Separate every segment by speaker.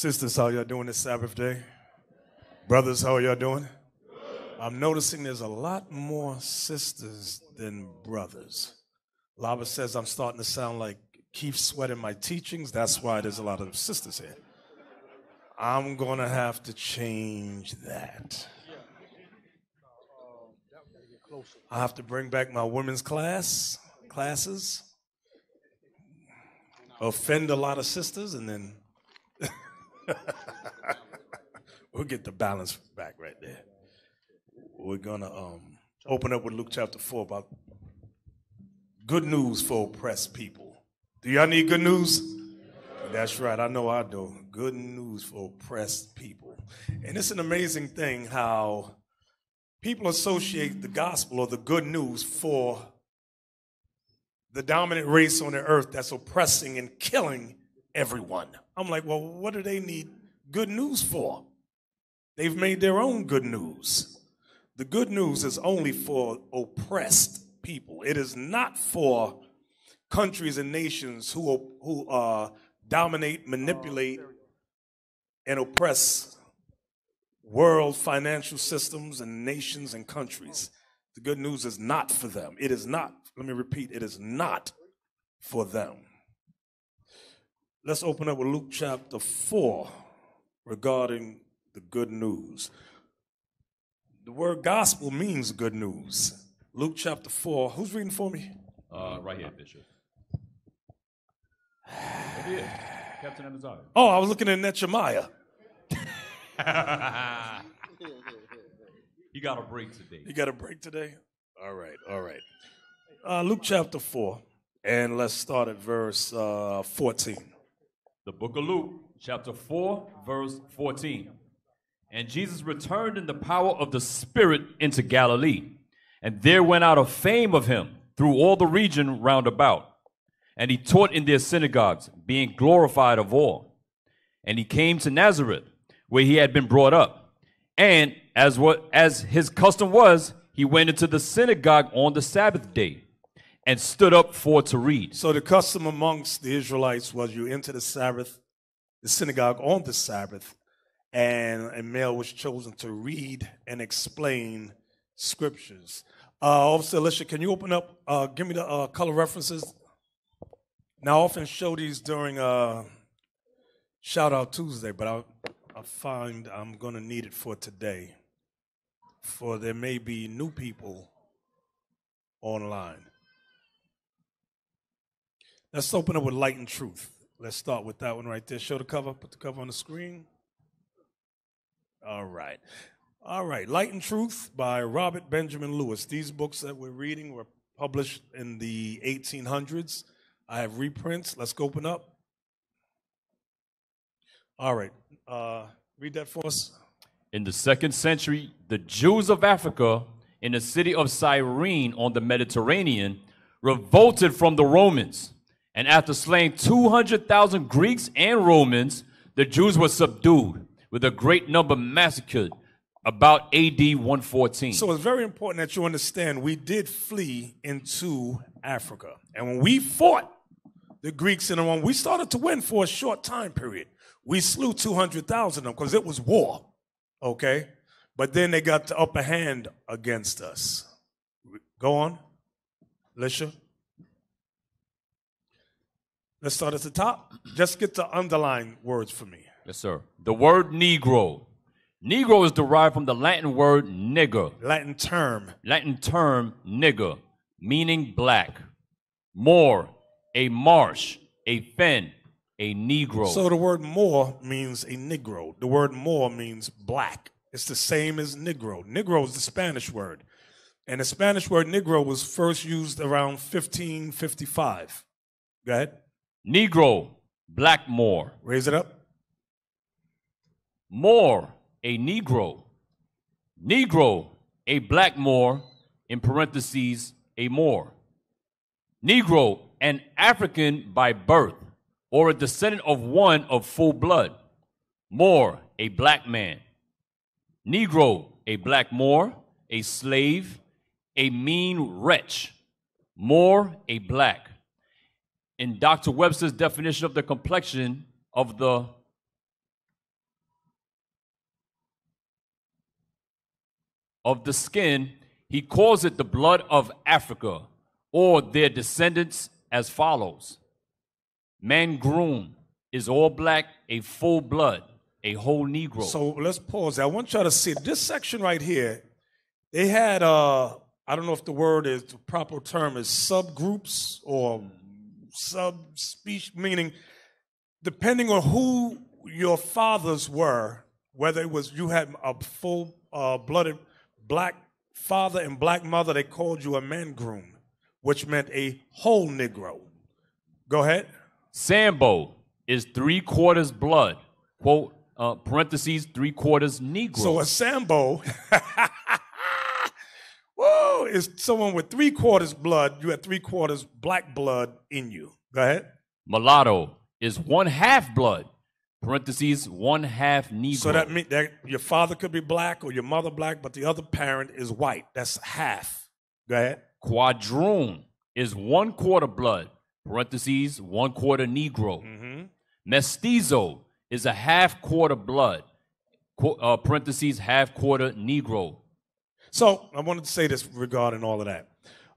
Speaker 1: Sisters, how y'all doing this Sabbath day? Brothers, how y'all doing? I'm noticing there's a lot more sisters than brothers. Lava says I'm starting to sound like Keith Sweat in my teachings. That's why there's a lot of sisters here. I'm going to have to change that. I have to bring back my women's class classes, offend a lot of sisters, and then we'll get the balance back right there. We're gonna um, open up with Luke chapter four about good news for oppressed people. Do y'all need good news? That's right. I know I do. Good news for oppressed people. And it's an amazing thing how people associate the gospel or the good news for the dominant race on the earth that's oppressing and killing everyone. I'm like, well, what do they need good news for? They've made their own good news. The good news is only for oppressed people. It is not for countries and nations who, who uh, dominate, manipulate, and oppress world financial systems and nations and countries. The good news is not for them. It is not, let me repeat, it is not for them. Let's open up with Luke chapter 4 regarding the good news. The word gospel means good news. Luke chapter 4. Who's reading for me?
Speaker 2: Uh, right here, Bishop. Right here. Captain Amaziah.
Speaker 1: Oh, I was looking at Nehemiah.
Speaker 2: you got a break today.
Speaker 1: You got a break today? All right, all right. Uh, Luke chapter 4, and let's start at verse uh, 14.
Speaker 2: The book of Luke, chapter 4, verse 14. And Jesus returned in the power of the Spirit into Galilee, and there went out a fame of him through all the region round about. And he taught in their synagogues, being glorified of all. And he came to Nazareth, where he had been brought up. And as what as his custom was, he went into the synagogue on the Sabbath day and stood up for to read.
Speaker 1: So the custom amongst the Israelites was you enter the Sabbath, the synagogue on the Sabbath, and a male was chosen to read and explain scriptures. Uh, Officer Alicia, can you open up, uh, give me the uh, color references? Now, I often show these during uh, Shout Out Tuesday, but I, I find I'm going to need it for today. For there may be new people online. Let's open up with Light and Truth. Let's start with that one right there. Show the cover, put the cover on the screen. All right. All right. Light and Truth by Robert Benjamin Lewis. These books that we're reading were published in the 1800s. I have reprints. Let's go open up. All right. Uh, read that for us.
Speaker 2: In the second century, the Jews of Africa in the city of Cyrene on the Mediterranean revolted from the Romans. And after slaying 200,000 Greeks and Romans, the Jews were subdued with a great number massacred about AD 114.
Speaker 1: So it's very important that you understand we did flee into Africa. And when we fought the Greeks in the Rome, we started to win for a short time period. We slew 200,000 of them because it was war, okay? But then they got the upper hand against us. Go on, Alicia. Let's start at the top. Just get the underline words for me.
Speaker 2: Yes, sir. The word Negro. Negro is derived from the Latin word nigger.
Speaker 1: Latin term.
Speaker 2: Latin term nigger, meaning black. Moor, a marsh, a fen, a Negro.
Speaker 1: So the word Moor means a Negro. The word Moor means black. It's the same as Negro. Negro is the Spanish word. And the Spanish word Negro was first used around 1555. Go ahead.
Speaker 2: Negro, black Moor.
Speaker 1: Raise it up.
Speaker 2: Moor, a Negro. Negro, a black Moor, in parentheses, a Moor. Negro, an African by birth, or a descendant of one of full blood. Moor, a black man. Negro, a black Moor, a slave, a mean wretch. Moor, a black in Dr. Webster's definition of the complexion of the of the skin, he calls it the blood of Africa or their descendants as follows. Mangroon is all black, a full blood, a whole Negro.
Speaker 1: So let's pause. I want y'all to see this section right here. They had, uh, I don't know if the word is the proper term is subgroups or subspecies, meaning depending on who your fathers were, whether it was you had a full uh, blooded black father and black mother, they called you a mangroom, which meant a whole Negro. Go ahead.
Speaker 2: Sambo is three quarters blood, quote, uh, parentheses, three quarters Negro.
Speaker 1: So a Sambo, whoa, is someone with three quarters blood. You had three quarters black blood in you. Go ahead.
Speaker 2: Mulatto is one half blood, parentheses, one half Negro.
Speaker 1: So that means that your father could be black or your mother black, but the other parent is white. That's half. Go ahead.
Speaker 2: Quadroon is one quarter blood, parentheses, one quarter Negro.
Speaker 1: Mm-hmm.
Speaker 2: Mestizo is a half quarter blood, qu- uh, parentheses, half quarter Negro.
Speaker 1: So I wanted to say this regarding all of that.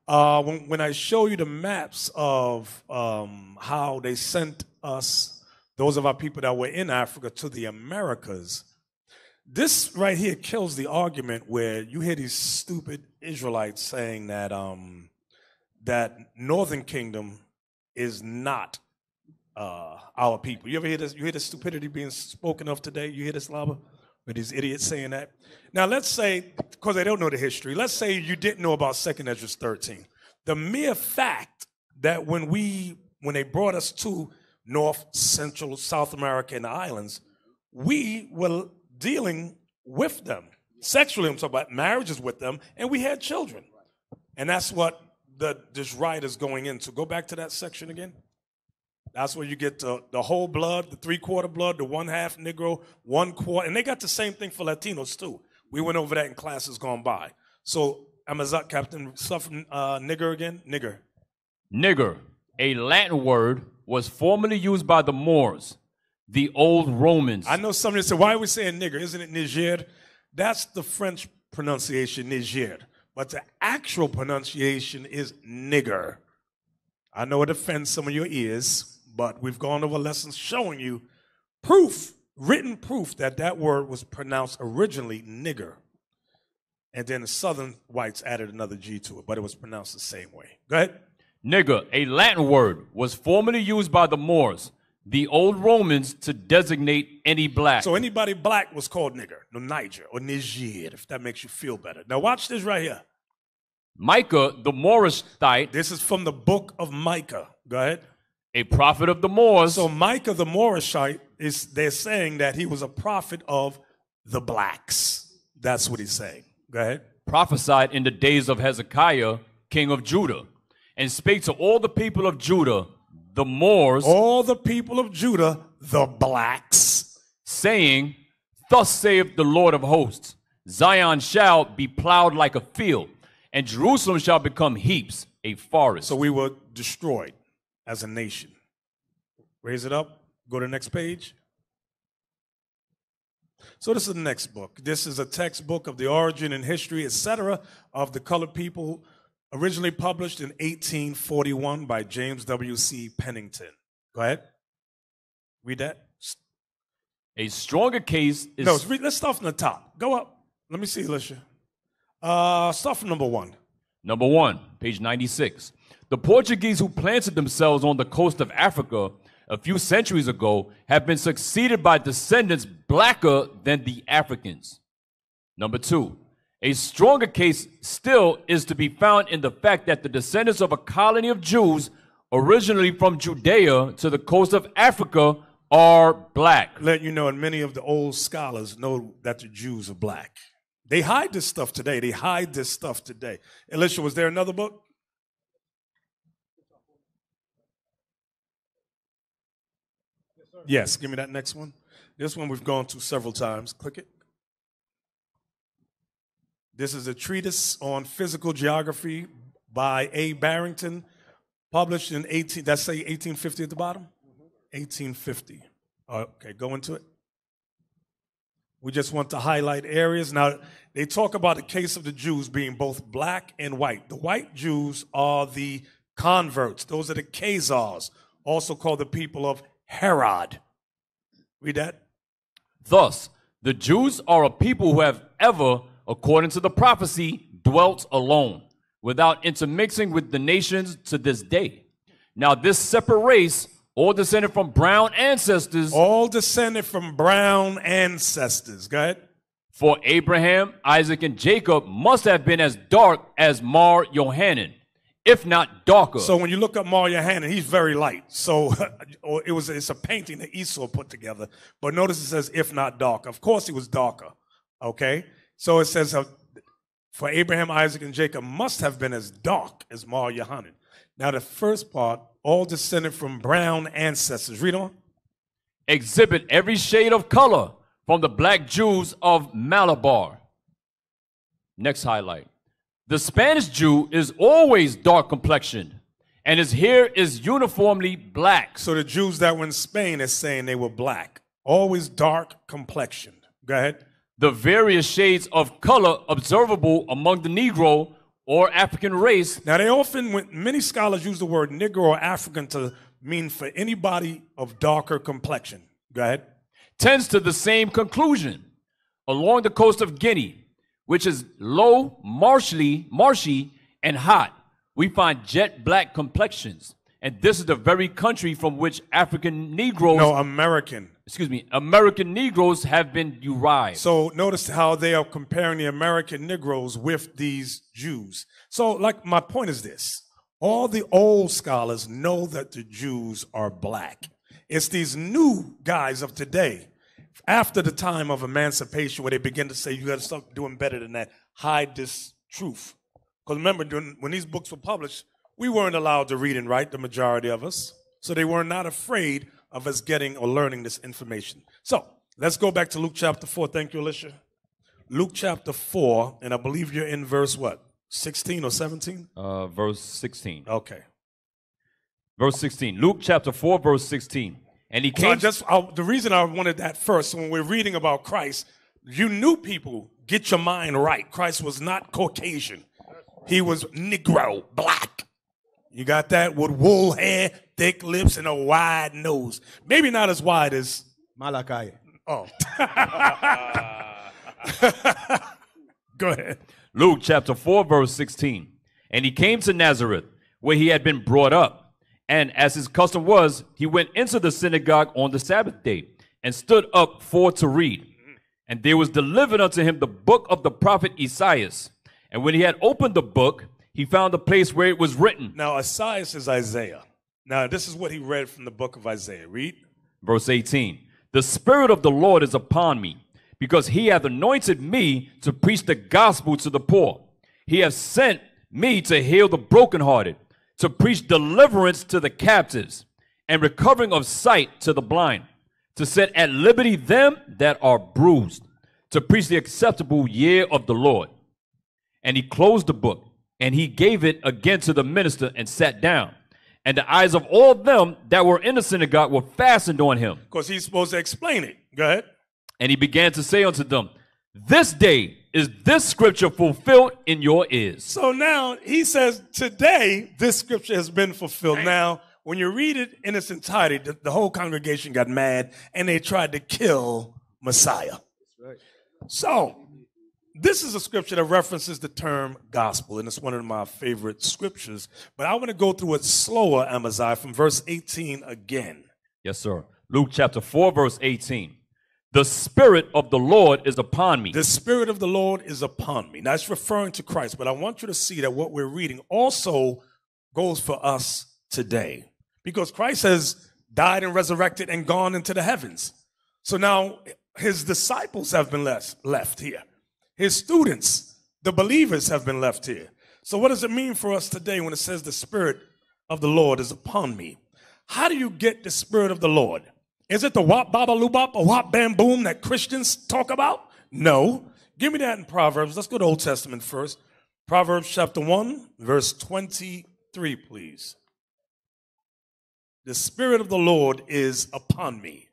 Speaker 1: Uh, when, when I show you the maps of um, how they sent us, those of our people that were in Africa, to the Americas, this right here kills the argument where you hear these stupid Israelites saying that um, that Northern Kingdom is not uh, our people. You ever hear this? You hear the stupidity being spoken of today? You hear this, Lava? With these idiots saying that. Now, let's say, because they don't know the history, let's say you didn't know about Second Ezra 13. The mere fact that when we, when they brought us to North, Central, South America, and the islands, we were dealing with them sexually. I'm talking about marriages with them, and we had children. And that's what the, this right is going into. Go back to that section again. That's where you get the, the whole blood, the three quarter blood, the one half Negro, one quarter. And they got the same thing for Latinos too. We went over that in classes gone by. So, Amazon Captain, stuff uh, nigger again? Nigger.
Speaker 2: Nigger, a Latin word, was formerly used by the Moors, the old Romans.
Speaker 1: I know somebody said, why are we saying nigger? Isn't it Niger? That's the French pronunciation, Niger. But the actual pronunciation is nigger. I know it offends some of your ears, but we've gone over lessons showing you proof, written proof that that word was pronounced originally nigger. And then the southern whites added another G to it, but it was pronounced the same way. Go ahead.
Speaker 2: Nigger, a Latin word, was formerly used by the Moors, the old Romans, to designate any black.
Speaker 1: So anybody black was called nigger, no Niger or Niger, if that makes you feel better. Now watch this right here.
Speaker 2: Micah, the Morasthite,
Speaker 1: This is from the book of Micah. Go ahead.
Speaker 2: A prophet of the Moors,
Speaker 1: So Micah the Morasthite is they're saying that he was a prophet of the blacks. That's what he's saying. Go ahead.
Speaker 2: prophesied in the days of Hezekiah, king of Judah, and spake to all the people of Judah, the Moors,
Speaker 1: All the people of Judah, the blacks.
Speaker 2: saying, Thus saith the Lord of hosts Zion shall be plowed like a field, and Jerusalem shall become heaps, a forest.
Speaker 1: So we were destroyed as a nation. Raise it up. Go to the next page. So this is the next book. This is a textbook of the origin and history, etc., of the colored people, originally published in 1841 by James W. C. Pennington. Go ahead. Read that.
Speaker 2: a stronger case is
Speaker 1: No, read, let's start from the top. Go up. Let me see, Alicia. Uh, start from number one.
Speaker 2: Number one, page 96. The Portuguese who planted themselves on the coast of Africa a few centuries ago have been succeeded by descendants blacker than the Africans. Number two, a stronger case still is to be found in the fact that the descendants of a colony of Jews originally from Judea to the coast of Africa are black.
Speaker 1: let you know, and many of the old scholars know that the Jews are black. They hide this stuff today. They hide this stuff today. Alicia, was there another book? Yes, give me that next one. This one we've gone to several times. Click it. This is a treatise on physical geography by A. Barrington, published in 18, that's say 1850 at the bottom? 1850. Okay, go into it. We just want to highlight areas. Now, they talk about the case of the Jews being both black and white. The white Jews are the converts, those are the Khazars, also called the people of Herod. Read that.
Speaker 2: Thus, the Jews are a people who have ever, according to the prophecy, dwelt alone, without intermixing with the nations to this day. Now, this separate race, all descended from brown ancestors,
Speaker 1: All descended from brown ancestors. Go ahead.
Speaker 2: for Abraham, Isaac, and Jacob must have been as dark as Mar Yohanan, if not darker.
Speaker 1: So when you look up Mar Yohanan, he's very light. So or it was it's a painting that Esau put together. But notice it says if not darker. Of course he was darker. Okay? So it says uh, for Abraham, Isaac, and Jacob must have been as dark as Mar Yohanan. Now the first part, all descended from brown ancestors. Read on.
Speaker 2: exhibit every shade of color from the black Jews of Malabar. Next highlight. The Spanish Jew is always dark complexioned, and his hair is uniformly black.
Speaker 1: So the Jews that were in Spain is saying they were black, always dark complexioned. Go ahead.
Speaker 2: The various shades of color observable among the Negro or African race
Speaker 1: Now, they often, when many scholars use the word Negro or African to mean for anybody of darker complexion. Go ahead.
Speaker 2: tends to the same conclusion. Along the coast of Guinea, which is low, marshy, marshy, and hot, we find jet black complexions. And this is the very country from which African Negroes,
Speaker 1: No, American.
Speaker 2: excuse me, American Negroes have been derived.
Speaker 1: So notice how they are comparing the American Negroes with these Jews. So, like, my point is this all the old scholars know that the Jews are black. It's these new guys of today, after the time of emancipation, where they begin to say, you got to start doing better than that, hide this truth. Because remember, when these books were published, we weren't allowed to read and write, the majority of us. So they were not afraid of us getting or learning this information. So let's go back to Luke chapter 4. Thank you, Alicia. Luke chapter 4, and I believe you're in verse what? 16 or 17?
Speaker 2: Uh, verse 16.
Speaker 1: Okay.
Speaker 2: Verse 16. Luke chapter 4, verse 16. And he
Speaker 1: So I
Speaker 2: came.
Speaker 1: just I, the reason I wanted that first, when we're reading about Christ, you knew people get your mind right. Christ was not Caucasian; he was Negro, black. You got that with wool hair, thick lips, and a wide nose. Maybe not as wide as
Speaker 3: Malachi.
Speaker 1: oh. Go ahead.
Speaker 2: Luke chapter 4, verse 16. And he came to Nazareth, where he had been brought up. And as his custom was, he went into the synagogue on the Sabbath day and stood up for to read. And there was delivered unto him the book of the prophet Esaias. And when he had opened the book, he found the place where it was written.
Speaker 1: Now, Isaiah is Isaiah. Now, this is what he read from the book of Isaiah. Read.
Speaker 2: Verse 18 The Spirit of the Lord is upon me, because he hath anointed me to preach the gospel to the poor. He hath sent me to heal the brokenhearted, to preach deliverance to the captives, and recovering of sight to the blind, to set at liberty them that are bruised, to preach the acceptable year of the Lord. And he closed the book, and he gave it again to the minister and sat down. And the eyes of all them that were in the synagogue were fastened on him.
Speaker 1: Because he's supposed to explain it. Go ahead.
Speaker 2: And he began to say unto them, This day is this scripture fulfilled in your ears.
Speaker 1: So now he says, Today, this scripture has been fulfilled. Now, when you read it in its entirety, the, the whole congregation got mad and they tried to kill Messiah. Right. So, this is a scripture that references the term gospel, and it's one of my favorite scriptures. But I want to go through it slower, Amaziah, from verse 18 again.
Speaker 2: Yes, sir. Luke chapter 4, verse 18. The Spirit of the Lord is upon me.
Speaker 1: The Spirit of the Lord is upon me. Now, it's referring to Christ, but I want you to see that what we're reading also goes for us today. Because Christ has died and resurrected and gone into the heavens. So now his disciples have been left, left here. His students, the believers, have been left here. So, what does it mean for us today when it says the Spirit of the Lord is upon me? How do you get the Spirit of the Lord? Is it the wop baba loobop or wop bam boom that Christians talk about? No. Give me that in Proverbs. Let's go to Old Testament first. Proverbs chapter 1, verse 23, please. The Spirit of the Lord is upon me.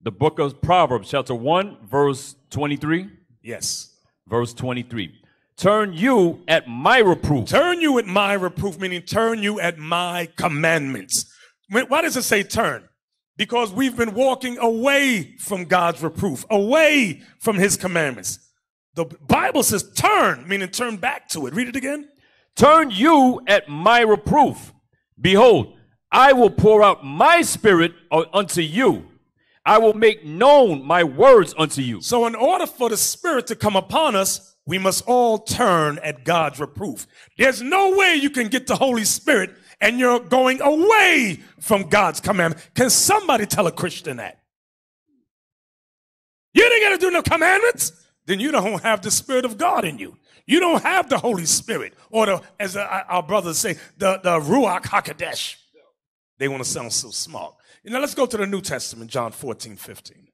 Speaker 2: The book of Proverbs, chapter 1, verse 23.
Speaker 1: Yes.
Speaker 2: Verse 23. Turn you at my reproof.
Speaker 1: Turn you at my reproof, meaning turn you at my commandments. Why does it say turn? Because we've been walking away from God's reproof, away from his commandments. The Bible says turn, meaning turn back to it. Read it again.
Speaker 2: Turn you at my reproof. Behold, I will pour out my spirit unto you. I will make known my words unto you.
Speaker 1: So, in order for the Spirit to come upon us, we must all turn at God's reproof. There's no way you can get the Holy Spirit and you're going away from God's commandment. Can somebody tell a Christian that? You didn't got to do no commandments? Then you don't have the Spirit of God in you. You don't have the Holy Spirit, or the, as uh, our brothers say, the, the Ruach HaKodesh. They want to sound so smart. Now let's go to the New Testament, John 14, 15.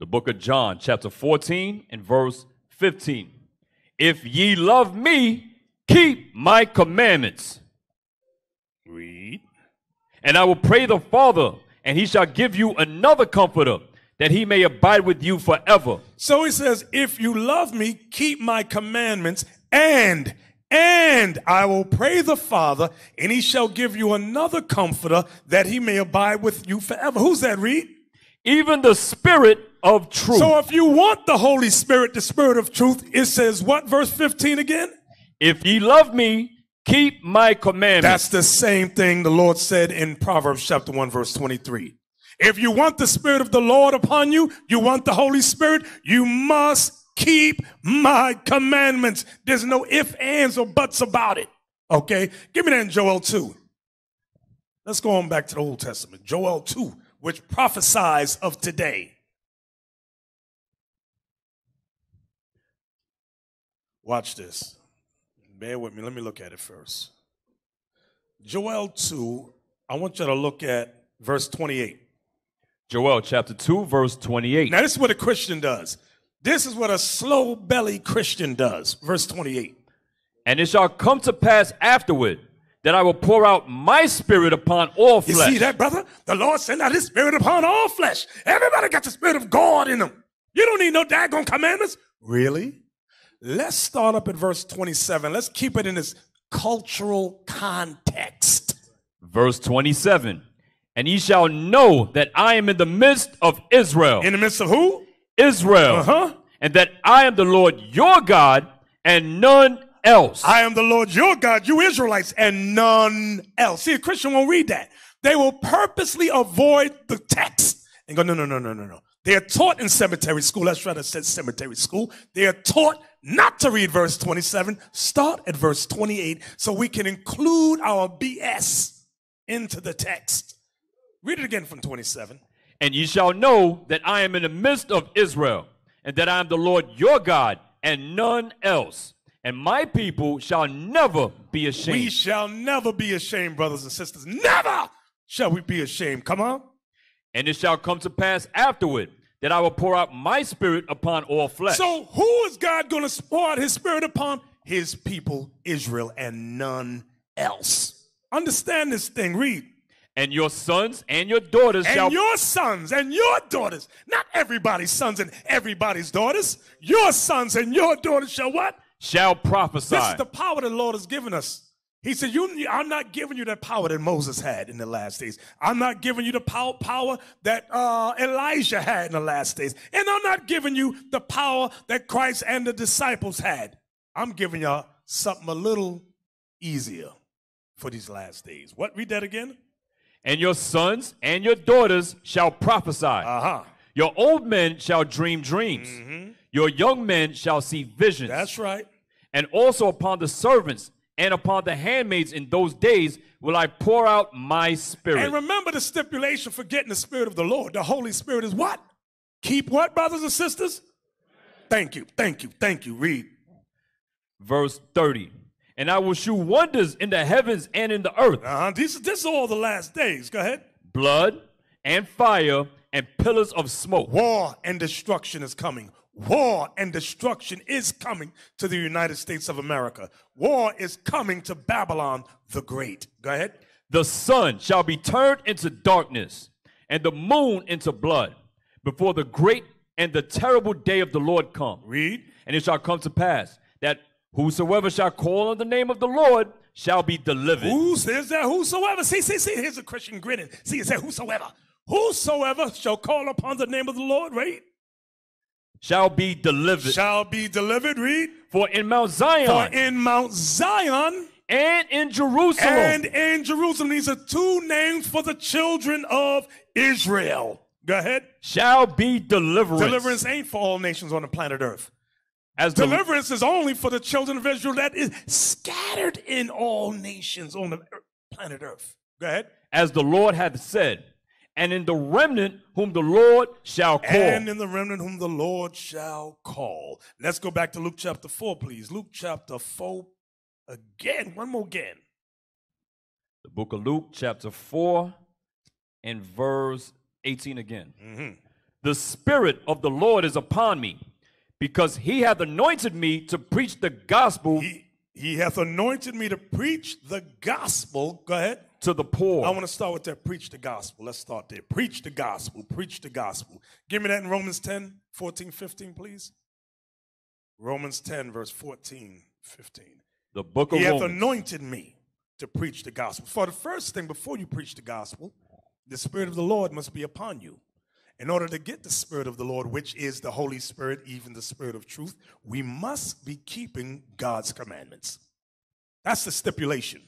Speaker 2: The book of John, chapter 14 and verse 15. If ye love me, keep my commandments.
Speaker 1: Read.
Speaker 2: And I will pray the Father, and he shall give you another comforter, that he may abide with you forever.
Speaker 1: So he says, if you love me, keep my commandments and, and I will pray the Father and he shall give you another comforter that he may abide with you forever. Who's that read?
Speaker 2: Even the Spirit of truth.
Speaker 1: So if you want the Holy Spirit, the Spirit of truth, it says what? Verse 15 again?
Speaker 2: If ye love me, keep my commandments.
Speaker 1: That's the same thing the Lord said in Proverbs chapter 1, verse 23. If you want the Spirit of the Lord upon you, you want the Holy Spirit, you must keep my commandments. There's no ifs, ands, or buts about it. Okay? Give me that in Joel 2. Let's go on back to the Old Testament. Joel 2, which prophesies of today. Watch this. Bear with me. Let me look at it first. Joel 2, I want you to look at verse 28.
Speaker 2: Joel chapter 2, verse 28.
Speaker 1: Now, this is what a Christian does. This is what a slow belly Christian does. Verse 28.
Speaker 2: And it shall come to pass afterward that I will pour out my spirit upon all flesh.
Speaker 1: You see that, brother? The Lord sent out his spirit upon all flesh. Everybody got the spirit of God in them. You don't need no daggone commandments. Really? Let's start up at verse 27. Let's keep it in its cultural context.
Speaker 2: Verse 27. And ye shall know that I am in the midst of Israel.
Speaker 1: In the midst of who?
Speaker 2: Israel.
Speaker 1: Uh-huh.
Speaker 2: And that I am the Lord your God and none else.
Speaker 1: I am the Lord your God, you Israelites, and none else. See, a Christian won't read that. They will purposely avoid the text and go, no, no, no, no, no, no. They are taught in cemetery school. That's right, I said cemetery school. They are taught not to read verse 27. Start at verse 28 so we can include our BS into the text. Read it again from 27.
Speaker 2: and ye shall know that I am in the midst of Israel, and that I am the Lord your God and none else. And my people shall never be ashamed.
Speaker 1: We shall never be ashamed, brothers and sisters. Never shall we be ashamed. Come on.
Speaker 2: And it shall come to pass afterward that I will pour out my spirit upon all flesh.
Speaker 1: So, who is God going to pour out his spirit upon? His people, Israel, and none else. Understand this thing. Read.
Speaker 2: and your sons and your daughters
Speaker 1: And
Speaker 2: shall
Speaker 1: your sons and your daughters, not everybody's sons and everybody's daughters, your sons and your daughters shall what?
Speaker 2: shall prophesy.
Speaker 1: This is the power the Lord has given us. He said, you, I'm not giving you that power that Moses had in the last days. I'm not giving you the power, power that uh, Elijah had in the last days. And I'm not giving you the power that Christ and the disciples had. I'm giving y'all something a little easier for these last days. What? Read that again.
Speaker 2: and your sons and your daughters shall prophesy.
Speaker 1: Uh huh.
Speaker 2: your old men shall dream dreams. Mm-hmm. Your young men shall see visions.
Speaker 1: That's right.
Speaker 2: and also upon the servants and upon the handmaids in those days will I pour out my spirit.
Speaker 1: And remember the stipulation for getting the Spirit of the Lord. The Holy Spirit is what? Keep what, brothers and sisters? Thank you, thank you, thank you. Read.
Speaker 2: Verse 30. And I will shew wonders in the heavens and in the earth,
Speaker 1: Uh-huh. This, this is all the last days. Go ahead.
Speaker 2: blood and fire and pillars of smoke.
Speaker 1: War and destruction is coming. War and destruction is coming to the United States of America. War is coming to Babylon the Great. Go ahead.
Speaker 2: the sun shall be turned into darkness, and the moon into blood, before the great and the terrible day of the Lord come.
Speaker 1: Read.
Speaker 2: And it shall come to pass that whosoever shall call on the name of the Lord shall be delivered.
Speaker 1: Who says that? Whosoever. See, see, see. Here's a Christian grinning. See, it said whosoever. Whosoever shall call upon the name of the Lord, read,
Speaker 2: Shall be delivered.
Speaker 1: shall be delivered, read.
Speaker 2: For in Mount Zion
Speaker 1: For in Mount Zion
Speaker 2: and in Jerusalem
Speaker 1: and in Jerusalem, these are two names for the children of Israel. Go ahead.
Speaker 2: shall be deliverance.
Speaker 1: Deliverance ain't for all nations on the planet Earth.
Speaker 2: As
Speaker 1: Deliverance is only for the children of Israel that is scattered in all nations on the planet Earth. Go ahead.
Speaker 2: as the Lord hath said, and in the remnant whom the Lord shall call.
Speaker 1: And in the remnant whom the Lord shall call. Let's go back to Luke chapter 4, please. Luke chapter 4 again. One more again.
Speaker 2: the book of Luke, chapter 4, and verse 18 again.
Speaker 1: Mm-hmm.
Speaker 2: The Spirit of the Lord is upon me, because he hath anointed me to preach the gospel
Speaker 1: He, he hath anointed me to preach the gospel. Go ahead.
Speaker 2: To the poor.
Speaker 1: I want to start with that. Preach the gospel. Let's start there. Preach the gospel. Preach the gospel. Give me that in Romans 10, 14, 15, please. Romans 10, verse 14, 15.
Speaker 2: the book of
Speaker 1: He hath
Speaker 2: Romans.
Speaker 1: anointed me to preach the gospel. For the first thing, before you preach the gospel, the Spirit of the Lord must be upon you. In order to get the Spirit of the Lord, which is the Holy Spirit, even the Spirit of truth, we must be keeping God's commandments. That's the stipulation.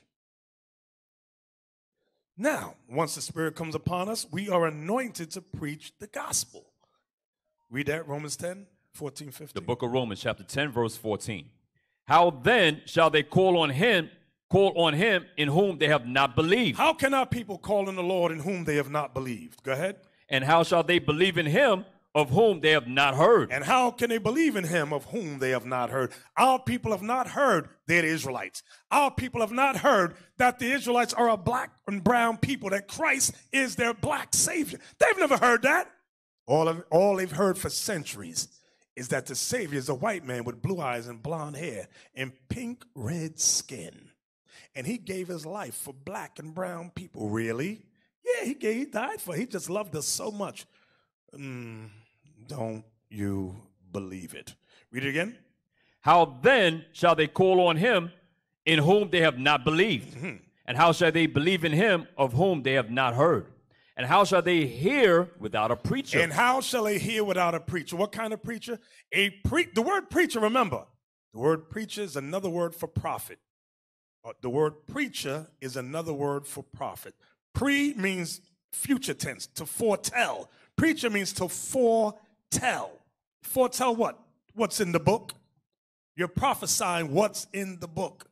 Speaker 1: Now, once the Spirit comes upon us, we are anointed to preach the gospel. Read that, Romans 10, 14, 15.
Speaker 2: the book of Romans, chapter 10, verse 14. How then shall they call on him, call on him in whom they have not believed?
Speaker 1: How can our people call on the Lord in whom they have not believed? Go ahead.
Speaker 2: And how shall they believe in him of whom they have not heard?
Speaker 1: And how can they believe in him of whom they have not heard? Our people have not heard they're the Israelites. Our people have not heard that the Israelites are a black and brown people, that Christ is their black savior. They've never heard that. All, of, all they've heard for centuries is that the savior is a white man with blue eyes and blonde hair and pink red skin. And he gave his life for black and brown people. Really? Yeah, he gave, he died for. He just loved us so much. Mm, don't you believe it? Read it again.
Speaker 2: How then shall they call on him in whom they have not believed?
Speaker 1: Mm-hmm.
Speaker 2: And how shall they believe in him of whom they have not heard? And how shall they hear without a preacher?
Speaker 1: And how shall they hear without a preacher? What kind of preacher? A pre. The word preacher. Remember, the word preacher is another word for prophet. Uh, the word preacher is another word for prophet. Pre means future tense, to foretell. Preacher means to foretell. Foretell what? What's in the book? You're prophesying what's in the book.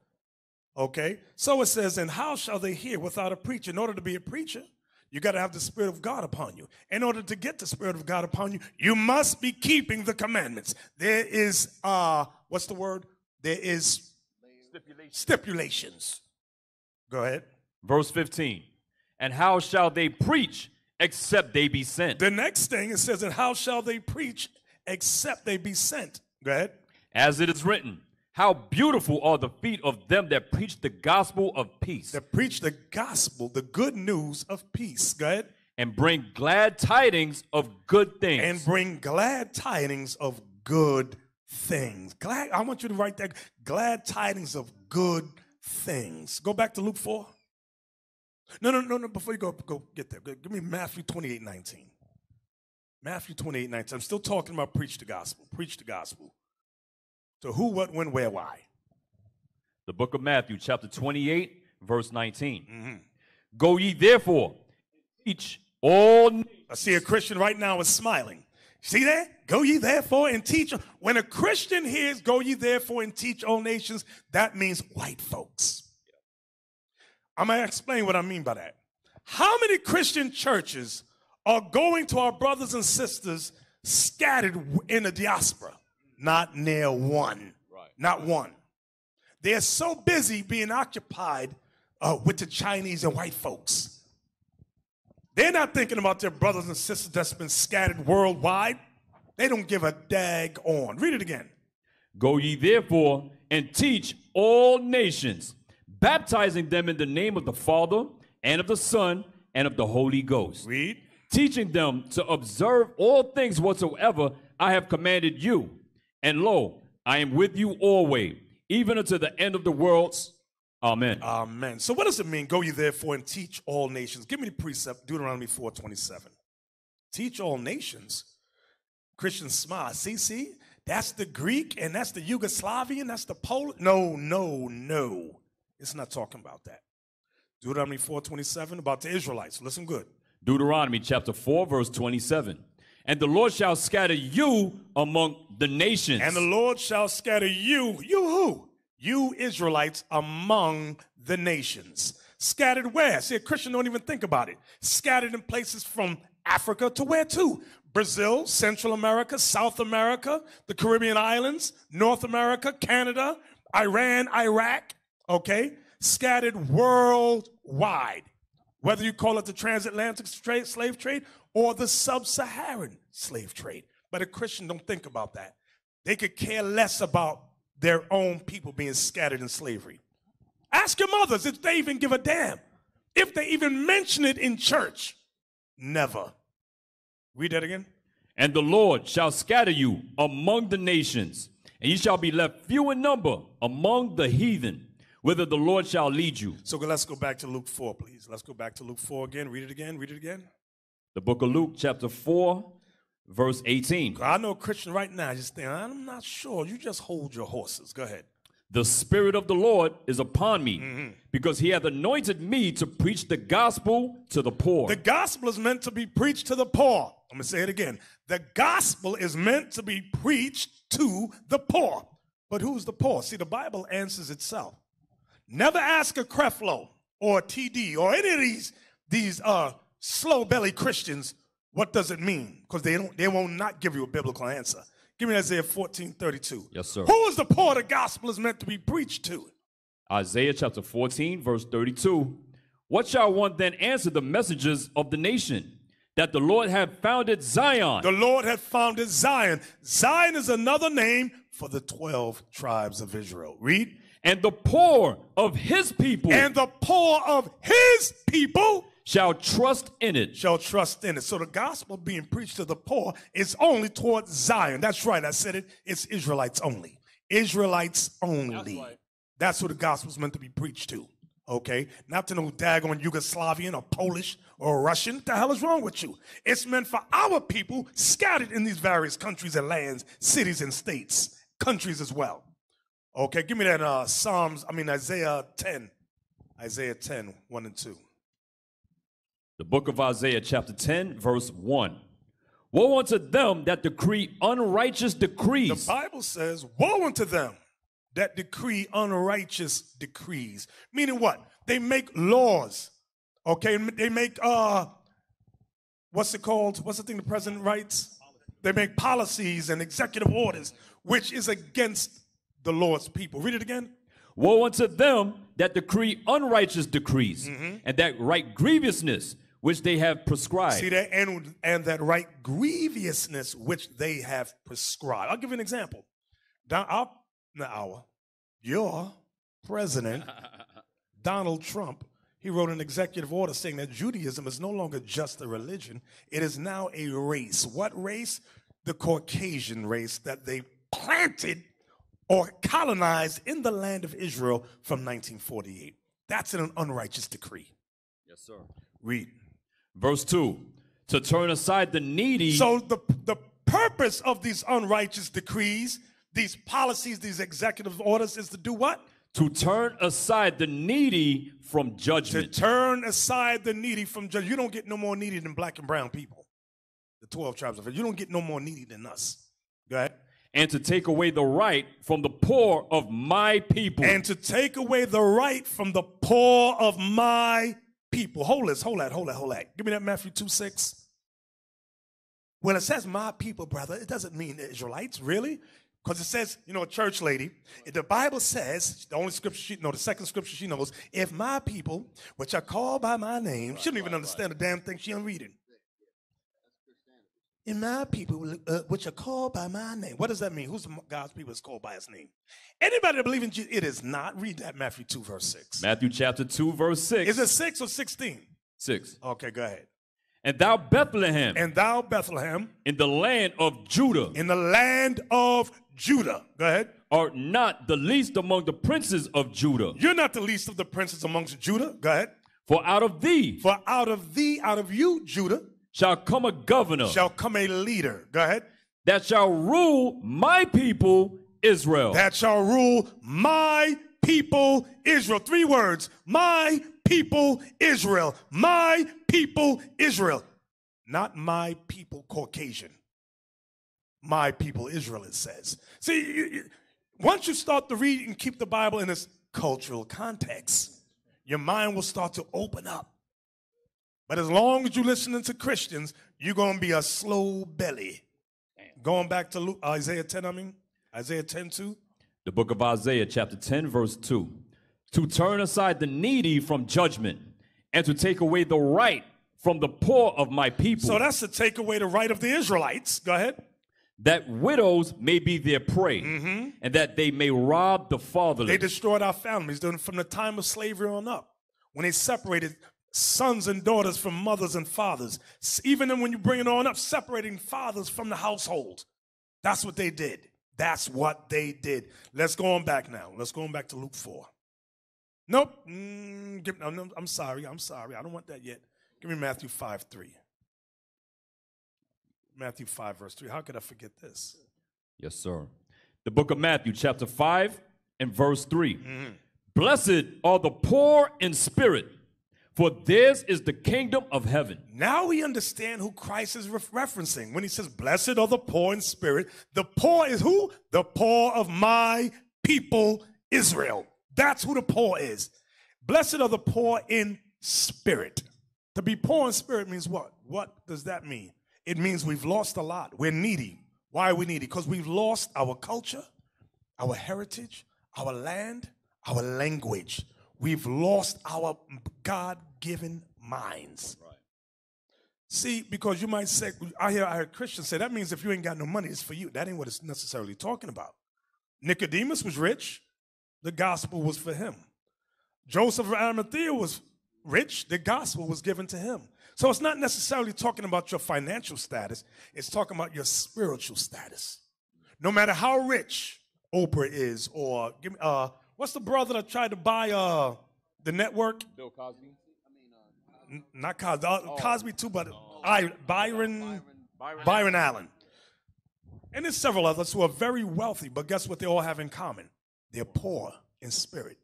Speaker 1: Okay? So it says, And how shall they hear without a preacher? In order to be a preacher, you got to have the Spirit of God upon you. In order to get the Spirit of God upon you, you must be keeping the commandments. There is, uh, what's the word? There is stipulations. Go ahead.
Speaker 2: Verse 15. And how shall they preach except they be sent?
Speaker 1: The next thing it says, And how shall they preach except they be sent? Go ahead.
Speaker 2: As it is written, how beautiful are the feet of them that preach the gospel of peace
Speaker 1: That preach the gospel, the good news of peace. Go ahead.
Speaker 2: and bring glad tidings of good things.
Speaker 1: and bring glad tidings of good things. Glad I want you to write that glad tidings of good things. Go back to Luke 4. No, no, no, no. Before you go, go get there. Go- Give me Matthew 28, 19. Matthew 28, 19. I'm still talking about preach the gospel. Preach the gospel. To who, what, when, where, why.
Speaker 2: the book of Matthew, chapter 28, verse 19.
Speaker 1: Mm-hmm.
Speaker 2: Go ye therefore, teach all
Speaker 1: I see a Christian right now is smiling. See that? Go ye therefore and teach. When a Christian hears go ye therefore and teach all nations, that means white folks. I'm going to explain what I mean by that. How many Christian churches are going to our brothers and sisters scattered in the diaspora? Not near one. Not one. They're so busy being occupied uh, with the Chinese and white folks. They're not thinking about their brothers and sisters that's been scattered worldwide. They don't give a dag on. Read it again.
Speaker 2: Go ye therefore and teach all nations, baptizing them in the name of the Father and of the Son, and of the Holy Ghost.
Speaker 1: Read.
Speaker 2: Teaching them to observe all things whatsoever I have commanded you. And lo, I am with you always, even unto the end of the worlds. Amen.
Speaker 1: Amen. So what does it mean? Go ye therefore and teach all nations. Give me the precept, Deuteronomy 4:27. Teach all nations. Christians smile. See, see, that's the Greek and that's the Yugoslavian, that's the Polish. No, no, no. It's not talking about that. Deuteronomy 4:27 about the Israelites. Listen good.
Speaker 2: Deuteronomy chapter 4, verse 27. And the Lord shall scatter you among the nations.
Speaker 1: And the Lord shall scatter you, you who? You Israelites among the nations. Scattered where? See, a Christian don't even think about it. Scattered in places from Africa to where to? Brazil, Central America, South America, the Caribbean islands, North America, Canada, Iran, Iraq, okay? Scattered worldwide. Whether you call it the transatlantic trade, slave trade or the sub-Saharan slave trade. But a Christian don't think about that. They could care less about their own people being scattered in slavery. Ask your mothers if they even give a damn. If they even mention it in church. Never. Read that again.
Speaker 2: And the Lord shall scatter you among the nations, and ye shall be left few in number among the heathen, whither the Lord shall lead you.
Speaker 1: So let's go back to Luke 4, please. Let's go back to Luke 4 again. Read it again. Read it again.
Speaker 2: The book of Luke, chapter 4, verse 18.
Speaker 1: I know a Christian right now just thinking, I'm not sure. You just hold your horses. Go ahead.
Speaker 2: The Spirit of the Lord is upon me, mm-hmm. because he hath anointed me to preach the gospel to the poor.
Speaker 1: The gospel is meant to be preached to the poor. I'm going to say it again. The gospel is meant to be preached to the poor. But who's the poor? See, the Bible answers itself. Never ask a Creflo or a TD or any of these, these uh, slow belly Christians what does it mean? Because they don't they won't not give you a biblical answer. Give me Isaiah 14, 32.
Speaker 2: Yes, sir.
Speaker 1: Who is the poor the gospel is meant to be preached to?
Speaker 2: Isaiah chapter 14, verse 32. What shall one then answer the messengers of the nation? That the Lord have founded Zion.
Speaker 1: The Lord had founded Zion. Zion is another name for the 12 tribes of Israel. Read.
Speaker 2: And the poor of his people
Speaker 1: And the poor of his people
Speaker 2: shall trust in it.
Speaker 1: shall trust in it. So the gospel being preached to the poor is only towards Zion. That's right. I said it. It's Israelites only. Israelites only. That's, who the gospel's meant to be preached to. Okay? Not to no daggone Yugoslavian or Polish or Russian. What the hell is wrong with you? It's meant for our people scattered in these various countries and lands, cities and states, countries as well. Okay, give me that uh Psalms, I mean Isaiah 10. Isaiah 10, 1 and 2.
Speaker 2: The book of Isaiah, chapter 10, verse 1. Woe unto them that decree unrighteous decrees.
Speaker 1: The Bible says, Woe unto them that decree unrighteous decrees. Meaning what? They make laws. Okay, they make uh what's it called? What's the thing the president writes? They make policies and executive orders, which is against the Lord's people. Read it again.
Speaker 2: Woe unto them that decree unrighteous decrees, mm-hmm. and that write grievousness which they have prescribed.
Speaker 1: See that and and that write grievousness which they have prescribed. I'll give you an example. Down our, not our, your president, Donald Trump, he wrote an executive order saying that Judaism is no longer just a religion, it is now a race. What race? The Caucasian race that they planted or colonized in the land of Israel from 1948. That's an unrighteous decree.
Speaker 2: Yes, sir.
Speaker 1: Read.
Speaker 2: Verse 2 To turn aside the needy.
Speaker 1: So the the purpose of these unrighteous decrees, these policies, these executive orders is to do what?
Speaker 2: to turn aside the needy from judgment.
Speaker 1: To turn aside the needy from judge. You don't get no more needy than black and brown people. The 12 tribes of Israel. You don't get no more needy than us. Go ahead.
Speaker 2: And to take away the right from the poor of my people.
Speaker 1: And to take away the right from the poor of my people. Hold this, hold that, hold that, hold that. Give me that Matthew 2 6. When it says my people, brother, it doesn't mean the Israelites, really. Because it says, you know, a church lady, if the Bible says, the only scripture she no, the second scripture she knows, if my people, which are called by my name, she don't even understand the damn thing she ain't reading. In my people, uh, which are called by my name. What does that mean? Who's God's people is called by his name? Anybody that believe in Jesus, it is not. Read that Matthew 2, verse 6.
Speaker 2: Matthew chapter 2, verse 6.
Speaker 1: Is it 6 or 16?
Speaker 2: 6.
Speaker 1: Okay, go ahead.
Speaker 2: And thou Bethlehem,
Speaker 1: And thou, Bethlehem,
Speaker 2: in the land of Judah,
Speaker 1: in the land of Judah. Go ahead.
Speaker 2: art not the least among the princes of Judah.
Speaker 1: You're not the least of the princes amongst Judah. Go ahead.
Speaker 2: For out of thee
Speaker 1: For out of thee, out of you, Judah,
Speaker 2: shall come a governor
Speaker 1: shall come a leader. Go ahead.
Speaker 2: that shall rule my people Israel.
Speaker 1: That shall rule my people Israel. Three words. My people Israel. My people Israel. Not my people Caucasian. My people Israel, it says. See, you- you- once you start to read and keep the Bible in its cultural context, your mind will start to open up. But as long as you're listening to Christians, you're going to be a slow belly. Going back to Luke, Isaiah 10, I mean, Isaiah 10 2.
Speaker 2: the book of Isaiah, chapter 10, verse 2. To turn aside the needy from judgment and to take away the right from the poor of my people,
Speaker 1: So that's to take away the right of the Israelites. Go ahead.
Speaker 2: that widows may be their prey mm-hmm. and that they may rob the fatherless.
Speaker 1: They destroyed our families from the time of slavery on up, when they separated sons and daughters from mothers and fathers. Even when you bring it on up, separating fathers from the household. That's what they did. That's what they did. Let's go on back now. Let's go on back to Luke 4. Nope. Mm, give, no, I'm sorry. I'm sorry. I don't want that yet. Give me Matthew 5 3. Matthew 5, verse 3. How could I forget this?
Speaker 2: Yes, sir. The book of Matthew, chapter 5 and verse 3.
Speaker 1: Mm-hmm.
Speaker 2: Blessed are the poor in spirit, for theirs is the kingdom of heaven.
Speaker 1: Now we understand who Christ is ref- referencing when he says, Blessed are the poor in spirit. The poor is who? The poor of my people, Israel. That's who the poor is. Blessed are the poor in spirit. To be poor in spirit means what? What does that mean? It means we've lost a lot. We're needy. Why are we needy? Because we've lost our culture, our heritage, our land, our language. We've lost our God given minds. See, because you might say, I hear, I heard Christians say that means if you ain't got no money, it's for you. That ain't what it's necessarily talking about. Nicodemus was rich, the gospel was for him. Joseph of Arimathea was rich, the gospel was given to him. So it's not necessarily talking about your financial status, it's talking about your spiritual status. No matter how rich Oprah is, or give me, uh, what's the brother that tried to buy uh, the network?
Speaker 2: Bill Cosby?
Speaker 1: N- not Cosby, uh, Cosby too, but I, Byron, Byron, Allen. And there's several others who are very wealthy, but guess what they all have in common? They're poor in spirit.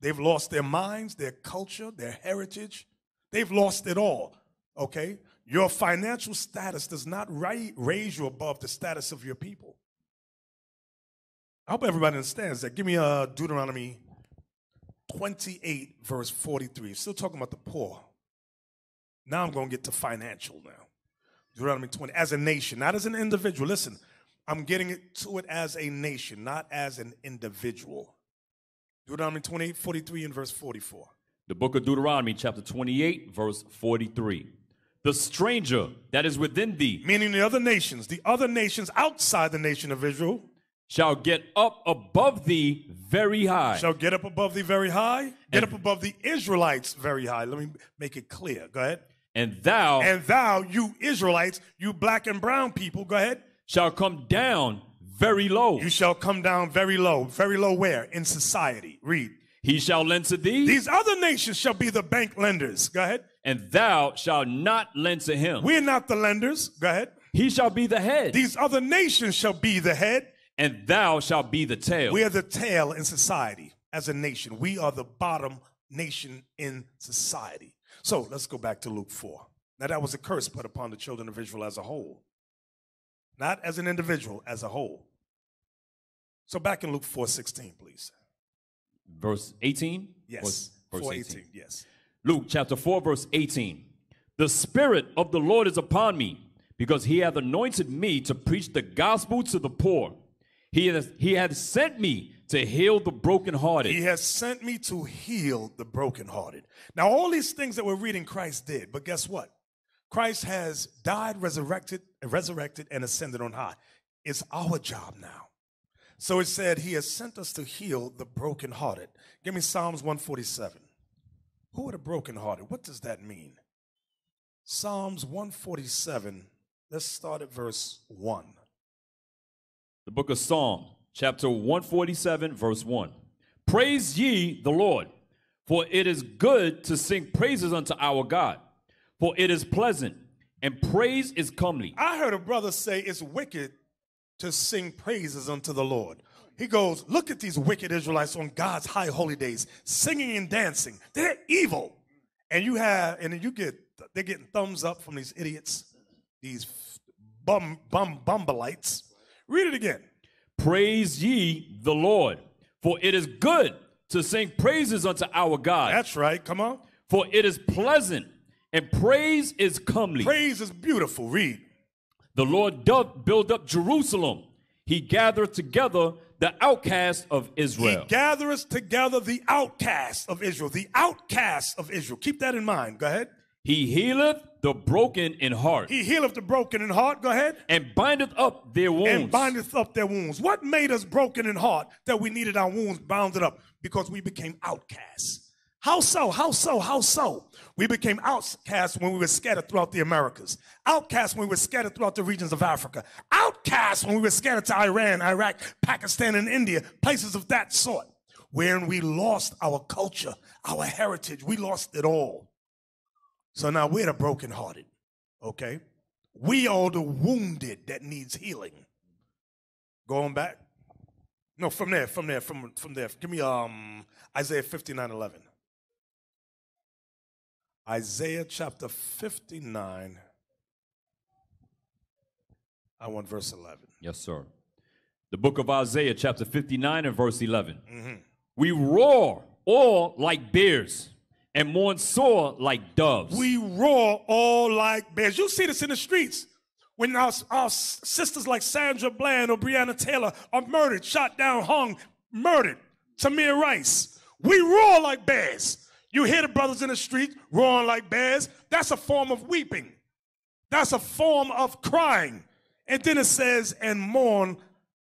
Speaker 1: They've lost their minds, their culture, their heritage. They've lost it all. Okay? Your financial status does not raise you above the status of your people. I hope everybody understands that. Give me uh, Deuteronomy 28, verse 43. Still talking about the poor. Now I'm going to get to financial now. Deuteronomy 20, as a nation, not as an individual. Listen, I'm getting it to it as a nation, not as an individual. Deuteronomy 28, 43 and verse 44.
Speaker 2: The book of Deuteronomy, chapter 28, verse 43. The stranger that is within thee
Speaker 1: Meaning the other nations, the other nations outside the nation of Israel
Speaker 2: shall get up above thee very high,
Speaker 1: shall get up above thee very high, get up above the Israelites very high. Let me make it clear. Go ahead.
Speaker 2: And thou
Speaker 1: And thou, you Israelites, you black and brown people, go ahead.
Speaker 2: shall come down very low.
Speaker 1: You shall come down very low. Very low where? In society. Read.
Speaker 2: He shall lend to thee,
Speaker 1: These other nations shall be the bank lenders. Go ahead.
Speaker 2: and thou shalt not lend to him.
Speaker 1: We're not the lenders. Go ahead.
Speaker 2: He shall be the head,
Speaker 1: These other nations shall be the head.
Speaker 2: and thou shalt be the tail.
Speaker 1: We are the tail in society as a nation. We are the bottom nation in society. So let's go back to Luke 4. Now, that was a curse put upon the children of Israel as a whole, not as an individual, as a whole. So back in Luke 4 16, please.
Speaker 2: Verse 18?
Speaker 1: Yes.
Speaker 2: Verse
Speaker 1: 4
Speaker 2: 18.
Speaker 1: 18. Yes.
Speaker 2: Luke chapter 4, verse 18. The Spirit of the Lord is upon me, because he hath anointed me to preach the gospel to the poor. He hath, he hath sent me to heal the brokenhearted.
Speaker 1: He has sent me to heal the brokenhearted. Now, all these things that we're reading, Christ did. But guess what? Christ has died, resurrected, resurrected, and ascended on high. It's our job now. So it said, He has sent us to heal the brokenhearted. Give me Psalms 147. Who are the brokenhearted? What does that mean? Psalms 147. Let's start at verse 1.
Speaker 2: The book of Psalm, chapter 147, verse 1. Praise ye the Lord, for it is good to sing praises unto our God, for it is pleasant, and praise is comely.
Speaker 1: I heard a brother say it's wicked to sing praises unto the Lord. He goes, Look at these wicked Israelites on God's high holy days, singing and dancing. They're evil. And you have, and you get, they're getting thumbs up from these idiots, these bum, bum, bumbleites. Read it again.
Speaker 2: Praise ye the Lord, for it is good to sing praises unto our God,
Speaker 1: That's right. Come on.
Speaker 2: for it is pleasant, and praise is comely.
Speaker 1: Praise is beautiful. Read.
Speaker 2: The Lord doth build up Jerusalem. He gathereth together the outcasts of Israel.
Speaker 1: He gathereth together the outcasts of Israel. The outcasts of Israel. Keep that in mind. Go ahead.
Speaker 2: He healeth the broken in heart,
Speaker 1: He healeth the broken in heart. Go ahead.
Speaker 2: and bindeth up their wounds.
Speaker 1: and bindeth up their wounds. What made us broken in heart that we needed our wounds bounded up? Because we became outcasts. How so? How so? How so? We became outcasts when we were scattered throughout the Americas. Outcasts when we were scattered throughout the regions of Africa. Outcasts when we were scattered to Iran, Iraq, Pakistan, and India, places of that sort, wherein we lost our culture, our heritage. We lost it all. So now we're the brokenhearted, okay? We are the wounded that needs healing. Going back? No, from there, from there, from from there. Give me um Isaiah 59 11. Isaiah chapter 59. I want verse 11.
Speaker 2: Yes, sir. The book of Isaiah, chapter 59 and verse 11.
Speaker 1: Mm-hmm.
Speaker 2: We roar all like bears and mourn sore like doves.
Speaker 1: We roar all like bears. You see this in the streets. When our, our sisters like Sandra Bland or Breonna Taylor are murdered, shot down, hung, murdered. Tamir Rice. We roar like bears. You hear the brothers in the street roaring like bears. That's a form of weeping. That's a form of crying. And then it says, and mourn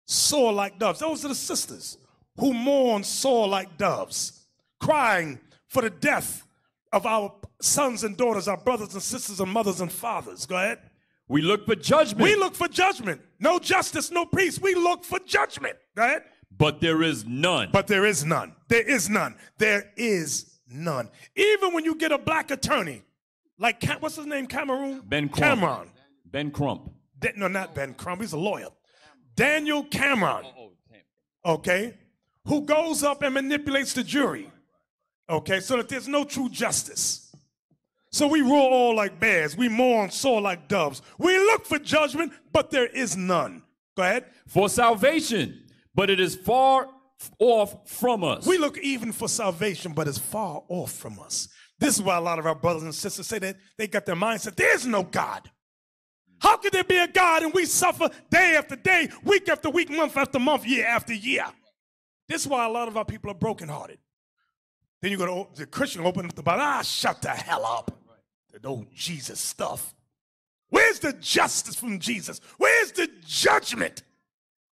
Speaker 1: sore like doves. Those are the sisters who mourn sore like doves, crying for the death of our sons and daughters, our brothers and sisters, and mothers and fathers. Go ahead.
Speaker 2: we look for judgment,
Speaker 1: We look for judgment. No justice, no peace. We look for judgment. Go ahead.
Speaker 2: but there is none.
Speaker 1: But there is none. There is none. There is none. Even when you get a black attorney, like Cam- what's his name? Cameroon?
Speaker 2: Ben Crump.
Speaker 1: Cameron.
Speaker 2: Ben Crump.
Speaker 1: Da- no, not Ben Crump. He's a lawyer. Daniel Cameron. Oh, oh, okay, who goes up and manipulates the jury. Okay, so that there's no true justice. So we roar all like bears. We mourn sore like doves. We look for judgment, but there is none. Go ahead.
Speaker 2: For salvation, but it is far off from us.
Speaker 1: We look even for salvation, but it's far off from us. This is why a lot of our brothers and sisters say that they got their mindset there's no God. How could there be a God and we suffer day after day, week after week, month after month, year after year? This is why a lot of our people are brokenhearted. Then you go to the Christian open up the Bible. Ah, shut the hell up. That old Jesus stuff. Where's the justice from Jesus? Where's the judgment?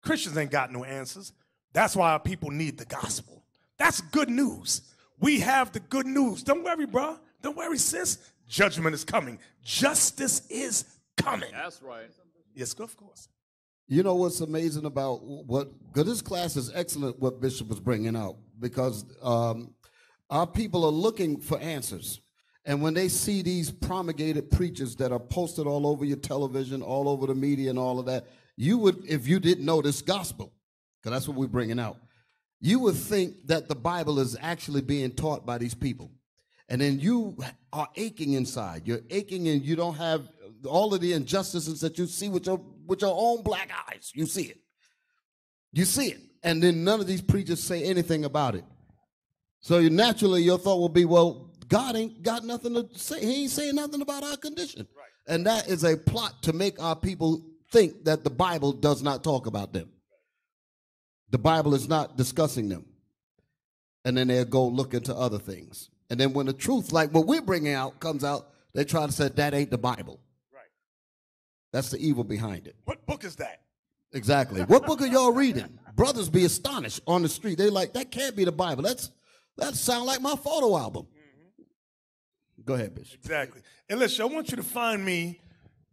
Speaker 1: Christians ain't got no answers. That's why our people need the gospel. That's good news. We have the good news. Don't worry, bro. Don't worry, sis. Judgment is coming. Justice is coming.
Speaker 2: That's right.
Speaker 1: Yes, of course.
Speaker 3: You know what's amazing about what? Because this class is excellent. What Bishop was bringing out because um, our people are looking for answers, and when they see these promulgated preachers that are posted all over your television, all over the media, and all of that, you would, if you didn't know this gospel, because that's what we're bringing out, you would think that the Bible is actually being taught by these people. And then you are aching inside. You're aching and you don't have all of the injustices that you see with your with your own black eyes. You see it. You see it. And then none of these preachers say anything about it. So you, naturally your thought will be, well, God ain't got nothing to say. He ain't saying nothing about our condition. And that is a plot to make our people think that the Bible does not talk about them. The Bible is not discussing them. And then they'll go look into other things. And then when the truth, like what we're bringing out, comes out, they try to say that ain't the Bible. Right. That's the evil behind it.
Speaker 1: What book is that?
Speaker 3: Exactly. What book are y'all reading? Brothers be astonished on the street. They like that can't be the Bible. That's that sound like my photo album. Go ahead, Bishop.
Speaker 1: Exactly. And listen, I want you to find me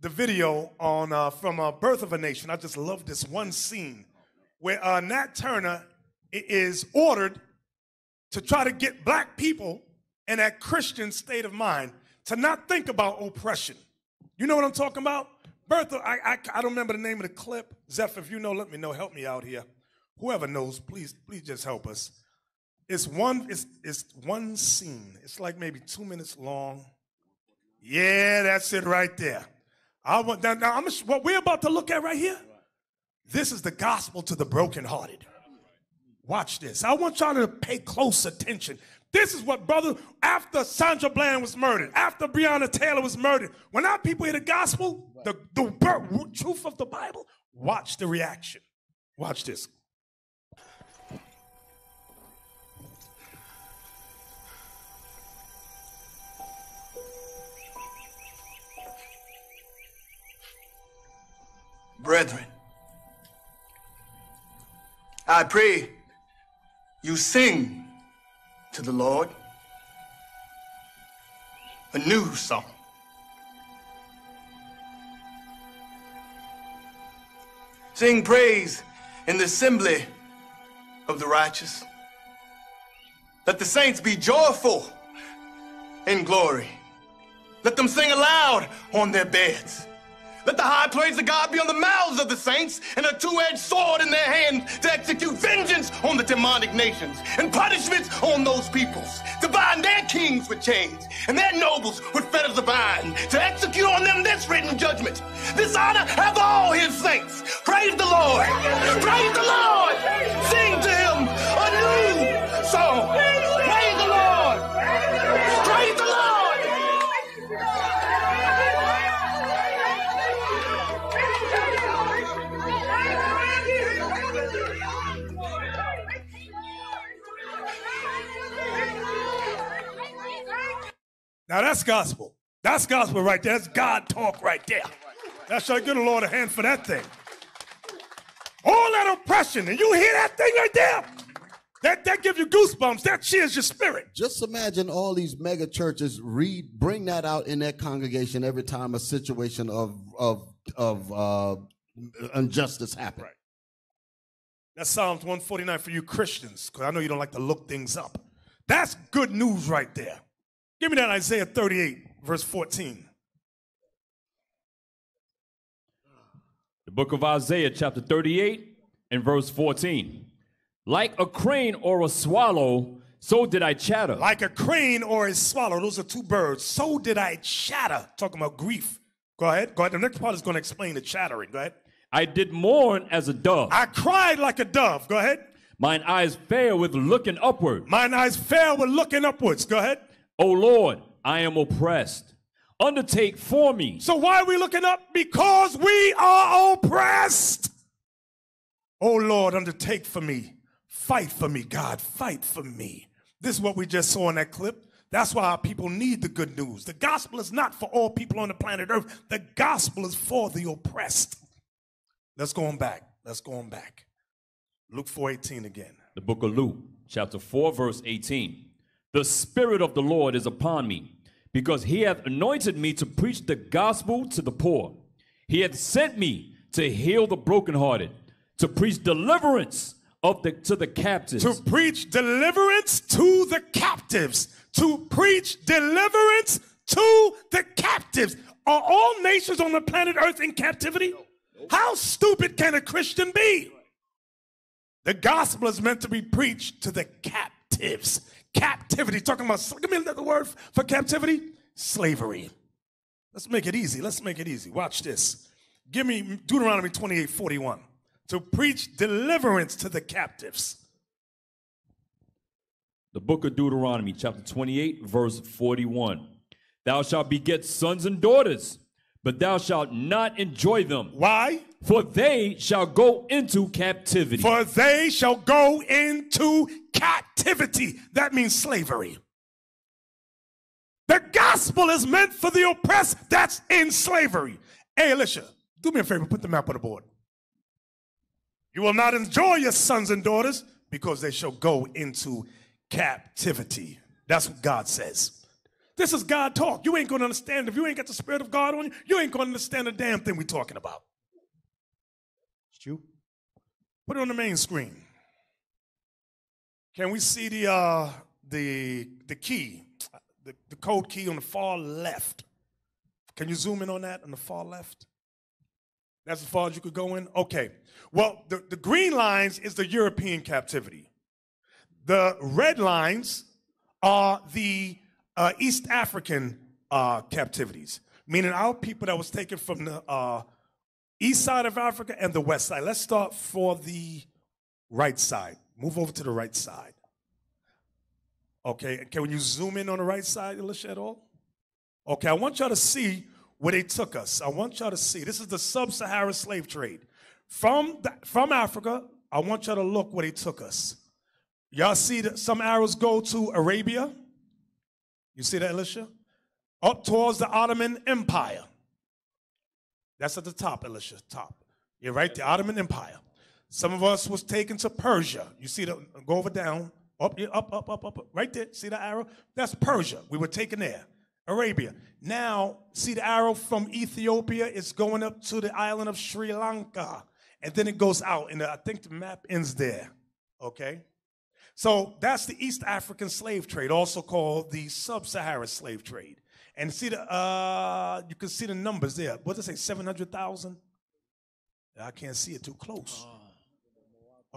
Speaker 1: the video on uh, from uh, Birth of a Nation. I just love this one scene where uh, Nat Turner is ordered to try to get black people in that Christian state of mind to not think about oppression. You know what I'm talking about? Birth of, I, I, I don't remember the name of the clip. Zeph, if you know, let me know. Help me out here. Whoever knows, please, please just help us. It's one, it's, it's one scene. It's like maybe two minutes long. Yeah, that's it right there. I want now, now I'm what we're about to look at right here. This is the gospel to the brokenhearted. Watch this. I want y'all to pay close attention. This is what, brother, after Sandra Bland was murdered, after Breonna Taylor was murdered, when our people hear the gospel, the, the truth of the Bible, watch the reaction. Watch this.
Speaker 4: Brethren, I pray you sing to the Lord a new song. Sing praise in the assembly of the righteous. Let the saints be joyful in glory. Let them sing aloud on their beds. Let the high praise of God be on the mouths of the saints and a two-edged sword in their hand to execute vengeance on the demonic nations and punishments on those peoples, to bind their kings with chains and their nobles with fetters of iron, to execute on them this written judgment. This honor have all his saints. Praise the Lord. Praise the Lord. Sing to him a new song.
Speaker 1: Now that's gospel. That's gospel right there. That's God talk right there. That should give the Lord a hand for that thing. All that oppression, and you hear that thing right there? That that gives you goosebumps. That cheers your spirit.
Speaker 3: Just imagine all these mega churches read, bring that out in their congregation every time a situation of of of uh, injustice happens.
Speaker 1: Right. That's Psalms 149 for you Christians, because I know you don't like to look things up. That's good news right there. Give me that Isaiah 38, verse 14.
Speaker 2: The book of Isaiah, chapter 38, and verse 14. Like a crane or a swallow, so did I chatter.
Speaker 1: Like a crane or a swallow, those are two birds. So did I chatter. Talking about grief. Go ahead. Go ahead. The next part is going to explain the chattering. Go ahead.
Speaker 2: I did mourn as a dove.
Speaker 1: I cried like a dove. Go ahead.
Speaker 2: Mine eyes fail with looking upward.
Speaker 1: Mine eyes fell with looking upwards. Go ahead.
Speaker 2: O Lord, I am oppressed. Undertake for me.
Speaker 1: So why are we looking up? Because we are oppressed. Oh Lord, undertake for me. Fight for me, God. Fight for me. This is what we just saw in that clip. That's why our people need the good news. The gospel is not for all people on the planet Earth. The gospel is for the oppressed. Let's go on back. Let's go on back. Luke 4:18 again.
Speaker 2: The book of Luke, chapter 4, verse 18. The Spirit of the Lord is upon me, because he hath anointed me to preach the gospel to the poor. He hath sent me to heal the brokenhearted, to preach deliverance of the, to the captives,
Speaker 1: To preach deliverance to the captives. To preach deliverance to the captives. Are all nations on the planet Earth in captivity? How stupid can a Christian be? The gospel is meant to be preached to the captives. Captivity. Talking about, give me another word for captivity slavery. Let's make it easy. Let's make it easy. Watch this. Give me Deuteronomy 28 41. To preach deliverance to the captives.
Speaker 2: the book of Deuteronomy, chapter 28, verse 41. Thou shalt beget sons and daughters, but thou shalt not enjoy them,
Speaker 1: Why?
Speaker 2: for they shall go into captivity.
Speaker 1: For they shall go into captivity. That means slavery. The gospel is meant for the oppressed that's in slavery. Hey, Alicia, Do me a favor, put the map on the board. You will not enjoy your sons and daughters because they shall go into captivity. That's what God says. This is God talk. You ain't going to understand. If you ain't got the Spirit of God on you, you ain't going to understand the damn thing we're talking about. Stu, put it on the main screen. Can we see the, uh, the, the key, the, the code key on the far left? Can you zoom in on that on the far left? That's as far as you could go in? Okay. Well, the, the green lines is the European captivity. The red lines are the uh, East African uh, captivities, meaning our people that was taken from the uh, east side of Africa and the west side. Let's start for the right side. Move over to the right side. Okay, can you zoom in on the right side, Alicia, at all? Okay, I want y'all to see where they took us. I want y'all to see. This is the sub-Saharan slave trade. From, the, from Africa, I want y'all to look where they took us. Y'all see that some arrows go to Arabia? You see that, Elisha? Up towards the Ottoman Empire. That's at the top, Elisha, top. You're right, the Ottoman Empire. Some of us was taken to Persia. You see the, go over down, up, up, up, up, up, right there. See the arrow? That's Persia. We were taken there. Arabia. Now, see the arrow from Ethiopia? It's going up to the island of Sri Lanka. And then it goes out, and I think the map ends there. Okay? So that's the East African slave trade, also called the Sub-Saharan slave trade. And see the uh, you can see the numbers there. What does it say? Seven hundred thousand. I can't see it too close.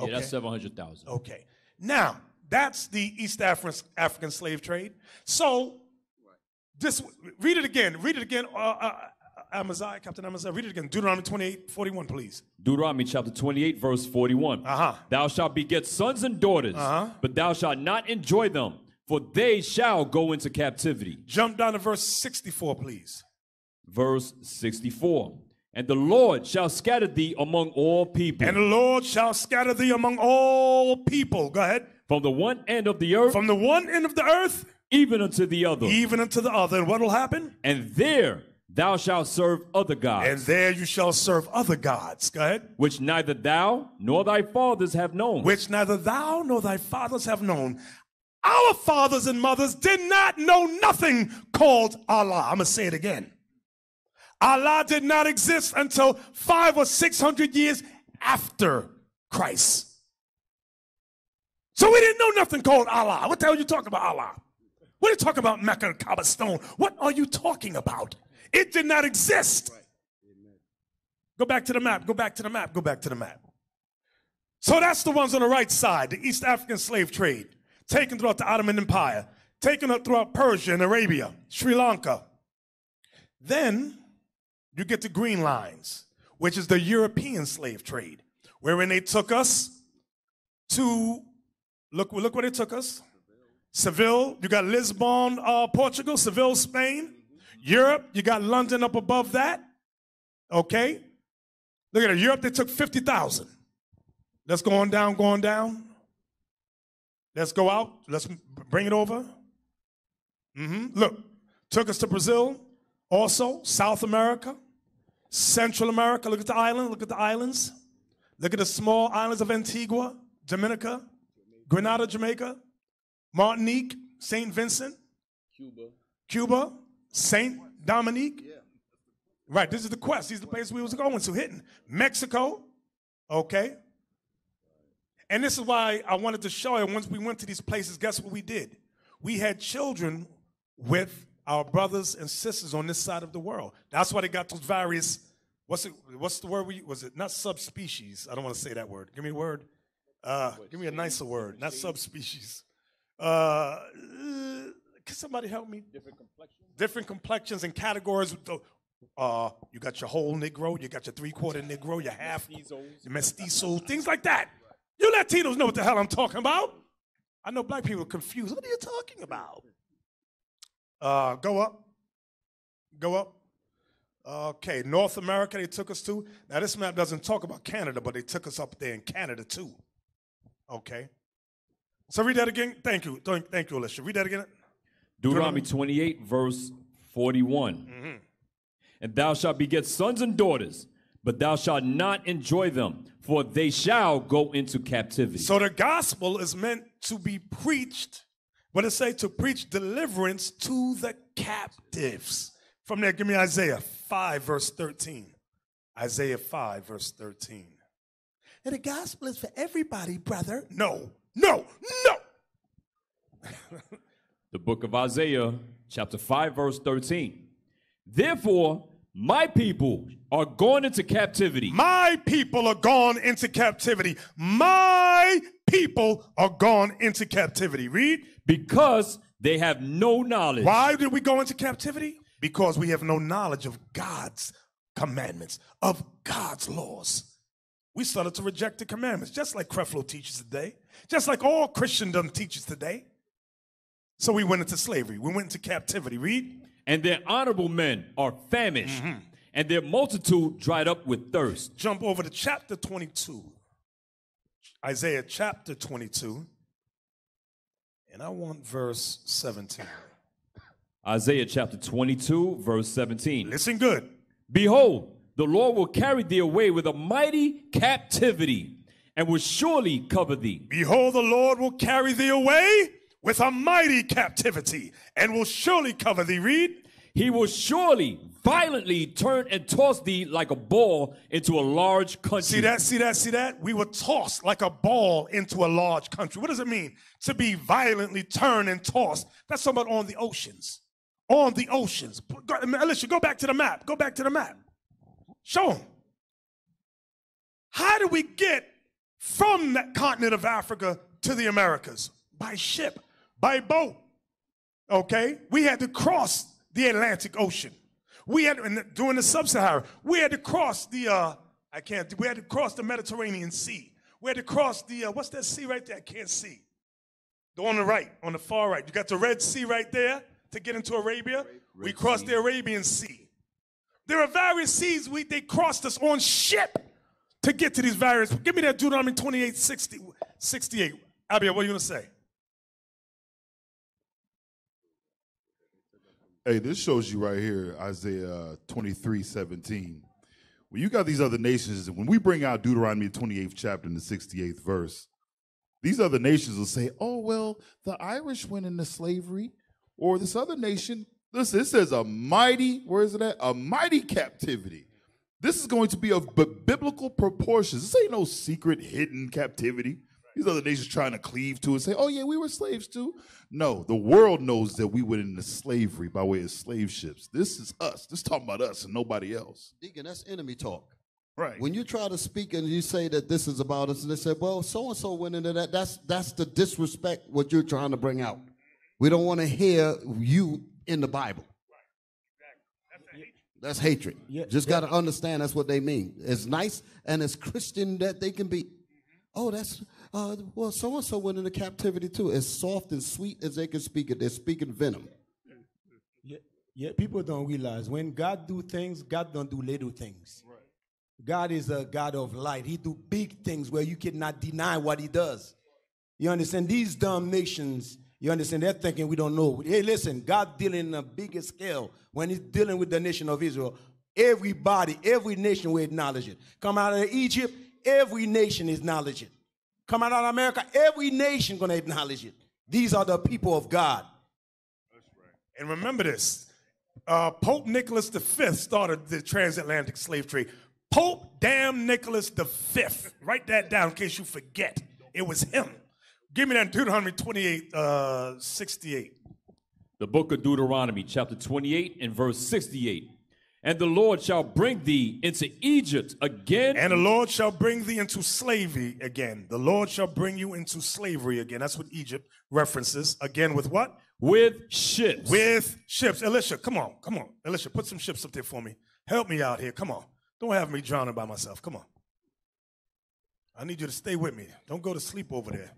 Speaker 2: Yeah, that's 700,000.
Speaker 1: Okay. Now that's the East African African slave trade. So this read it again. Read it again. Uh, uh, Amaziah, Captain Amaziah. Read it again. Deuteronomy 28, 41, please.
Speaker 2: Deuteronomy chapter 28, verse 41.
Speaker 1: Uh-huh.
Speaker 2: Thou shalt beget sons and daughters,
Speaker 1: Uh-huh.
Speaker 2: but thou shalt not enjoy them, for they shall go into captivity.
Speaker 1: Jump down to verse 64, please.
Speaker 2: Verse 64. And the Lord shall scatter thee among all people,
Speaker 1: And the Lord shall scatter thee among all people. Go ahead.
Speaker 2: from the one end of the earth
Speaker 1: From the one end of the earth,
Speaker 2: even unto the other.
Speaker 1: even unto the other. And what will happen?
Speaker 2: and there thou shalt serve other gods,
Speaker 1: And there you shall serve other gods. Go ahead.
Speaker 2: which neither thou nor thy fathers have known.
Speaker 1: Which neither thou nor thy fathers have known. Our fathers and mothers did not know nothing called Allah. I'm going to say it again. Allah did not exist until five or six hundred years after Christ. So we didn't know nothing called Allah. What the hell are you talking about, Allah? What are you talking about, Mecca and Kaaba stone? What are you talking about? It did not exist. Go back to the map, go back to the map, go back to the map. So that's the ones on the right side, the East African slave trade, taken throughout the Ottoman Empire, taken up throughout Persia and Arabia, Sri Lanka. Then you get the green lines, which is the European slave trade, wherein they took us to look, look where they took us. Seville, you got Lisbon, uh, Portugal, Seville, Spain. Europe, you got London up above that. Okay? Look at it. Europe, they took 50,000. Let's go on down, going down. Let's go out. Let's bring it over. Mm-hmm. Look, took us to Brazil, also South America, Central America. Look at the island. Look at the islands. Look at the small islands of Antigua, Dominica, Grenada, Jamaica, Martinique, St. Vincent, Cuba, Cuba, St. Dominique. Right, this is the quest. These are the places we was going to, hitting. Mexico, okay. And this is why I wanted to show you, once we went to these places, guess what we did? We had children with our brothers and sisters on this side of the world. That's why they got those various, what's it, what's the word we, was it not subspecies? I don't want to say that word. Give me a word. Uh, give me a nicer word, not subspecies. Uh, can somebody help me? Different complexions. Different complexions and categories. Uh, you got your whole Negro, you got your three quarter Negro, your half, your mestizo, things like that. You Latinos know what the hell I'm talking about. I know black people are confused. What are you talking about? Uh, go up. Go up. Okay, North America, they took us to. Now, this map doesn't talk about Canada, but they took us up there in Canada too. Okay. So read that again. Thank you. Thank you, Alicia. Read that again.
Speaker 2: Deuteronomy 28, verse 41.
Speaker 1: Mm-hmm.
Speaker 2: And thou shalt beget sons and daughters, but thou shalt not enjoy them, for they shall go into captivity.
Speaker 1: So the gospel is meant to be preached. What it say? To preach deliverance to the captives. From there, give me Isaiah 5, verse 13. Isaiah 5, verse 13. And the gospel is for everybody, brother. No, no, no.
Speaker 2: the book of Isaiah, chapter 5, verse 13. Therefore, my people are going into captivity.
Speaker 1: My people are gone into captivity. My people are gone into captivity. Read.
Speaker 2: Because they have no knowledge.
Speaker 1: Why did we go into captivity? Because we have no knowledge of God's commandments, of God's laws. We started to reject the commandments, just like Creflo teaches today, just like all Christendom teaches today. So we went into slavery. We went into captivity. Read.
Speaker 2: And their honorable men are famished, mm-hmm. and their multitude dried up with thirst.
Speaker 1: Jump over to chapter 22. Isaiah chapter 22. And I want verse 17.
Speaker 2: Isaiah chapter 22, verse 17.
Speaker 1: Listen good.
Speaker 2: Behold, the Lord will carry thee away with a mighty captivity and will surely cover thee.
Speaker 1: Behold, the Lord will carry thee away with a mighty captivity and will surely cover thee. Read.
Speaker 2: He will surely violently turn and toss thee like a ball into a large country.
Speaker 1: See that? See that? See that? We were tossed like a ball into a large country. What does it mean to be violently turned and tossed? That's about on the oceans. On the oceans. Go, Alicia, go back to the map. Go back to the map. Show them. How do we get from that continent of Africa to the Americas? By ship by boat. Okay? We had to cross the Atlantic Ocean. We had during the sub-Sahara, we had to cross the uh, I can't we had to cross the Mediterranean Sea. We had to cross the uh, what's that sea right there? I can't see. The on the right, on the far right. You got the Red Sea right there to get into Arabia. Red we crossed sea. the Arabian Sea. There are various seas we they crossed us on ship to get to these various. Give me that Deuteronomy 28, 60, 68. Abia, what are you gonna say?
Speaker 5: Hey, this shows you right here, Isaiah uh, 23, 17. When you got these other nations, when we bring out Deuteronomy 28th chapter in the 68th verse, these other nations will say, oh, well, the Irish went into slavery, or this other nation, listen, it says a mighty, where is it at? A mighty captivity. This is going to be of biblical proportions. This ain't no secret hidden captivity. These other nations trying to cleave to and say, oh, yeah, we were slaves too. No, the world knows that we went into slavery by way of slave ships. This is us. This is talking about us and nobody else.
Speaker 3: Deacon, that's enemy talk.
Speaker 5: Right.
Speaker 3: When you try to speak and you say that this is about us, and they say, well, so and so went into that, that's, that's the disrespect what you're trying to bring out. We don't want to hear you in the Bible. That's hatred. Yeah, Just got to understand that's what they mean. It's nice and as Christian that they can be. Mm-hmm. Oh, that's uh, well, so and so went into captivity too. As soft and sweet as they can speak it, they're speaking venom.
Speaker 6: Yeah, yeah. People don't realize when God do things, God don't do little things. Right. God is a God of light. He do big things where you cannot deny what He does. You understand? These dumb nations, you understand? They're thinking we don't know. Hey, listen, God dealing in a bigger scale when He's dealing with the nation of Israel. Everybody, every nation will acknowledge it. Come out of Egypt, every nation acknowledge it. Come out of America, every nation gonna acknowledge it. These are the people of God.
Speaker 1: And remember this: uh, Pope Nicholas V started the transatlantic slave trade. Pope damn Nicholas V. Write that down in case you forget. It was him. Give me that Deuteronomy 28, uh, 68.
Speaker 2: The book of Deuteronomy, chapter 28 and verse 68. And the Lord shall bring thee into Egypt again.
Speaker 1: And the Lord shall bring thee into slavery again. The Lord shall bring you into slavery again. That's what Egypt references. Again, with what?
Speaker 2: With ships.
Speaker 1: With ships. Elisha, come on, come on. Elisha, put some ships up there for me. Help me out here. Come on. Don't have me drowning by myself. Come on. I need you to stay with me. Don't go to sleep over there.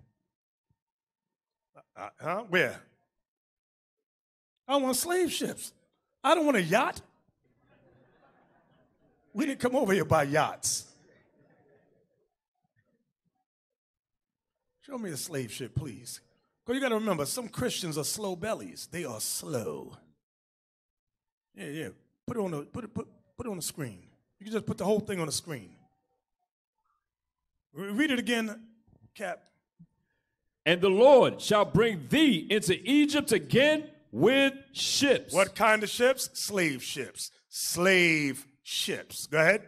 Speaker 1: Uh, huh? Where? I want slave ships. I don't want a yacht. We didn't come over here by yachts. Show me a slave ship, please. Because you got to remember, some Christians are slow bellies. They are slow. Yeah, yeah. Put it on the put it put put it on the screen. You can just put the whole thing on the screen. Re- Read it again, Cap.
Speaker 2: And the Lord shall bring thee into Egypt again with ships.
Speaker 1: What kind of ships? Slave ships. Slave ships. Go ahead.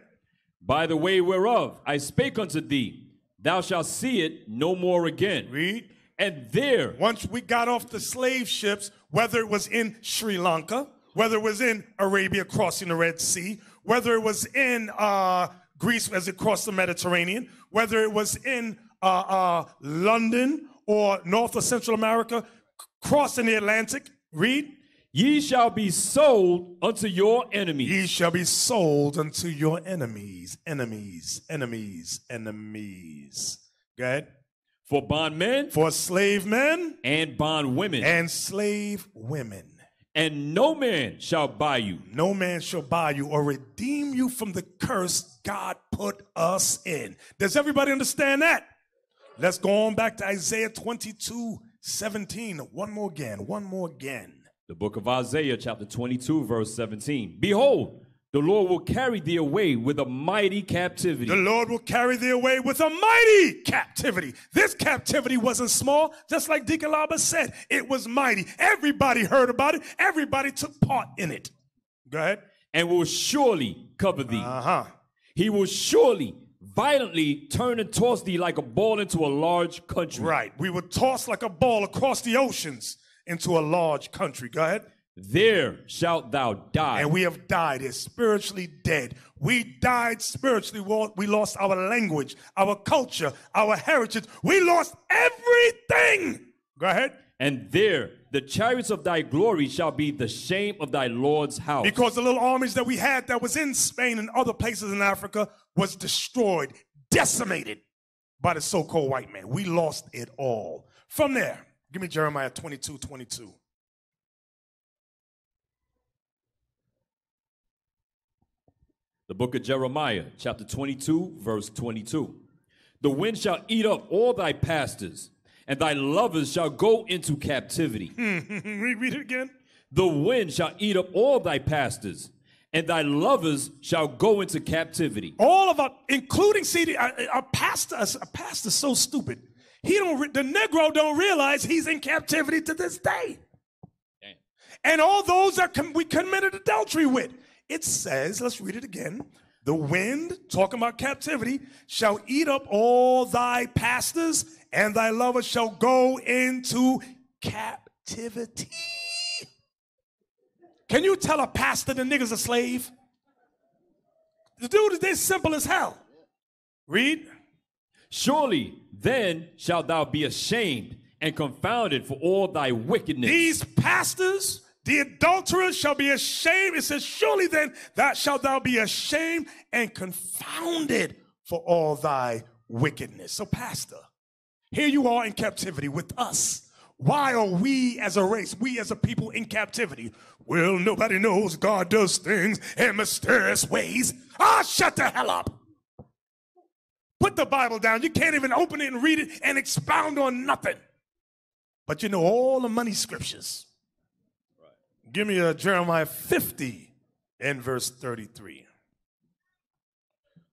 Speaker 2: By the way whereof I spake unto thee, thou shalt see it no more again.
Speaker 1: Read.
Speaker 2: And there
Speaker 1: Once we got off the slave ships, whether it was in Sri Lanka, whether it was in Arabia crossing the Red Sea, whether it was in uh, Greece as it crossed the Mediterranean, whether it was in uh, uh, London or North or Central America, crossing the Atlantic, read,
Speaker 2: ye shall be sold unto your enemies.
Speaker 1: ye shall be sold unto your enemies, enemies, enemies, enemies. Go ahead.
Speaker 2: for bondmen
Speaker 1: For slave men
Speaker 2: and bondwomen.
Speaker 1: and slave women.
Speaker 2: and no man shall buy you.
Speaker 1: No man shall buy you or redeem you from the curse God put us in. Does everybody understand that? Let's go on back to Isaiah 22 17. One more again. One more again.
Speaker 2: The book of Isaiah, chapter 22, verse 17. Behold, the Lord will carry thee away with a mighty captivity.
Speaker 1: The Lord will carry thee away with a mighty captivity. This captivity wasn't small, just like Deacon Laba said. It was mighty. Everybody heard about it, everybody took part in it. Go ahead.
Speaker 2: and will surely cover thee.
Speaker 1: Uh huh.
Speaker 2: He will surely violently turn and toss thee like a ball into a large country.
Speaker 1: Right. We were tossed like a ball across the oceans into a large country. Go ahead.
Speaker 2: There shalt thou die.
Speaker 1: and we have died is spiritually dead. We died spiritually. We lost our language, our culture, our heritage. We lost everything. Go ahead.
Speaker 2: and there the chariots of thy glory shall be the shame of thy Lord's house.
Speaker 1: Because the little armies that we had that was in Spain and other places in Africa was destroyed, decimated by the so-called white man. We lost it all. From there, give me Jeremiah 22, 22.
Speaker 2: The book of Jeremiah, chapter 22, verse 22. The wind shall eat up all thy pastors, and thy lovers shall go into captivity.
Speaker 1: Read read it again.
Speaker 2: The wind shall eat up all thy pastors, and thy lovers shall go into captivity.
Speaker 1: all of our, including see, a pastor, a pastor's so stupid. He don't, re- the Negro don't realize he's in captivity to this day. And all those that com- we committed adultery with. It says, let's read it again. The wind, talking about captivity, shall eat up all thy pastors, and thy lovers shall go into captivity. Can you tell a pastor the nigga's a slave? The dude is this simple as hell. Read.
Speaker 2: Surely then shalt thou be ashamed and confounded for all thy wickedness.
Speaker 1: These pastors, the adulterers, shall be ashamed. It says, Surely then that shalt thou be ashamed and confounded for all thy wickedness. So, Pastor, here you are in captivity with us. Why are we as a race, we as a people in captivity? Well, nobody knows God does things in mysterious ways. Ah, shut the hell up. Put the Bible down. You can't even open it and read it and expound on nothing. But you know all the money scriptures. Give me a Jeremiah 50 and verse 33.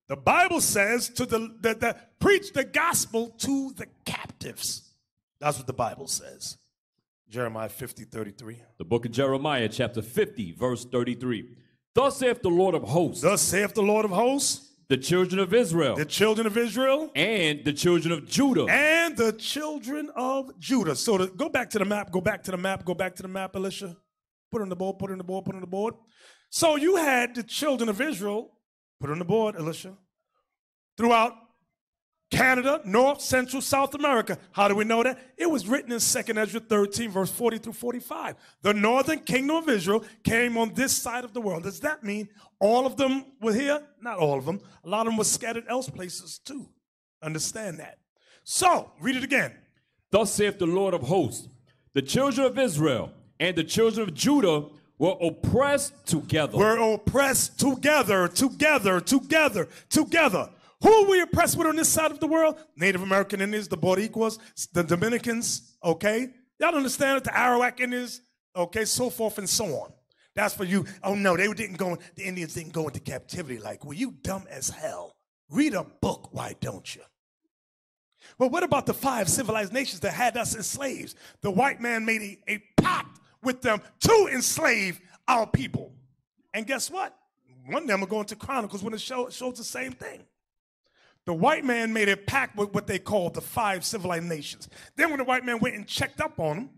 Speaker 1: The Bible says to the, the, the preach the gospel to the captives. That's what the Bible says. Jeremiah 50, 33.
Speaker 2: The book of Jeremiah, chapter 50, verse 33. Thus saith the Lord of hosts,
Speaker 1: Thus saith the Lord of hosts,
Speaker 2: the children of Israel,
Speaker 1: the children of Israel,
Speaker 2: and the children of Judah.
Speaker 1: and the children of Judah. So to go back to the map, go back to the map, go back to the map, Alicia. Put it on the board, put it on the board, put it on the board. So you had the children of Israel, put it on the board, Alicia, throughout Canada, North, Central, South America. How do we know that? It was written in 2nd Ezra 13, verse 40 through 45. The northern kingdom of Israel came on this side of the world. Does that mean all of them were here? Not all of them. A lot of them were scattered else places too. Understand that. So, read it again.
Speaker 2: Thus saith the Lord of hosts, the children of Israel and the children of Judah were oppressed together.
Speaker 1: We're oppressed together, together, together, together. Who are we oppressed with on this side of the world? Native American Indians, the Boricuas, the Dominicans, okay? Y'all understand it? The Arawak Indians, okay, so forth and so on. That's for you. Oh no, they didn't go. The Indians didn't go into captivity. Like, well, you dumb as hell. Read a book, why don't you? Well, what about the five civilized nations that had us as slaves? The white man made a, a pact with them to enslave our people. And guess what? One of them are going to Chronicles when it show, shows the same thing. The white man made a pact with what they called the five civilized nations. Then, when the white man went and checked up on them,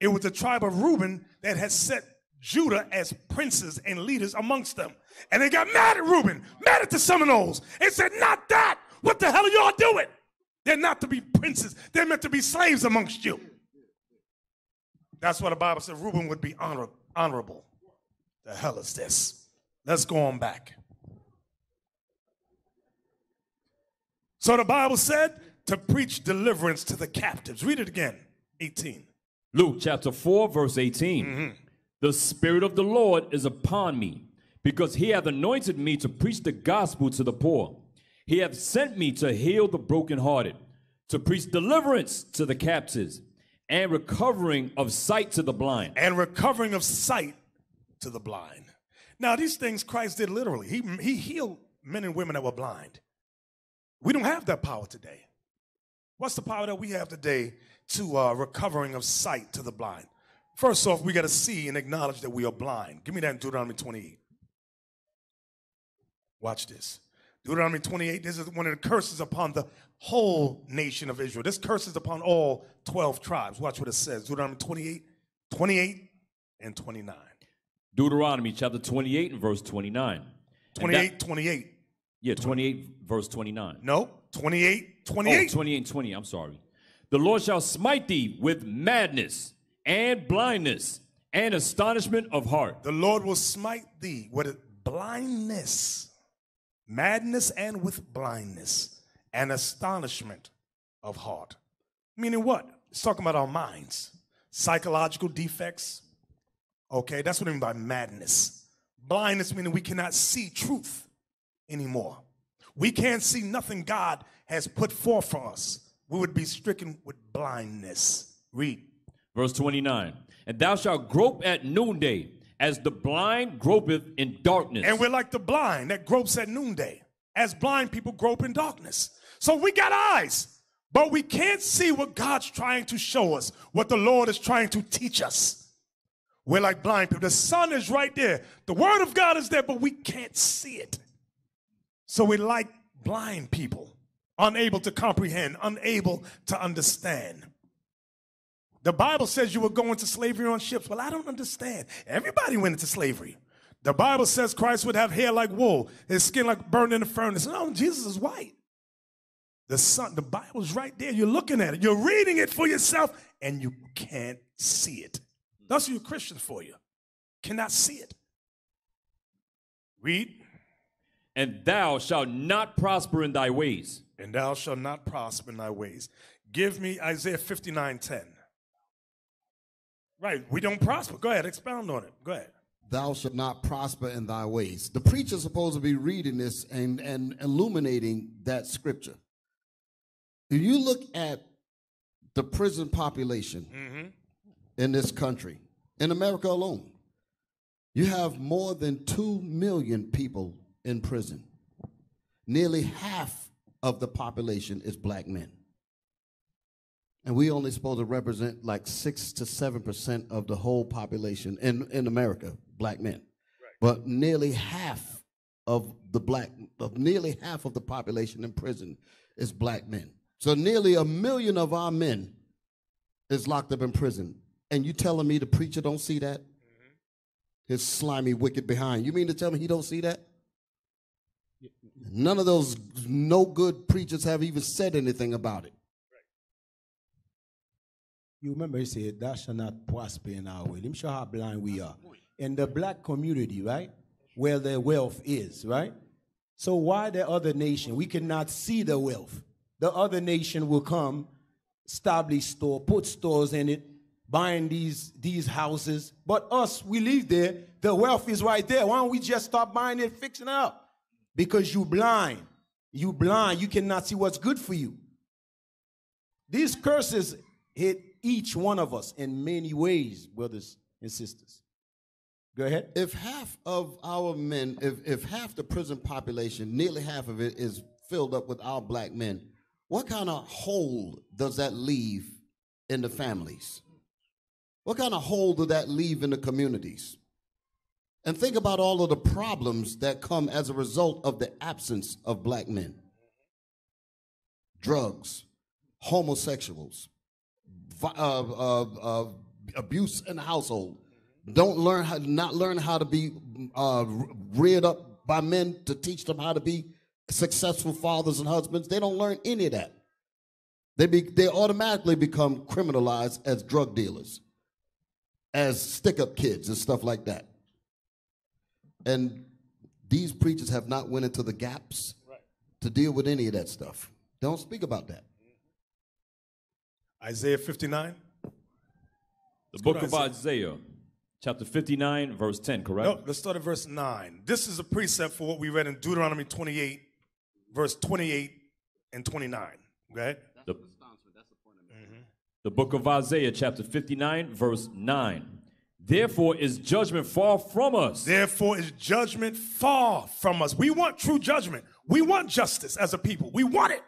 Speaker 1: it was the tribe of Reuben that had set Judah as princes and leaders amongst them. And they got mad at Reuben, mad at the Seminoles, and said, Not that! What the hell are y'all doing? They're not to be princes, they're meant to be slaves amongst you. That's what the Bible said Reuben would be honor- honorable. The hell is this? Let's go on back. So the Bible said to preach deliverance to the captives. Read it again. 18.
Speaker 2: Luke chapter 4, verse 18. Mm-hmm. The Spirit of the Lord is upon me, because he hath anointed me to preach the gospel to the poor. He hath sent me to heal the brokenhearted, to preach deliverance to the captives, and recovering of sight to the blind.
Speaker 1: And recovering of sight to the blind. Now, these things Christ did literally. He, he healed men and women that were blind. We don't have that power today. What's the power that we have today to uh, recovering of sight to the blind? First off, we got to see and acknowledge that we are blind. Give me that in Deuteronomy 28. Watch this. Deuteronomy 28, this is one of the curses upon the whole nation of Israel. This curse is upon all 12 tribes. Watch what it says. Deuteronomy 28, 28, and 29.
Speaker 2: Deuteronomy chapter 28 and verse 29. And
Speaker 1: 28,
Speaker 2: that-
Speaker 1: 28.
Speaker 2: Yeah, 28 verse 29.
Speaker 1: No, 28,
Speaker 2: Oh,
Speaker 1: 28.
Speaker 2: 28 and 20, I'm sorry. The Lord shall smite thee with madness and blindness and astonishment of heart.
Speaker 1: The Lord will smite thee with blindness, madness, and with blindness, and astonishment of heart. Meaning what? It's talking about our minds, psychological defects. Okay, that's what I mean by madness. Blindness meaning we cannot see truth anymore. We can't see nothing God has put forth for us. We would be stricken with blindness. Read.
Speaker 2: Verse 29. And thou shalt grope at noonday, as the blind gropeth in darkness.
Speaker 1: And we're like the blind that gropes at noonday, as blind people grope in darkness. So we got eyes, but we can't see what God's trying to show us, what the Lord is trying to teach us. We're like blind people. The sun is right there, the word of God is there, but we can't see it. So we're like blind people, unable to comprehend, unable to understand. The Bible says you were going to slavery on ships. Well, I don't understand. Everybody went into slavery. The Bible says Christ would have hair like wool, his skin like burned in the furnace. No, Jesus is white. The sun, the Bible's right there. You're looking at it. You're reading it for yourself, and you can't see it. That's what you're Christians for you. Cannot see it. Read.
Speaker 2: And thou shalt not prosper in thy ways.
Speaker 1: and thou shalt not prosper in thy ways. Give me Isaiah 59 10. Right, we don't prosper. Go ahead, expound on it. Go ahead.
Speaker 3: Thou shalt not prosper in thy ways. The preacher's supposed to be reading this and, and illuminating that scripture. If you look at the prison population mm-hmm. in this country, in America alone, you have more than 2 million people in prison. Nearly half of the population is black men. And we only supposed to represent like six to seven percent of the whole population in, in America, black men. But nearly half of the black of nearly half of the population in prison is black men. So nearly a million of our men is locked up in prison. And you telling me the preacher don't see that? Mm-hmm. His slimy wicked behind. You mean to tell me he don't see that? None of those no good preachers have even said anything about it.
Speaker 6: You remember he said, Thou shalt not prosper in our way. Let me show how blind we are. In the black community, right? Where their wealth is, right? So why the other nation? We cannot see the wealth. The other nation will come, establish store, put stores in it, buying these, these houses. But us, we live there, the wealth is right there. Why don't we just stop buying it, fixing it up? Because you blind. You blind. You cannot see what's good for you. These curses hit each one of us in many ways, brothers and sisters. Go ahead.
Speaker 3: If half of our men, if, if half the prison population, nearly half of it is filled up with our black men, what kind of hole does that leave in the families? What kind of hole does that leave in the communities? And think about all of the problems that come as a result of the absence of black men drugs, homosexuals, uh, uh, uh, abuse in the household. Don't learn how, not learn how to be uh, reared up by men to teach them how to be successful fathers and husbands. They don't learn any of that. They be, they automatically become criminalized as drug dealers, as stick-up kids and stuff like that. And these preachers have not went into the gaps to deal with any of that stuff. Don't speak about that.
Speaker 1: Isaiah 59.
Speaker 2: The book
Speaker 1: to
Speaker 2: of Isaiah, chapter 59, verse 10, correct?
Speaker 1: No, let's start at verse 9. This is a precept for what we read in Deuteronomy 28, verse 28 and 29. Okay?
Speaker 2: The, mm-hmm. the book of Isaiah, chapter 59, verse 9. Therefore is judgment far from us.
Speaker 1: Therefore is judgment far from us. We want true judgment. We want justice as a people. We want it.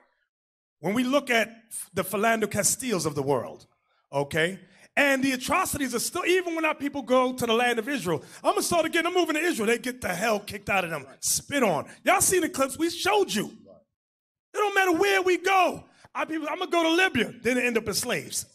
Speaker 1: When we look at the Philando Castiles of the world, okay? And the atrocities are still, even when our people go to the land of Israel, I'm gonna start again, I'm moving to Israel, they get the hell kicked out of them, spit on. Y'all seen the clips, we showed you. It don't matter where we go. Our people, I'm gonna go to Libya, then end up as slaves.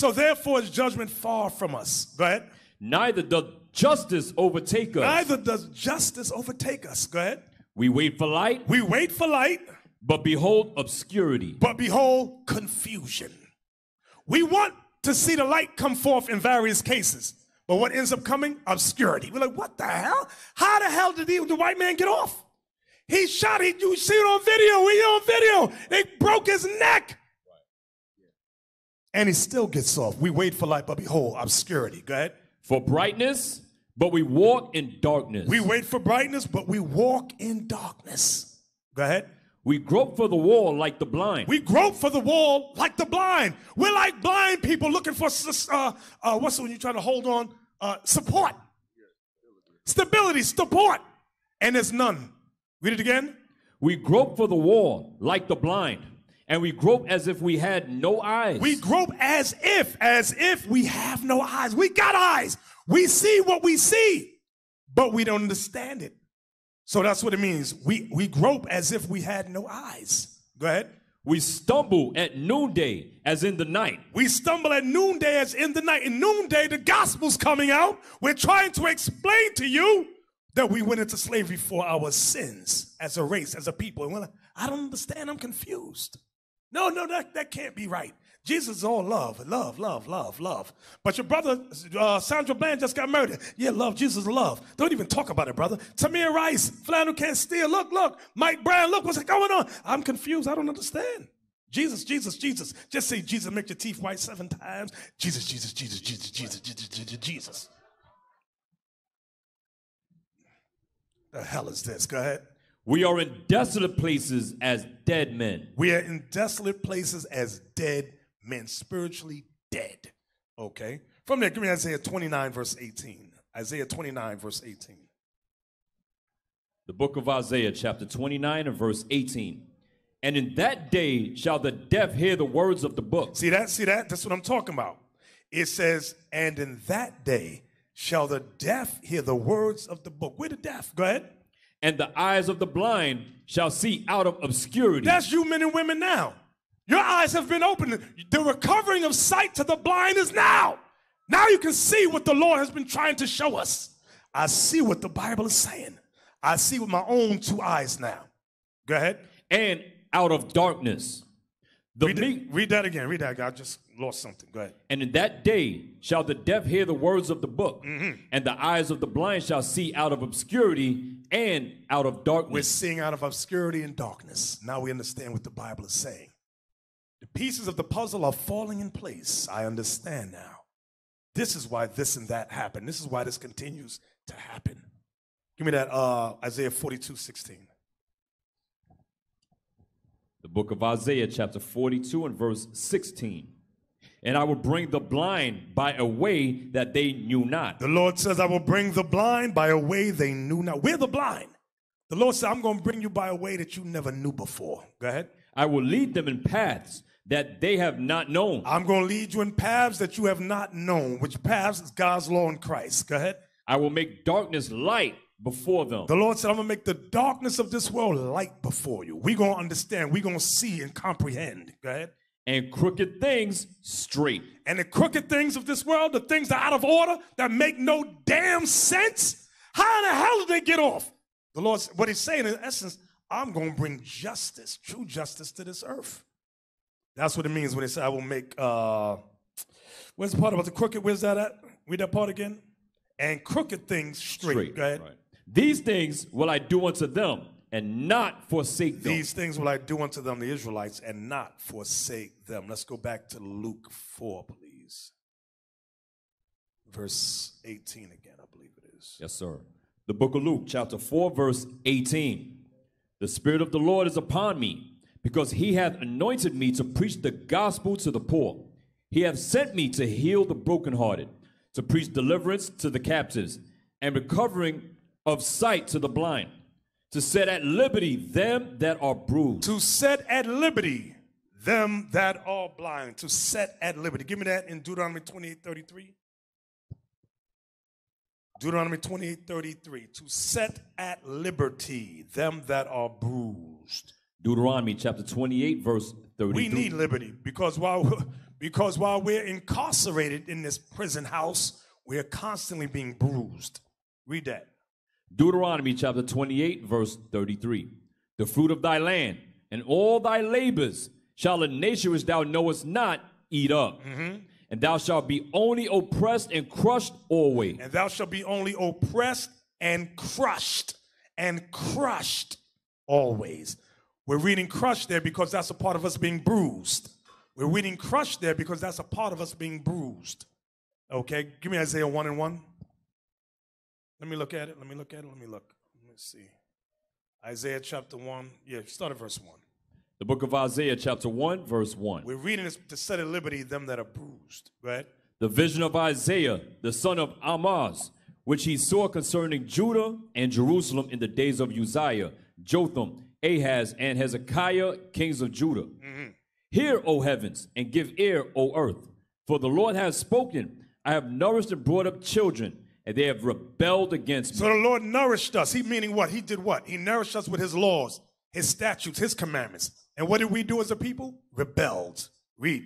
Speaker 1: So therefore is judgment far from us. Go ahead.
Speaker 2: Neither does justice overtake us.
Speaker 1: Neither does justice overtake us. Go ahead.
Speaker 2: We wait for light,
Speaker 1: We wait for light,
Speaker 2: but behold obscurity.
Speaker 1: but behold confusion. We want to see the light come forth in various cases, but what ends up coming? Obscurity. We're like, what the hell? How the hell did the, the white man get off? He shot, he, you see it on video, we on video. They broke his neck. And he still gets off. We wait for light, but behold, obscurity. Go ahead.
Speaker 2: For brightness, but we walk in darkness.
Speaker 1: We wait for brightness, but we walk in darkness. Go ahead.
Speaker 2: We grope for the wall like the blind.
Speaker 1: We grope for the wall like the blind. We're like blind people looking for uh, uh, what's the when you're trying to hold on? Uh, support, stability, support, and there's none. Read it again.
Speaker 2: we grope for the wall like the blind, and we grope as if we had no eyes.
Speaker 1: We grope as if, as if we have no eyes. We got eyes. We see what we see, but we don't understand it. So that's what it means. We we grope as if we had no eyes. Go ahead.
Speaker 2: we stumble at noonday as in the night.
Speaker 1: We stumble at noonday as in the night. In noonday, the gospel's coming out. We're trying to explain to you that we went into slavery for our sins as a race, as a people. And we're like, I don't understand. I'm confused. No, no, that, that can't be right. Jesus is all love, love, love, love, love. But your brother, uh, Sandra Bland, just got murdered. Yeah, love, Jesus love. Don't even talk about it, brother. Tamir Rice, Philando Castile. Look, look. Mike Brown, look what's going on. I'm confused. I don't understand. Jesus, Jesus, Jesus. Just say Jesus, make your teeth white seven times. Jesus, Jesus, Jesus, Jesus, Jesus, Jesus, Jesus, Jesus. The hell is this? Go ahead.
Speaker 2: We are in desolate places as dead men.
Speaker 1: We are in desolate places as dead men, spiritually dead. Okay. From there, give me Isaiah 29, verse 18. Isaiah 29, verse 18.
Speaker 2: The book of Isaiah, chapter 29, and verse 18. And in that day shall the deaf hear the words of the book,
Speaker 1: See that? See that? That's what I'm talking about. It says, and in that day shall the deaf hear the words of the book. We're the deaf. Go ahead.
Speaker 2: And the eyes of the blind shall see out of obscurity.
Speaker 1: That's you men and women now. Your eyes have been opened. The recovering of sight to the blind is now. Now you can see what the Lord has been trying to show us. I see what the Bible is saying. I see with my own two eyes now. Go ahead.
Speaker 2: and out of darkness. The
Speaker 1: Read,
Speaker 2: meek,
Speaker 1: that, read that again. Read that. God just lost something. Go ahead.
Speaker 2: and in that day shall the deaf hear the words of the book,
Speaker 1: Mm-hmm.
Speaker 2: and the eyes of the blind shall see out of obscurity and out of darkness.
Speaker 1: We're seeing out of obscurity and darkness. Now we understand what the Bible is saying. The pieces of the puzzle are falling in place. I understand now. This is why this and that happened. This is why this continues to happen. Give me that uh, Isaiah 42 16.
Speaker 2: The book of Isaiah, chapter 42, and verse 16. And I will bring the blind by a way that they knew not.
Speaker 1: The Lord says, I will bring the blind by a way they knew not. We're the blind. The Lord said, I'm going to bring you by a way that you never knew before. Go ahead.
Speaker 2: I will lead them in paths that they have not known.
Speaker 1: I'm going to lead you in paths that you have not known, which paths is God's law in Christ. Go ahead.
Speaker 2: I will make darkness light before them.
Speaker 1: The Lord said, I'm going to make the darkness of this world light before you. We're going to understand. We're going to see and comprehend. Go ahead.
Speaker 2: And crooked things straight.
Speaker 1: And the crooked things of this world, the things that are out of order, that make no damn sense, how in the hell did they get off? The Lord, what he's saying in essence, I'm going to bring justice, true justice to this earth. That's what it means when they say, I will make, uh, where's the part about the crooked? Where's that at? Read that part again. And crooked things straight.
Speaker 2: Straight.
Speaker 1: Go ahead.
Speaker 2: Right. These things will I do unto them, and not forsake them.
Speaker 1: These things will I do unto them, the Israelites, and not forsake them. Let's go back to Luke 4, please. Verse 18 again, I believe it is.
Speaker 2: Yes, sir. The book of Luke, chapter 4, verse 18. The Spirit of the Lord is upon me, because he hath anointed me to preach the gospel to the poor. He hath sent me to heal the brokenhearted, to preach deliverance to the captives, and recovering of sight to the blind, to set at liberty them that are bruised.
Speaker 1: To set at liberty them that are blind. To set at liberty. Give me that in Deuteronomy 28 33. Deuteronomy 28 33. To set at liberty them that are bruised.
Speaker 2: Deuteronomy chapter 28, verse 33.
Speaker 1: We need liberty because while because while we're incarcerated in this prison house, we're constantly being bruised. Read that.
Speaker 2: Deuteronomy chapter 28, verse 33. The fruit of thy land and all thy labors shall a nation which thou knowest not eat up. Mm-hmm. And thou shalt be only oppressed and crushed always.
Speaker 1: And thou shalt be only oppressed and crushed and crushed always. We're reading crushed there because that's a part of us being bruised. We're reading crushed there because that's a part of us being bruised. Okay, give me Isaiah 1 and 1. Let me look at it. Let me look at it. Let me look. Let me see. Isaiah chapter 1. Yeah, start at verse 1.
Speaker 2: The book of Isaiah chapter 1, verse 1.
Speaker 1: We're reading this to set at liberty them that are bruised. Right?
Speaker 2: The vision of Isaiah, the son of Amoz, which he saw concerning Judah and Jerusalem in the days of Uzziah, Jotham, Ahaz, and Hezekiah, kings of Judah. Mm-hmm. Hear, O heavens, and give ear, O earth. For the Lord has spoken. I have nourished and brought up children, and they have rebelled against me.
Speaker 1: So the Lord nourished us. He meaning what? He did what? He nourished us with his laws, his statutes, his commandments. And what did we do as a people? Rebelled. Read.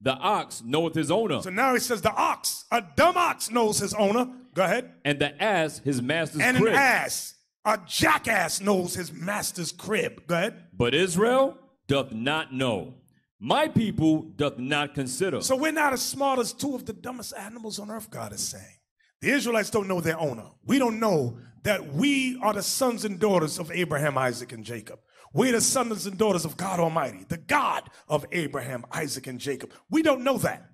Speaker 2: The ox knoweth his owner,
Speaker 1: So now he says the ox, a dumb ox knows his owner. Go ahead.
Speaker 2: and the ass his master's crib.
Speaker 1: And an ass, a jackass knows his master's crib. Go ahead.
Speaker 2: But Israel doth not know. My people doth not consider.
Speaker 1: So we're not as smart as two of the dumbest animals on earth, God is saying. The Israelites don't know their owner. We don't know that we are the sons and daughters of Abraham, Isaac, and Jacob. We're the sons and daughters of God Almighty, the God of Abraham, Isaac, and Jacob. We don't know that.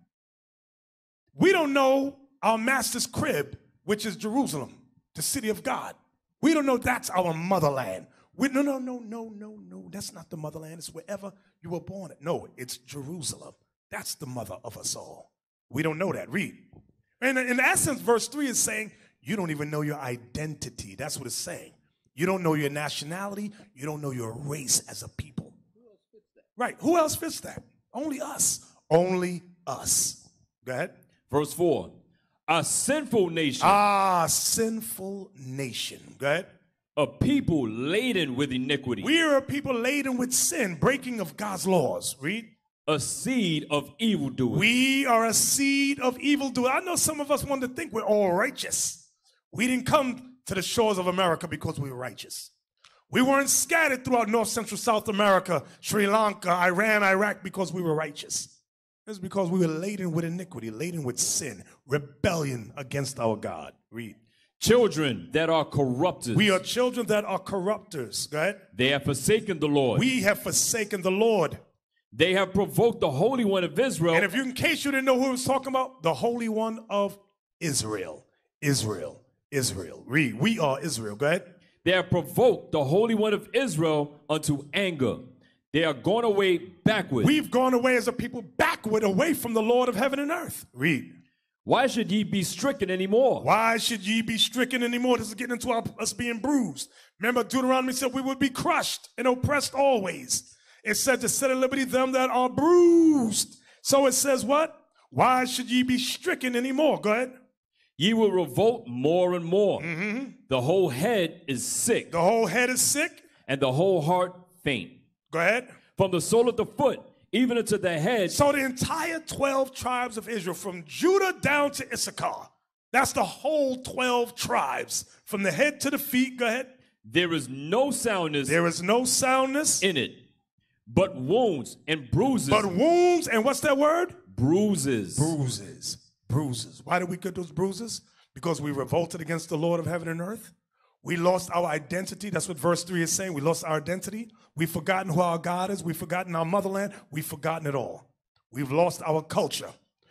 Speaker 1: We don't know our master's crib, which is Jerusalem, the city of God. We don't know that's our motherland. We, no, no, no, no, no, no. That's not the motherland. It's wherever you were born. No, it's Jerusalem. That's the mother of us all. We don't know that. Read. And in essence, verse 3 is saying, you don't even know your identity. That's what it's saying. You don't know your nationality. You don't know your race as a people. Right. Who else fits that? Only us. Only us. Go ahead.
Speaker 2: Verse 4 A sinful nation,
Speaker 1: Ah, sinful nation. Go ahead.
Speaker 2: a people laden with iniquity,
Speaker 1: We are a people laden with sin, breaking of God's laws. Read.
Speaker 2: A seed of evildoers.
Speaker 1: We are a seed of evildoer. I know some of us want to think we're all righteous. We didn't come to the shores of America because we were righteous. We weren't scattered throughout North Central South America, Sri Lanka, Iran, Iraq because we were righteous. It's because we were laden with iniquity, laden with sin, rebellion against our God. Read.
Speaker 2: Children that are corrupted,
Speaker 1: We are children that are corrupters. Go ahead.
Speaker 2: they have forsaken the Lord.
Speaker 1: We have forsaken the Lord.
Speaker 2: They have provoked the Holy One of Israel.
Speaker 1: And if you, in case you didn't know who he was talking about, the Holy One of Israel. Israel. Israel. Read. We are Israel. Go ahead.
Speaker 2: They have provoked the Holy One of Israel unto anger. They They are gone away backward.
Speaker 1: We've gone away as a people backward away from the Lord of heaven and earth. Read.
Speaker 2: Why should ye be stricken anymore?
Speaker 1: Why should ye be stricken anymore? This is getting into our, us being bruised. Remember, Deuteronomy said we would be crushed and oppressed always. It said to set at liberty them that are bruised. So it says what? Why should ye be stricken anymore? Go ahead.
Speaker 2: Ye will revolt more and more. Mm-hmm. The whole head is sick,
Speaker 1: The whole head is sick.
Speaker 2: and the whole heart faint.
Speaker 1: Go ahead.
Speaker 2: From the sole of the foot even unto the head,
Speaker 1: So the entire 12 tribes of Israel, from Judah down to Issachar, that's the whole 12 tribes, from the head to the feet. Go ahead.
Speaker 2: there is no soundness
Speaker 1: There is no soundness,
Speaker 2: in it, but wounds and bruises.
Speaker 1: but wounds, and what's that word?
Speaker 2: bruises.
Speaker 1: Bruises. Bruises. Why did we get those bruises? Because we revolted against the Lord of heaven and earth. We lost our identity. That's what verse 3 is saying. We lost our identity. We've forgotten who our God is. We've forgotten our motherland. We've forgotten it all. We've lost our culture.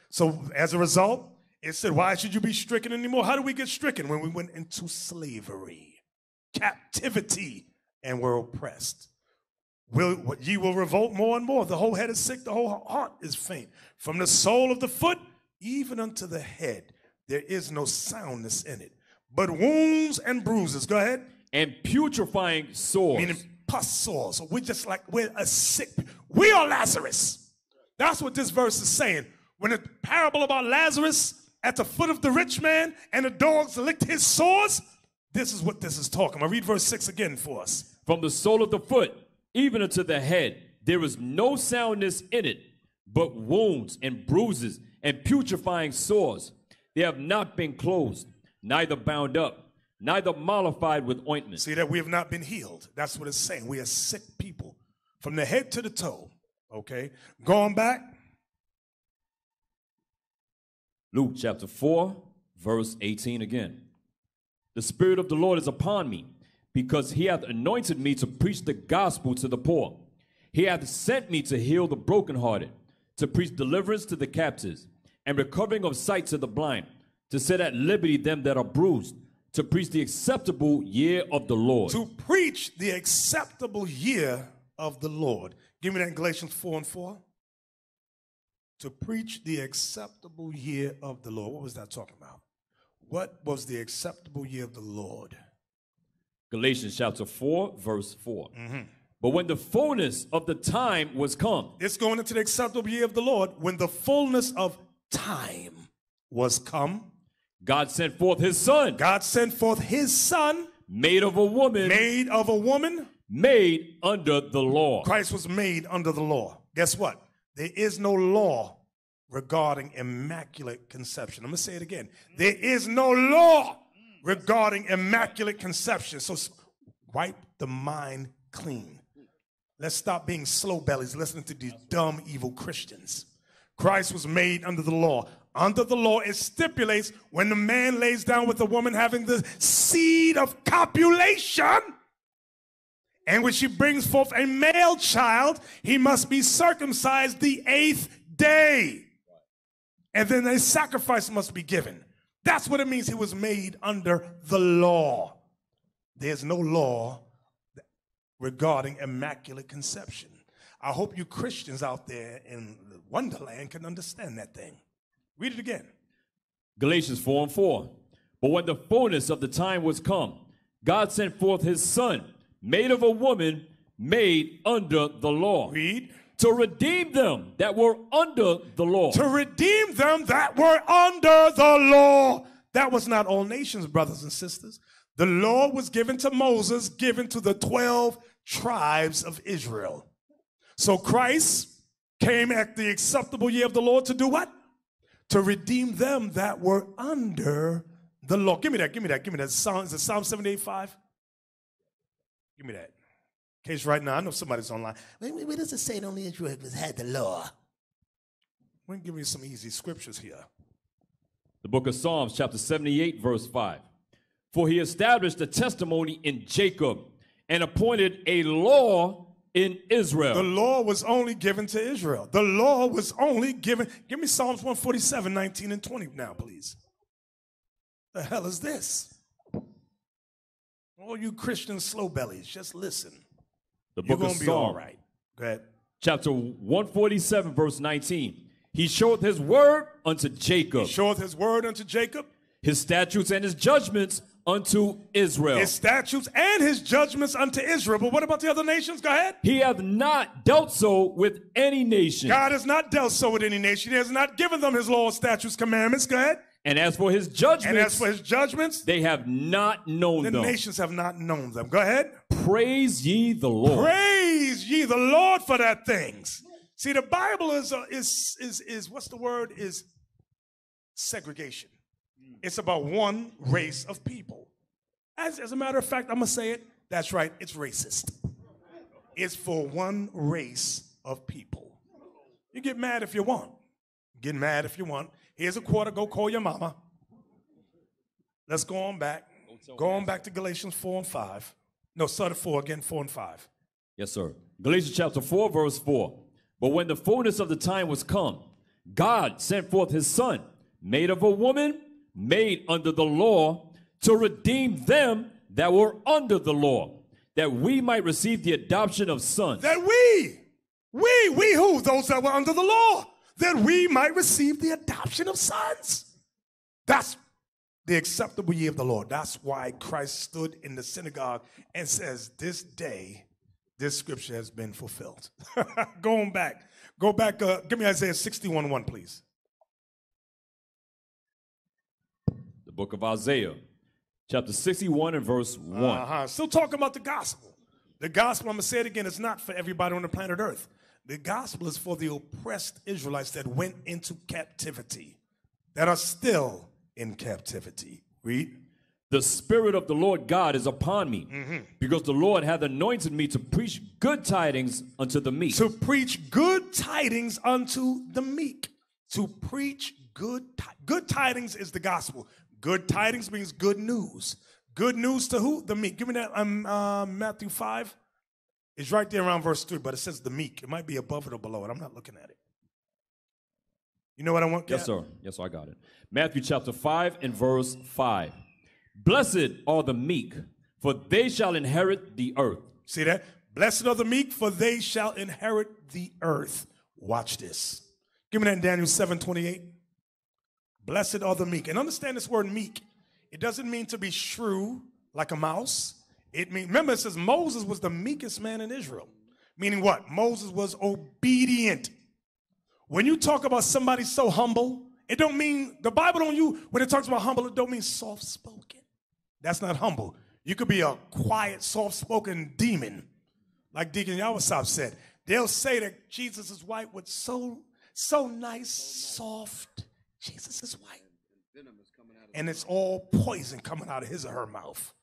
Speaker 1: So as a result, it said, Why should you be stricken anymore? How did we get stricken? When we went into slavery, captivity, and were oppressed. Will ye will revolt more and more. The whole head is sick, the whole heart is faint. From the sole of the foot even unto the head, there is no soundness in it, but wounds and bruises. Go ahead.
Speaker 2: and putrefying sores.
Speaker 1: Meaning pus sores. So we're just like we're a sick. We are Lazarus. That's what this verse is saying. When the parable about Lazarus at the foot of the rich man and the dogs licked his sores, this is what this is talking. I'm gonna read verse six again for us.
Speaker 2: From the sole of the foot even unto the head, there is no soundness in it, but wounds and bruises and putrefying sores. They have not been closed, neither bound up, neither mollified with ointment.
Speaker 1: See that we have not been healed. That's what it's saying. We are sick people from the head to the toe. Okay. Going back.
Speaker 2: Luke chapter 4, verse 18 again. The Spirit of the Lord is upon me, because he hath anointed me to preach the gospel to the poor. He hath sent me to heal the brokenhearted, to preach deliverance to the captives, and recovering of sight to the blind, to set at liberty them that are bruised, to preach the acceptable year of the Lord.
Speaker 1: To preach the acceptable year of the Lord. Give me that in Galatians 4 and 4. To preach the acceptable year of the Lord. What was that talking about? What was the acceptable year of the Lord?
Speaker 2: Galatians chapter 4, verse 4. Mm-hmm. But when the fullness of the time was come,
Speaker 1: It's going into the acceptable year of the Lord when the fullness of time was come.
Speaker 2: God sent forth his son,
Speaker 1: God sent forth his son,
Speaker 2: made of a woman,
Speaker 1: made of a woman.
Speaker 2: made under the law.
Speaker 1: Christ was made under the law. Guess what? There is no law regarding immaculate conception. I'm going to say it again. There is no law regarding immaculate conception. So wipe the mind clean. Let's stop being slow bellies listening to these dumb, evil Christians. Christ was made under the law. Under the law, it stipulates when the man lays down with the woman having the seed of copulation, and when she brings forth a male child, he must be circumcised the eighth day. And then a sacrifice must be given. That's what it means he was made under the law. There's no law regarding immaculate conception. I hope you Christians out there in Wonderland can understand that thing. Read it again.
Speaker 2: Galatians 4 and 4. But when the fullness of the time was come, God sent forth his son, made of a woman, made under the law,
Speaker 1: Read.
Speaker 2: To redeem them that were under the law.
Speaker 1: To redeem them that were under the law. That was not all nations, brothers and sisters. The law was given to Moses, given to the 12 tribes of Israel. So Christ came at the acceptable year of the Lord to do what? To redeem them that were under the law. Give me that, give me that, give me that. Psalm, is it Psalm 78 5? Give me that. In case right now, I know somebody's online. Wait, wait, where does it say only Israel was had the law? We're going to give you some easy scriptures here.
Speaker 2: The book of Psalms, chapter 78, verse 5. For he established a testimony in Jacob and appointed a law in Israel.
Speaker 1: The law was only given to Israel. The law was only given. Give me Psalms 147, 19 and 20 now, please. The hell is this? All you Christian slow bellies, just listen.
Speaker 2: The book of
Speaker 1: to be
Speaker 2: Psalms,
Speaker 1: right. Go ahead.
Speaker 2: chapter 147, verse 19. He showeth his word unto Jacob, He
Speaker 1: Showeth his word unto Jacob,
Speaker 2: his statutes and his judgments unto Israel.
Speaker 1: his statutes and his judgments unto Israel. But what about the other nations? Go ahead.
Speaker 2: He hath not dealt so with any nation.
Speaker 1: God has not dealt so with any nation. He has not given them his laws, statutes, commandments. Go ahead.
Speaker 2: And as for his judgments,
Speaker 1: And as for his judgments,
Speaker 2: they have not known
Speaker 1: the
Speaker 2: them.
Speaker 1: nations have not known them. Go ahead.
Speaker 2: Praise ye the Lord.
Speaker 1: Praise ye the Lord for that things. See, the Bible is uh, is is is what's the word? Is segregation. It's about one race of people. As, as a matter of fact, I'm gonna say it. That's right. It's racist. It's for one race of people. You get mad if you want. Get mad if you want. Here's a quarter. Go call your mama. Let's go on back. Go on back to Galatians 4 and 5. No, start at 4 again, 4 and 5.
Speaker 2: Yes, sir. Galatians chapter 4, verse 4. But when the fullness of the time was come, God sent forth his son, made of a woman, made under the law, to redeem them that were under the law, that we might receive the adoption of sons.
Speaker 1: That we, we, we who? Those that were under the law, that we might receive the adoption of sons. That's the acceptable year of the Lord. That's why Christ stood in the synagogue and says, This day, this scripture has been fulfilled. Going back, go back, uh, give me Isaiah 61 1, please.
Speaker 2: the book of Isaiah, chapter 61 and verse 1.
Speaker 1: Uh-huh. Still talking about the gospel. The gospel, I'm going to say it again, is not for everybody on the planet Earth. The gospel is for the oppressed Israelites that went into captivity, that are still in captivity. Read.
Speaker 2: The Spirit of the Lord God is upon me, because the Lord hath anointed me to preach good tidings unto the meek.
Speaker 1: To preach good tidings unto the meek. To preach good good tidings is the gospel. Good tidings means good news. Good news to who? The meek. Give me that um, uh, Matthew 5. It's right there around verse 3, but it says the meek. It might be above it or below it. I'm not looking at it. You know what I want?
Speaker 2: Yes, sir. Yes, sir, I got it. Matthew chapter 5 and verse 5. Blessed are the meek, for they shall inherit the earth.
Speaker 1: See that? Blessed are the meek, for they shall inherit the earth. Watch this. Give me that in Daniel 7 28. Blessed are the meek. And understand this word meek. It doesn't mean to be shrew like a mouse. It means, remember, it says Moses was the meekest man in Israel. Meaning what? Moses was obedient. When you talk about somebody so humble, it don't mean, the Bible don't use, when it talks about humble, it don't mean soft spoken. That's not humble. You could be a quiet, soft spoken demon, like Deacon Yawasab said. They'll say that Jesus is white with so, so nice, soft. Jesus is white. And it's all poison coming out of his or her mouth.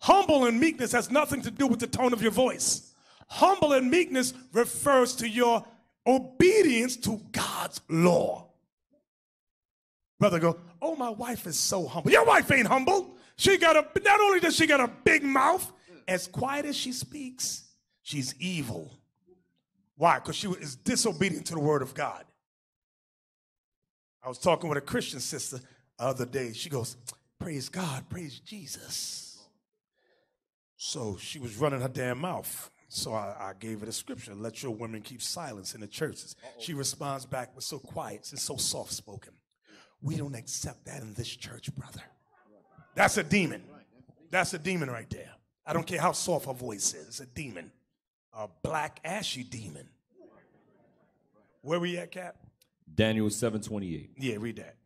Speaker 1: Humble and meekness has nothing to do with the tone of your voice. Humble and meekness refers to your obedience to God's law. Brother go, oh, my wife is so humble. Your wife ain't humble. She got a, not only does she got a big mouth, as quiet as she speaks, she's evil. Why? Because she is disobedient to the word of God. I was talking with a Christian sister the other day. She goes, praise God, praise Jesus. So she was running her damn mouth. So I, I gave her the scripture, let your women keep silence in the churches. She responds back with so quiet and so soft spoken. We don't accept that in this church, brother. That's a demon. That's a demon right there. I don't care how soft her voice is. It's a demon. A black ashy demon. Where we at, Cap?
Speaker 2: Daniel 7:28.
Speaker 1: Yeah, read that.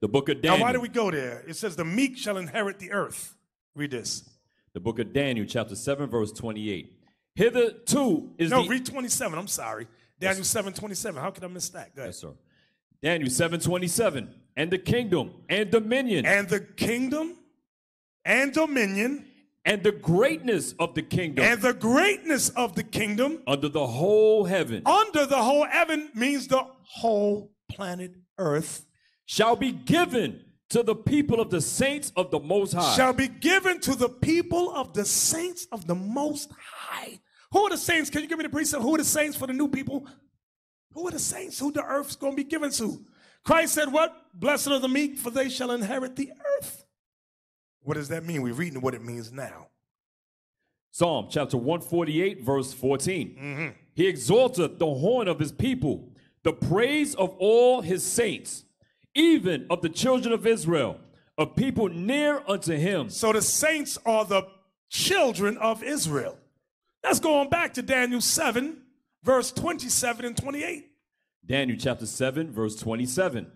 Speaker 2: The book of Daniel.
Speaker 1: Now,
Speaker 2: Daniel.
Speaker 1: why do we go there? It says the meek shall inherit the earth. Read this.
Speaker 2: The book of Daniel, chapter 7, verse 28. Hitherto is
Speaker 1: No,
Speaker 2: the
Speaker 1: read 27. I'm sorry. Daniel 7 27. How could I miss that? Go ahead.
Speaker 2: Yes, sir. Daniel 7 27. And the kingdom and dominion And
Speaker 1: the kingdom and dominion And
Speaker 2: the greatness of the kingdom
Speaker 1: and the greatness of the kingdom
Speaker 2: under the whole heaven
Speaker 1: under the whole heaven means the whole planet earth
Speaker 2: shall be given to the people of the saints of the Most High.
Speaker 1: shall be given to the people of the saints of the most high. Who are the saints? Can you give me the precept? Who are the saints for the new people? Who are the saints who the earth's going to be given to? Christ said what? Blessed are the meek for they shall inherit the earth. What does that mean? We're reading what it means now.
Speaker 2: Psalm chapter 148, verse 14. Mm-hmm. He exalteth the horn of his people, the praise of all his saints, even of the children of Israel, a people near unto him.
Speaker 1: So the saints are the children of Israel. That's going back to Daniel 7, verse 27 and 28.
Speaker 2: Daniel chapter 7, verse 27.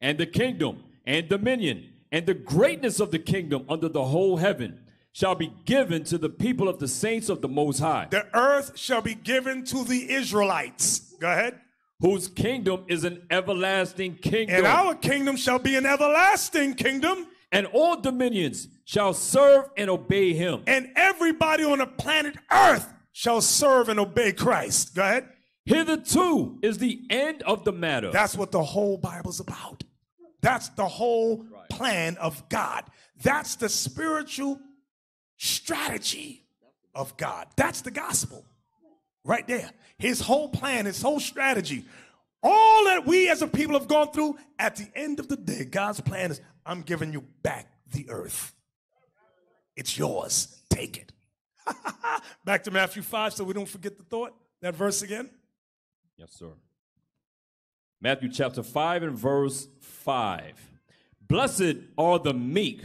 Speaker 2: And the kingdom and dominion and the greatness of the kingdom under the whole heaven shall be given to the people of the saints of the Most High,
Speaker 1: The earth shall be given to the Israelites. Go ahead.
Speaker 2: Whose kingdom is an everlasting kingdom.
Speaker 1: And our kingdom shall be an everlasting kingdom,
Speaker 2: and all dominions shall serve and obey him.
Speaker 1: and everybody on the planet earth shall serve and obey Christ. Go ahead.
Speaker 2: Hitherto is the end of the matter.
Speaker 1: That's what the whole Bible's about. That's the whole plan of God. That's the spiritual strategy of God. That's the gospel right there. His whole plan, his whole strategy. All that we as a people have gone through, at the end of the day, God's plan is I'm giving you back the earth. It's yours. Take it. back to Matthew 5 so we don't forget the thought. That verse again.
Speaker 2: Yes, sir. Matthew chapter 5 and verse 5. Blessed are the meek,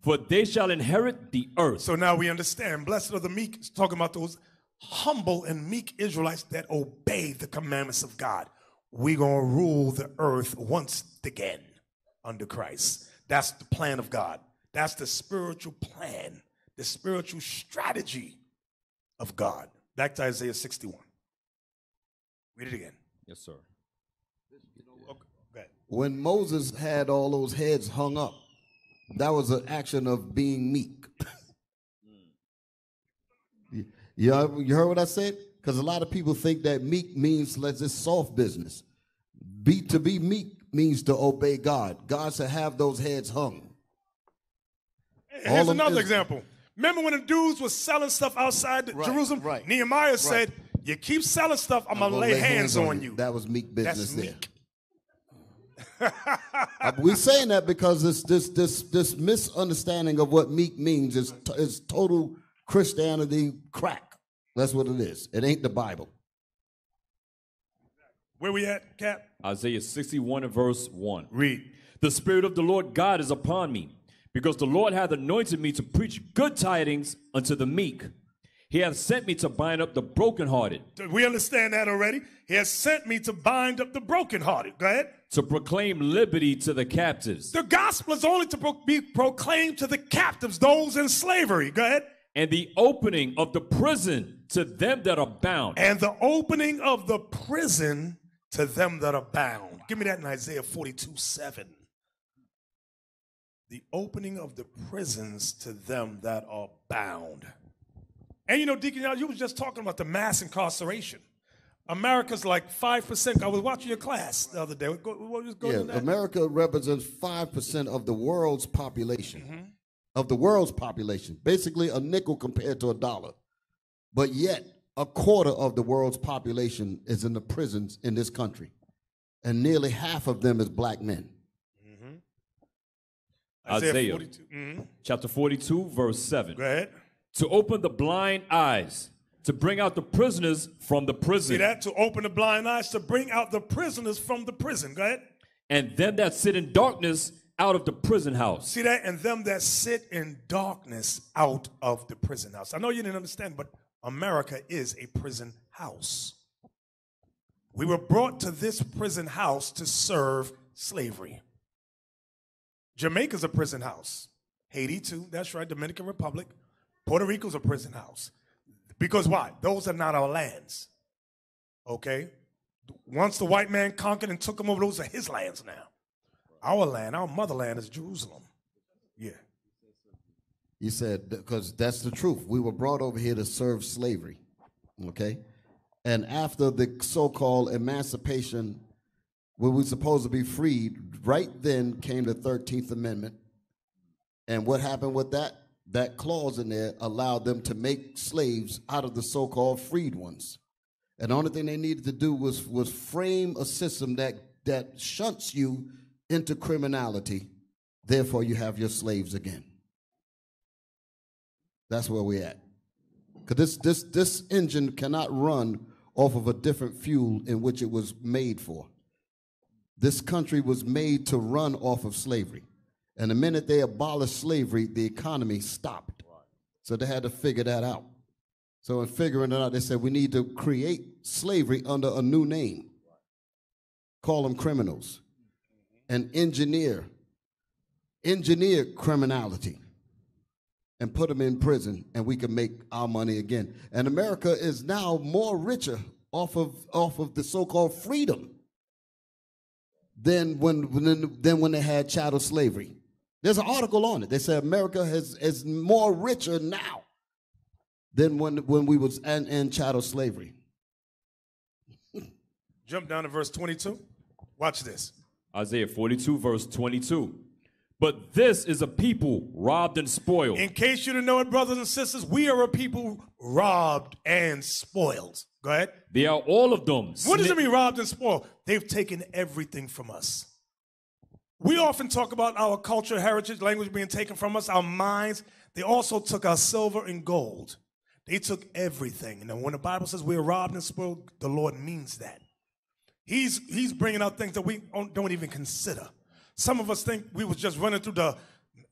Speaker 2: for they shall inherit the earth.
Speaker 1: So now we understand. Blessed are the meek. It's talking about those humble and meek Israelites that obey the commandments of God. We're going to rule the earth once again under Christ. That's the plan of God. That's the spiritual plan, the spiritual strategy of God. Back to Isaiah 61. Read it again.
Speaker 2: Yes, sir.
Speaker 1: Okay.
Speaker 3: When Moses had all those heads hung up, that was an action of being meek. you, you heard- you heard what I said? Because a lot of people think that meek means let's just soft business. Be to be meek means to obey God. God said have those heads hung.
Speaker 1: Here's another example. Remember when the dudes was selling stuff outside
Speaker 3: Right,
Speaker 1: Jerusalem?
Speaker 3: right,
Speaker 1: Nehemiah said, You keep selling stuff, I'm, going to lay hands, on you.
Speaker 3: That was meek business
Speaker 1: That's
Speaker 3: there.
Speaker 1: meek.
Speaker 3: Uh, We're saying that because this this this this misunderstanding of what meek means is t- is total Christianity crack. That's what it is. It ain't the Bible.
Speaker 1: Where we at, Cap?
Speaker 2: Isaiah 61 and verse 1.
Speaker 1: Read.
Speaker 2: The Spirit of the Lord God is upon me, because the Lord hath anointed me to preach good tidings unto the meek. He hath sent me to bind up the brokenhearted,
Speaker 1: We understand that already. He has sent me to bind up the brokenhearted. Go ahead.
Speaker 2: to proclaim liberty to the captives,
Speaker 1: The gospel is only to pro- be proclaimed to the captives, those in slavery. Go ahead.
Speaker 2: And the opening of the prison to them that are bound,
Speaker 1: And the opening of the prison to them that are bound. Give me that in Isaiah 42 7. The opening of the prisons to them that are bound. And you know, Deacon, you was just talking about the mass incarceration. America's like 5%. I was watching your class the other day. Go, what was
Speaker 3: Yeah,
Speaker 1: that?
Speaker 3: America represents five percent of the world's population.
Speaker 1: Mm-hmm.
Speaker 3: Of the world's population, basically a nickel compared to a dollar. But yet, a quarter of the world's population is in the prisons in this country, and nearly half of them is black men.
Speaker 2: Isaiah.
Speaker 1: 42. Mhm.
Speaker 2: chapter 42, verse 7.
Speaker 1: Go ahead.
Speaker 2: To open the blind eyes, to bring out the prisoners from the prison,
Speaker 1: See that? To open the blind eyes, to bring out the prisoners from the prison. Go ahead.
Speaker 2: and them that sit in darkness out of the prison house.
Speaker 1: See that? And them that sit in darkness out of the prison house. I know you didn't understand, but America is a prison house. We were brought to this prison house to serve slavery. Jamaica's a prison house. Haiti, too. That's right. Dominican Republic. Puerto Rico's a prison house. Because why? Those are not our lands. Okay? Once the white man conquered and took them over, those are his lands now. Our land, our motherland is Jerusalem. Yeah.
Speaker 3: You said because that's the truth. We were brought over here to serve slavery. Okay? And after the so-called emancipation, when we were supposed to be freed, right then came the 13th Amendment. And what happened with that? That clause in there allowed them to make slaves out of the so-called freed ones. And the only thing they needed to do was was frame a system that that shunts you into criminality. Therefore, you have your slaves again. That's where we're at. Because this, this, this engine cannot run off of a different fuel in which it was made for. This country was made to run off of slavery. And the minute they abolished slavery, the economy stopped. So they had to figure that out. So in figuring it out, they said we need to create slavery under a new name. Call them criminals. And engineer, engineer criminality and put them in prison and we can make our money again. And America is now more richer off of off of the so-called freedom than when, than when they had chattel slavery. There's an article on it. They say America has is more richer now than when when we was in, in chattel slavery.
Speaker 1: Jump down to verse 22. Watch this.
Speaker 2: Isaiah 42, verse 22. But this is a people robbed and spoiled.
Speaker 1: In case you didn't know it, brothers and sisters, we are a people robbed and spoiled. Go ahead.
Speaker 2: They are all of them.
Speaker 1: What does it mean, robbed and spoiled? They've taken everything from us. We often talk about our culture, heritage, language being taken from us, our minds. They also took our silver and gold. They took everything. And then when the Bible says we're robbed and spoiled, the Lord means that. He's, he's bringing out things that we don't, don't even consider. Some of us think we was just running through the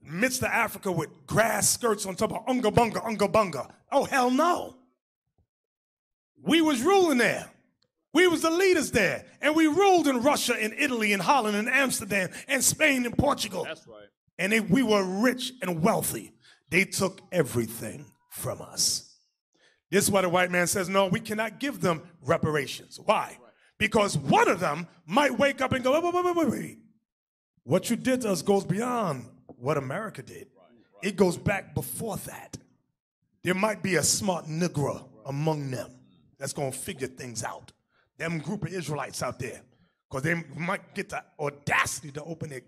Speaker 1: midst of Africa with grass skirts on top of unga bunga, unga bunga. Oh, hell no. We was ruling there. We was the leaders there. And we ruled in Russia and Italy and Holland and Amsterdam and Spain and Portugal. That's right. And they, we were rich and wealthy. They took everything from us. This is why the white man says, no, we cannot give them reparations. Why? Because one of them might wake up and go, wait, wait, wait, wait, wait. What you did to us goes beyond what America did. It goes back before that. There might be a smart Negro among them that's going to figure things out. Them group of Israelites out there. Because they might get the audacity to open their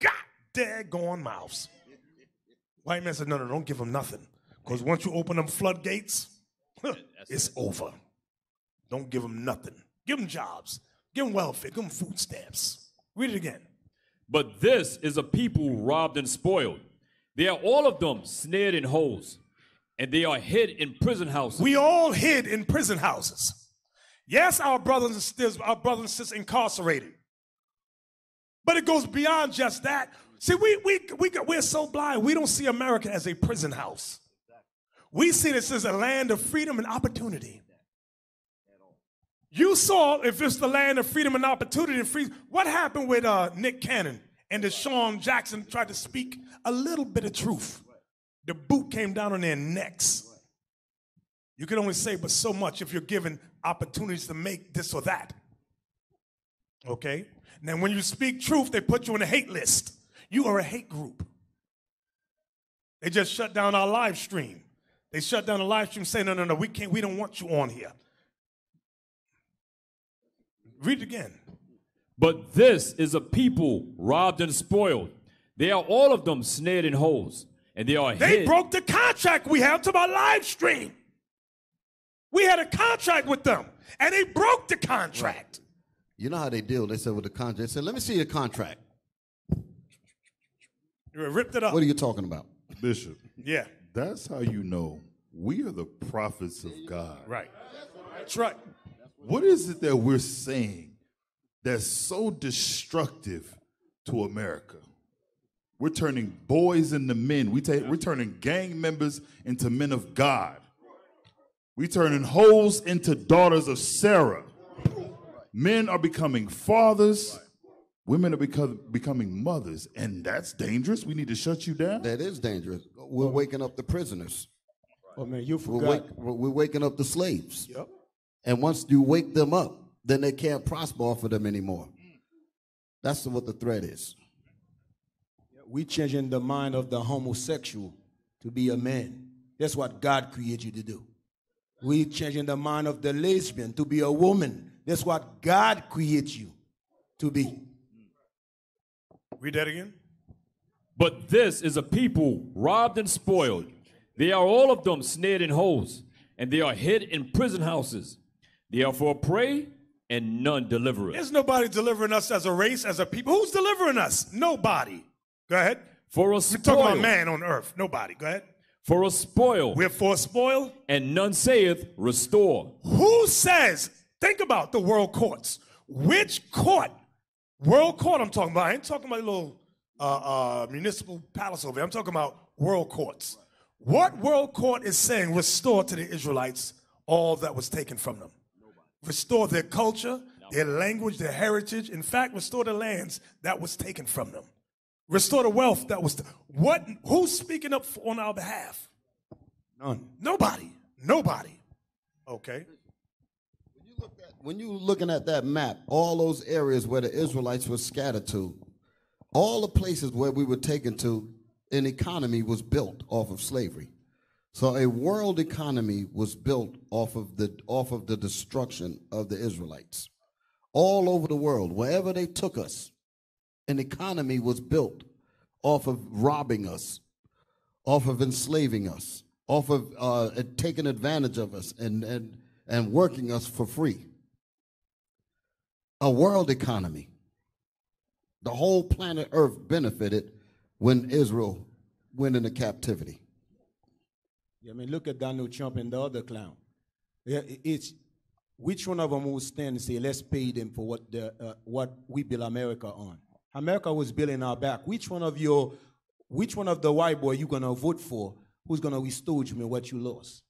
Speaker 1: god daggone mouths. White man said, no, no, don't give them nothing. Because once you open them floodgates, it's over. Don't give them nothing. Give them jobs. Give them welfare. Give them food stamps. Read it again.
Speaker 2: But this is a people robbed and spoiled. They are all of them snared in holes, and they are hid in prison houses.
Speaker 1: We all hid in prison houses. Yes, our brothers and sisters, our brothers and sisters incarcerated. But it goes beyond just that. See, we, we, we, we're so blind, we don't see America as a prison house. We see this as a land of freedom and opportunity. You saw if it's the land of freedom and opportunity and free. What happened with uh, Nick Cannon and DeSean Jackson tried to speak a little bit of truth? The boot came down on their necks. You can only say but so much if you're given opportunities to make this or that. Okay? Now, when you speak truth, they put you on a hate list. You are a hate group. They just shut down our live stream. They shut down the live stream saying, no, no, no, we can't, we don't want you on here. Read it again.
Speaker 2: But this is a people robbed and spoiled. They are all of them snared in holes, and they are
Speaker 1: They
Speaker 2: hid.
Speaker 1: broke the contract we have to my live stream. We had a contract with them, and they broke the contract.
Speaker 3: You know how they deal. They said with the contract. They said, let me see your contract.
Speaker 1: They ripped it up.
Speaker 3: What are you talking about?
Speaker 5: Bishop,
Speaker 1: yeah,
Speaker 5: that's how you know we are the prophets of God.
Speaker 1: right. That's right.
Speaker 5: What is it that we're saying that's so destructive to America? We're turning boys into men. We take, we're turning gang members into men of God. We're turning hoes into daughters of Sarah. Men are becoming fathers. Women are become, becoming mothers. And that's dangerous. We need to shut you down.
Speaker 3: That is dangerous. We're waking up the prisoners.
Speaker 6: Oh man, you
Speaker 3: We're,
Speaker 6: forgot.
Speaker 3: wake, we're we're waking up the slaves.
Speaker 1: Yep.
Speaker 3: And once you wake them up, then they can't prosper off of them anymore. That's what the threat is.
Speaker 6: We changing the mind of the homosexual to be a man. That's what God created you to do. We changing the mind of the lesbian to be a woman. That's what God created you to be.
Speaker 1: Read that again.
Speaker 2: But this is a people robbed and spoiled. They are all of them snared in holes, and they are hid in prison houses. They pray and none deliver us.
Speaker 1: There's nobody delivering us as a race, as a people. Who's delivering us? Nobody. Go ahead.
Speaker 2: For a
Speaker 1: We're talking about
Speaker 2: spoil,
Speaker 1: man on earth. Nobody. Go ahead.
Speaker 2: For a spoil,
Speaker 1: We're for a spoil.
Speaker 2: and none saith, Restore.
Speaker 1: Who says, think about the world courts. Which court, world court I'm talking about, I ain't talking about a little uh, uh, municipal palace over here. I'm talking about world courts. What world court is saying restore to the Israelites all that was taken from them? Restore their culture, their language, their heritage. In fact, restore the lands that was taken from them. Restore the wealth that was. what? Who's speaking up on our behalf?
Speaker 6: None.
Speaker 1: Nobody. Nobody. Okay.
Speaker 3: When you look at when you looking at that map, all those areas where the Israelites were scattered to, all the places where we were taken to, an economy was built off of slavery. So a world economy was built off of the off of the destruction of the Israelites. All over the world, wherever they took us, an economy was built off of robbing us, off of enslaving us, off of uh, taking advantage of us and, and, and working us for free. A world economy. The whole planet Earth benefited when Israel went into captivity.
Speaker 6: I mean, look at Donald Trump and the other clown. It's which one of them will stand and say, "Let's pay them for what the uh, what we build America on"? America was building our back. Which one of your, which one of the white boy you gonna vote for? Who's gonna restore you what you lost?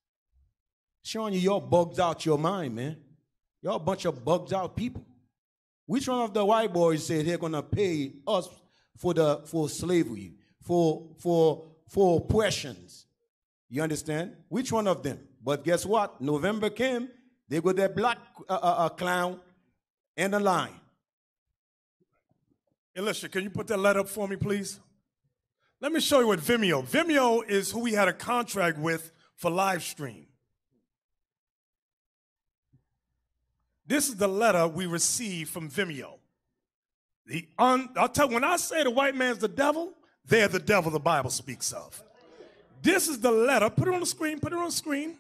Speaker 6: Showing you, y'all bugged out your mind, man. Y'all a bunch of bugged out people. Which one of the white boys said they're gonna pay us for the for slavery, for for for oppressions? You understand? Which one of them? But guess what? November came. They got that black uh, uh, uh, clown and the line.
Speaker 1: Elisha, can you put that letter up for me, please? Let me show you what Vimeo. Vimeo is who we had a contract with for live stream. This is the letter we received from Vimeo. The un, I'll tell you. when I say the white man's the devil, they're the devil the Bible speaks of. This is the letter. Put it on the screen. Put it on the screen.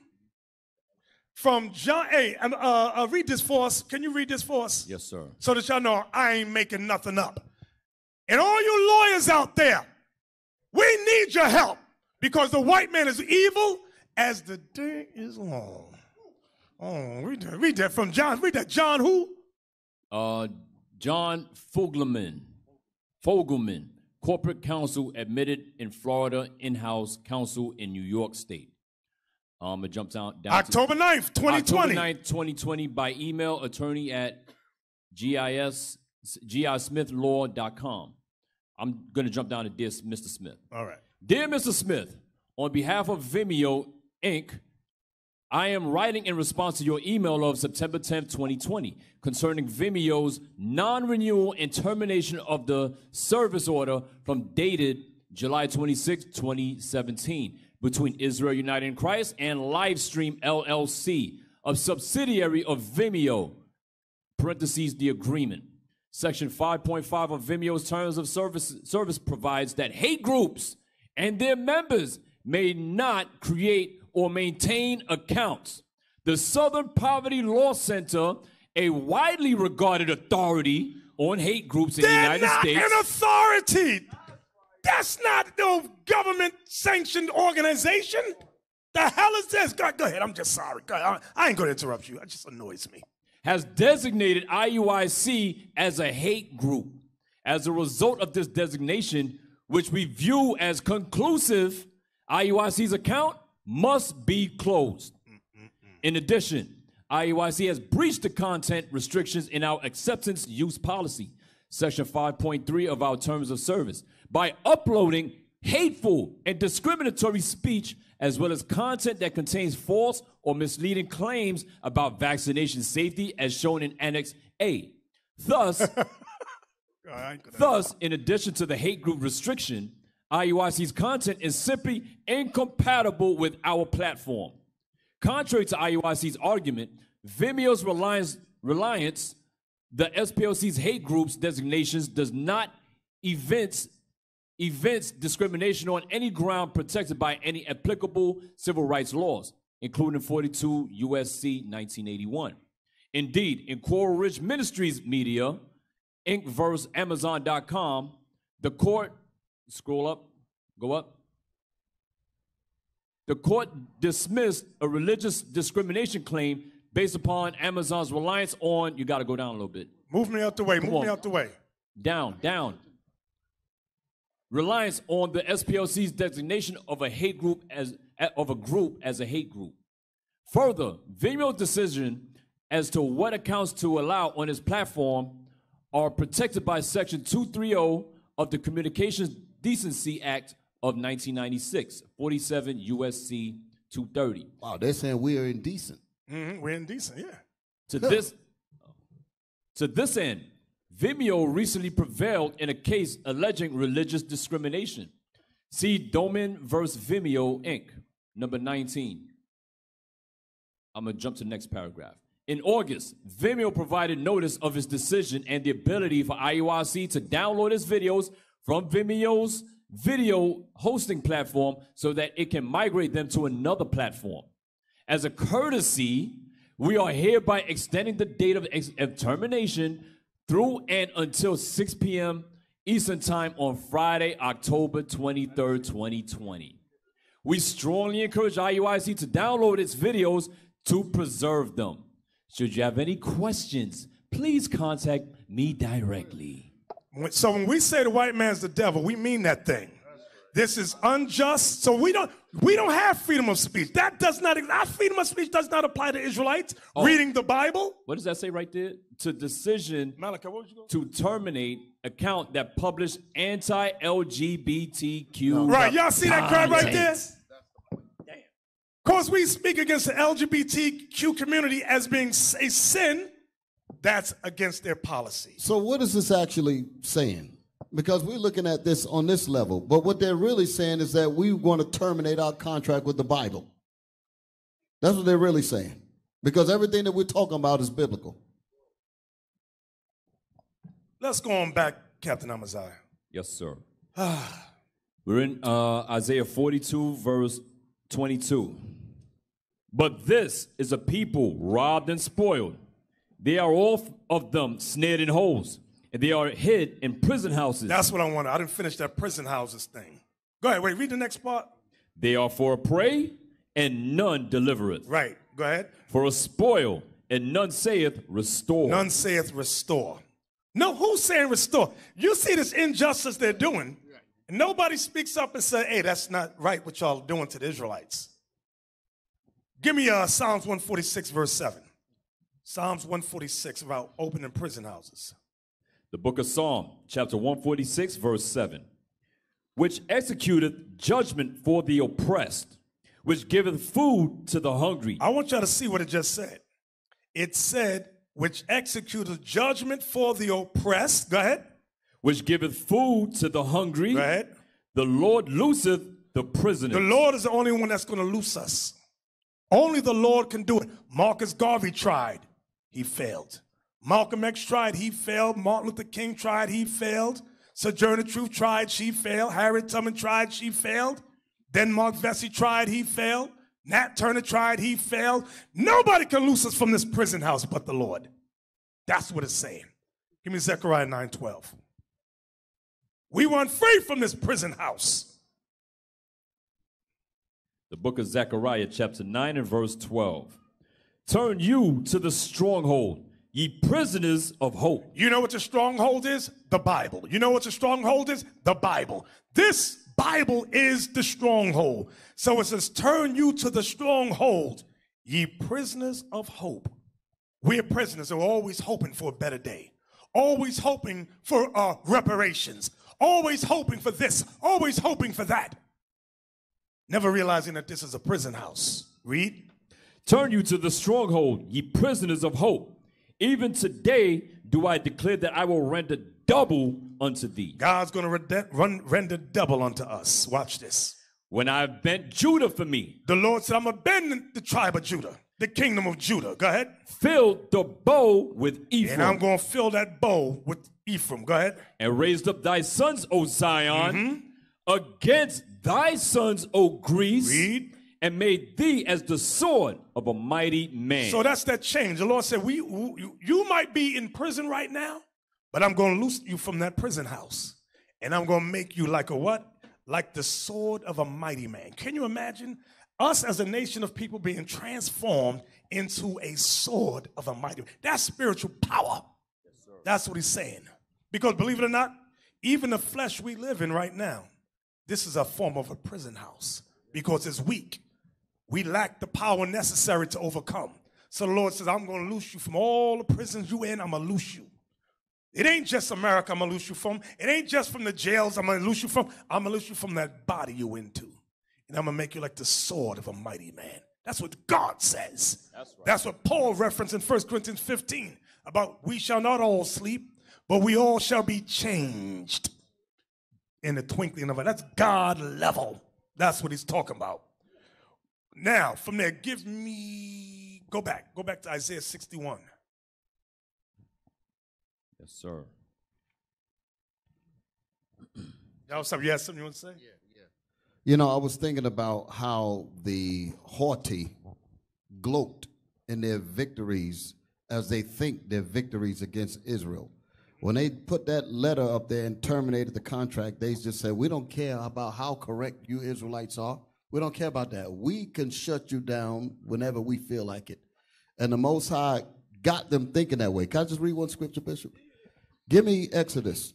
Speaker 1: From John. Hey, um, uh, uh, read this for us. Can you read this for us?
Speaker 2: Yes, sir.
Speaker 1: so that y'all know I ain't making nothing up. And all you lawyers out there, we need your help because the white man is evil as the day is long. Oh, read that, read that from John. Read that. John who?
Speaker 2: Uh, John Fogelman, Fogelman, corporate counsel admitted in Florida, in-house counsel in New York State. Um, it jumps down, down to-
Speaker 1: October 9th, 2020.
Speaker 2: October 9th, 2020 by email attorney at gis gismithlaw.com. I'm going to jump down to this, Mr. Smith.
Speaker 1: All right.
Speaker 2: Dear Mr. Smith, on behalf of Vimeo Inc., I am writing in response to your email of September 10th, 2020, concerning Vimeo's non renewal and termination of the service order from dated July 26, 2017, between Israel United in Christ and Livestream LLC, a subsidiary of Vimeo, parentheses, the agreement. Section 5.5 of Vimeo's terms of service, service provides that hate groups and their members may not create or maintain accounts. The Southern Poverty Law Center, a widely regarded authority on hate groups in the
Speaker 1: They're
Speaker 2: United
Speaker 1: not
Speaker 2: States,
Speaker 1: an authority. That's not no government sanctioned organization. The hell is this? Go, go ahead. I'm just sorry. Ahead. I, I ain't going to interrupt you. It just annoys me.
Speaker 2: has designated IUIC as a hate group. As a result of this designation, which we view as conclusive, IUIC's account must be closed. In addition, IUIC has breached the content restrictions in our acceptance use policy, section 5.3 of our terms of service, by uploading hateful and discriminatory speech as well as content that contains false or misleading claims about vaccination safety as shown in Annex A. Thus, Thus, in addition to the hate group restriction, IUIC's content is simply incompatible with our platform. Contrary to IUIC's argument, Vimeo's reliance, reliance the SPLC's hate groups designations does not events events discrimination on any ground protected by any applicable civil rights laws, including 42 USC 1981. Indeed, in Coral Ridge Ministries Media, Inc. versus Amazon.com, the court, scroll up, go up. The court dismissed a religious discrimination claim based upon Amazon's reliance on, you got to go down a little bit.
Speaker 1: Move me out the way. Move
Speaker 2: on.
Speaker 1: me out the way.
Speaker 2: Down, down. Reliance on the SPLC's designation of a hate group as of a group as a hate group. Further, Vimeo's decision as to what accounts to allow on its platform are protected by Section 230 of the Communications Decency Act of 1996, 47 USC 230.
Speaker 3: Wow, they're saying we are indecent.
Speaker 1: hmm We're indecent, yeah.
Speaker 2: To this, to this end, Vimeo recently prevailed in a case alleging religious discrimination. See Domen vs. Vimeo Inc., number 19. I'm gonna jump to the next paragraph. In August, Vimeo provided notice of its decision and the ability for IURC to download its videos from Vimeo's video hosting platform so that it can migrate them to another platform. As a courtesy, we are hereby extending the date of, of termination through and until 6 p.m. Eastern Time on Friday, October 23rd, 2020. We strongly encourage IUIC to download its videos to preserve them. Should you have any questions, please contact me directly.
Speaker 1: When- So when we say the white man's the devil, we mean that thing. This is unjust. So we don't we don't have freedom of speech. That does not our freedom of speech does not apply to Israelites oh. reading the Bible.
Speaker 2: What does that say right there? To decision
Speaker 1: Malachi, what you
Speaker 2: to terminate account that published anti-LGBTQ.
Speaker 1: Right, y'all see that crowd right there?
Speaker 2: content.
Speaker 1: Of course, we speak against the LGBTQ community as being a sin. That's against their policy.
Speaker 3: So what is this actually saying? Because we're looking at this on this level, but what they're really saying is that we want to terminate our contract with the Bible. That's what they're really saying. Because everything that we're talking about is biblical.
Speaker 1: Let's go on back, Captain Amaziah.
Speaker 2: Yes, sir. We're in uh, Isaiah 42, verse 22. But this is a people robbed and spoiled. They are all of them snared in holes, and they are hid in prison houses.
Speaker 1: That's what I wanted. I didn't finish that prison houses thing. Go ahead, wait, read the next part.
Speaker 2: They are for a prey, and none delivereth.
Speaker 1: Right, go ahead.
Speaker 2: For a spoil, and none saith, Restore.
Speaker 1: None saith restore. No, who's saying restore? You see this injustice they're doing, and nobody speaks up and say, hey, that's not right what y'all are doing to the Israelites. Give me uh, Psalms 146, verse 7. Psalms 146 about opening prison houses.
Speaker 2: The book of Psalm, chapter 146, verse 7. Which executeth judgment for the oppressed, which giveth food to the hungry.
Speaker 1: I want y'all to see what it just said. It said, which executeth judgment for the oppressed. Go ahead.
Speaker 2: which giveth food to the hungry.
Speaker 1: Go ahead.
Speaker 2: The Lord looseth the prisoners.
Speaker 1: The Lord is the only one that's going to loose us. Only the Lord can do it. Marcus Garvey tried, he failed. Malcolm X tried, he failed. Martin Luther King tried, he failed. Sojourner Truth tried, she failed. Harriet Tubman tried, she failed. Denmark Vesey tried, he failed. Nat Turner tried, he failed. Nobody can loose us from this prison house but the Lord. That's what it's saying. Give me Zechariah 9:12. We want free from this prison house.
Speaker 2: the book of Zechariah, chapter 9 and verse 12. Turn you to the stronghold, ye prisoners of hope.
Speaker 1: You know what the stronghold is? The Bible. You know what the stronghold is? The Bible. This Bible is the stronghold. So it says, Turn you to the stronghold, ye prisoners of hope. We're prisoners, we're always hoping for a better day, always hoping for uh, reparations, always hoping for this, always hoping for that. Never realizing that this is a prison house. Read.
Speaker 2: Turn you to the stronghold, ye prisoners of hope. Even today do I declare that I will render double unto thee.
Speaker 1: God's going to run, render double unto us. Watch this.
Speaker 2: When I bent Judah for me,
Speaker 1: The Lord said, I'm going to bend the tribe of Judah, the kingdom of Judah. Go ahead.
Speaker 2: filled the bow with Ephraim.
Speaker 1: And I'm going to fill that bow with Ephraim. Go ahead.
Speaker 2: and raised up thy sons, O Zion,
Speaker 1: Mm-hmm.
Speaker 2: against thy sons, O Greece,
Speaker 1: Read.
Speaker 2: And made thee as the sword of a mighty man.
Speaker 1: So that's that change. The Lord said, we, you, you might be in prison right now, but I'm going to loose you from that prison house. And I'm going to make you like a what? Like the sword of a mighty man. Can you imagine? Us as a nation of people being transformed into a sword of a mighty. man? That's spiritual power. That's what he's saying. Because believe it or not, even the flesh we live in right now, this is a form of a prison house because it's weak. We lack the power necessary to overcome. So the Lord says, I'm going to loose you from all the prisons you in. I'm going to loose you. It ain't just America I'm going to loose you from. It ain't just from the jails I'm going to loose you from. I'm going to loose you from that body you into. And I'm going to make you like the sword of a mighty man. That's what God says. That's, right. That's what Paul referenced in 1 Corinthians 15 about we shall not all sleep, but we all shall be changed in the twinkling of an eye. That's God level. That's what he's talking about. Now, from there, give me, go back, go back to Isaiah 61.
Speaker 2: Yes, sir.
Speaker 1: Y'all, something, you have something you want to say? Yeah,
Speaker 3: yeah. You know, I was thinking about how the haughty gloat in their victories as they think their victories against Israel. When they put that letter up there and terminated the contract, they just said, We don't care about how correct you Israelites are. We don't care about that. We can shut you down whenever we feel like it. And the Most High got them thinking that way. Can I just read one scripture, Bishop? Give me Exodus.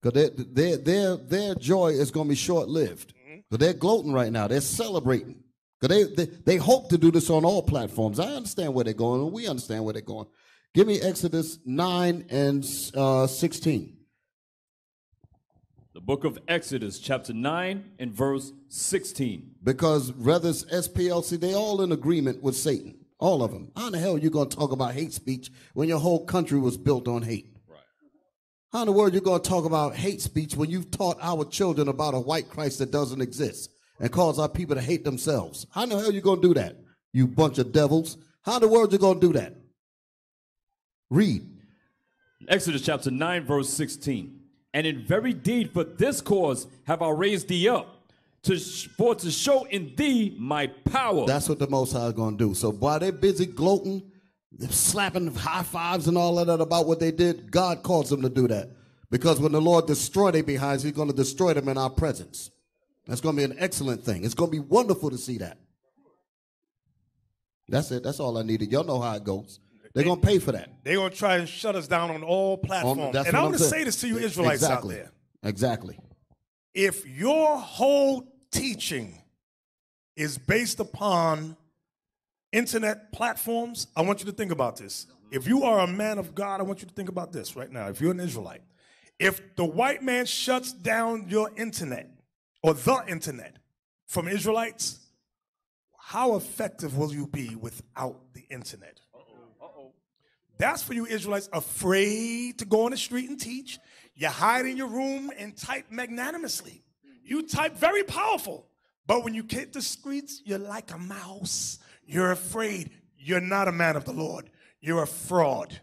Speaker 3: Because their, their, their, joy is going to be short lived. Because they're gloating right now. They're celebrating. Because they, they, they hope to do this on all platforms. I understand where they're going, and we understand where they're going. Give me Exodus 9 and uh, 16.
Speaker 2: The book of Exodus, chapter 9 and verse 16.
Speaker 3: Because brothers SPLC, they all in agreement with Satan. All of them. How in the hell are you going to talk about hate speech when your whole country was built on hate? Right. How in the world are you going to talk about hate speech when you've taught our children about a white Christ that doesn't exist and cause our people to hate themselves? How in the hell are you going to do that, you bunch of devils? How in the world are you going to do that? Read.
Speaker 2: Exodus chapter 9, verse 16. And in very deed for this cause have I raised thee up, to for to show in thee my power.
Speaker 3: That's what the Most High is going to do. So while they're busy gloating, slapping high fives and all of that about what they did, God calls them to do that. Because when the Lord destroy their behinds, he's going to destroy them in our presence. That's going to be an excellent thing. It's going to be wonderful to see that. That's it. That's all I needed. Y'all know how it goes. They're going to pay for that.
Speaker 1: They're going to try and shut us down on all platforms. On, and I want to say this to you Israelites
Speaker 3: exactly.
Speaker 1: out there.
Speaker 3: Exactly.
Speaker 1: If your whole teaching is based upon internet platforms, I want you to think about this. If you are a man of God, I want you to think about this right now. If you're an Israelite, if the white man shuts down your internet or the internet from Israelites, how effective will you be without the internet? That's for you Israelites afraid to go on the street and teach. You hide in your room and type magnanimously. You type very powerful. But when you hit the streets, you're like a mouse. You're afraid. You're not a man of the Lord. You're a fraud.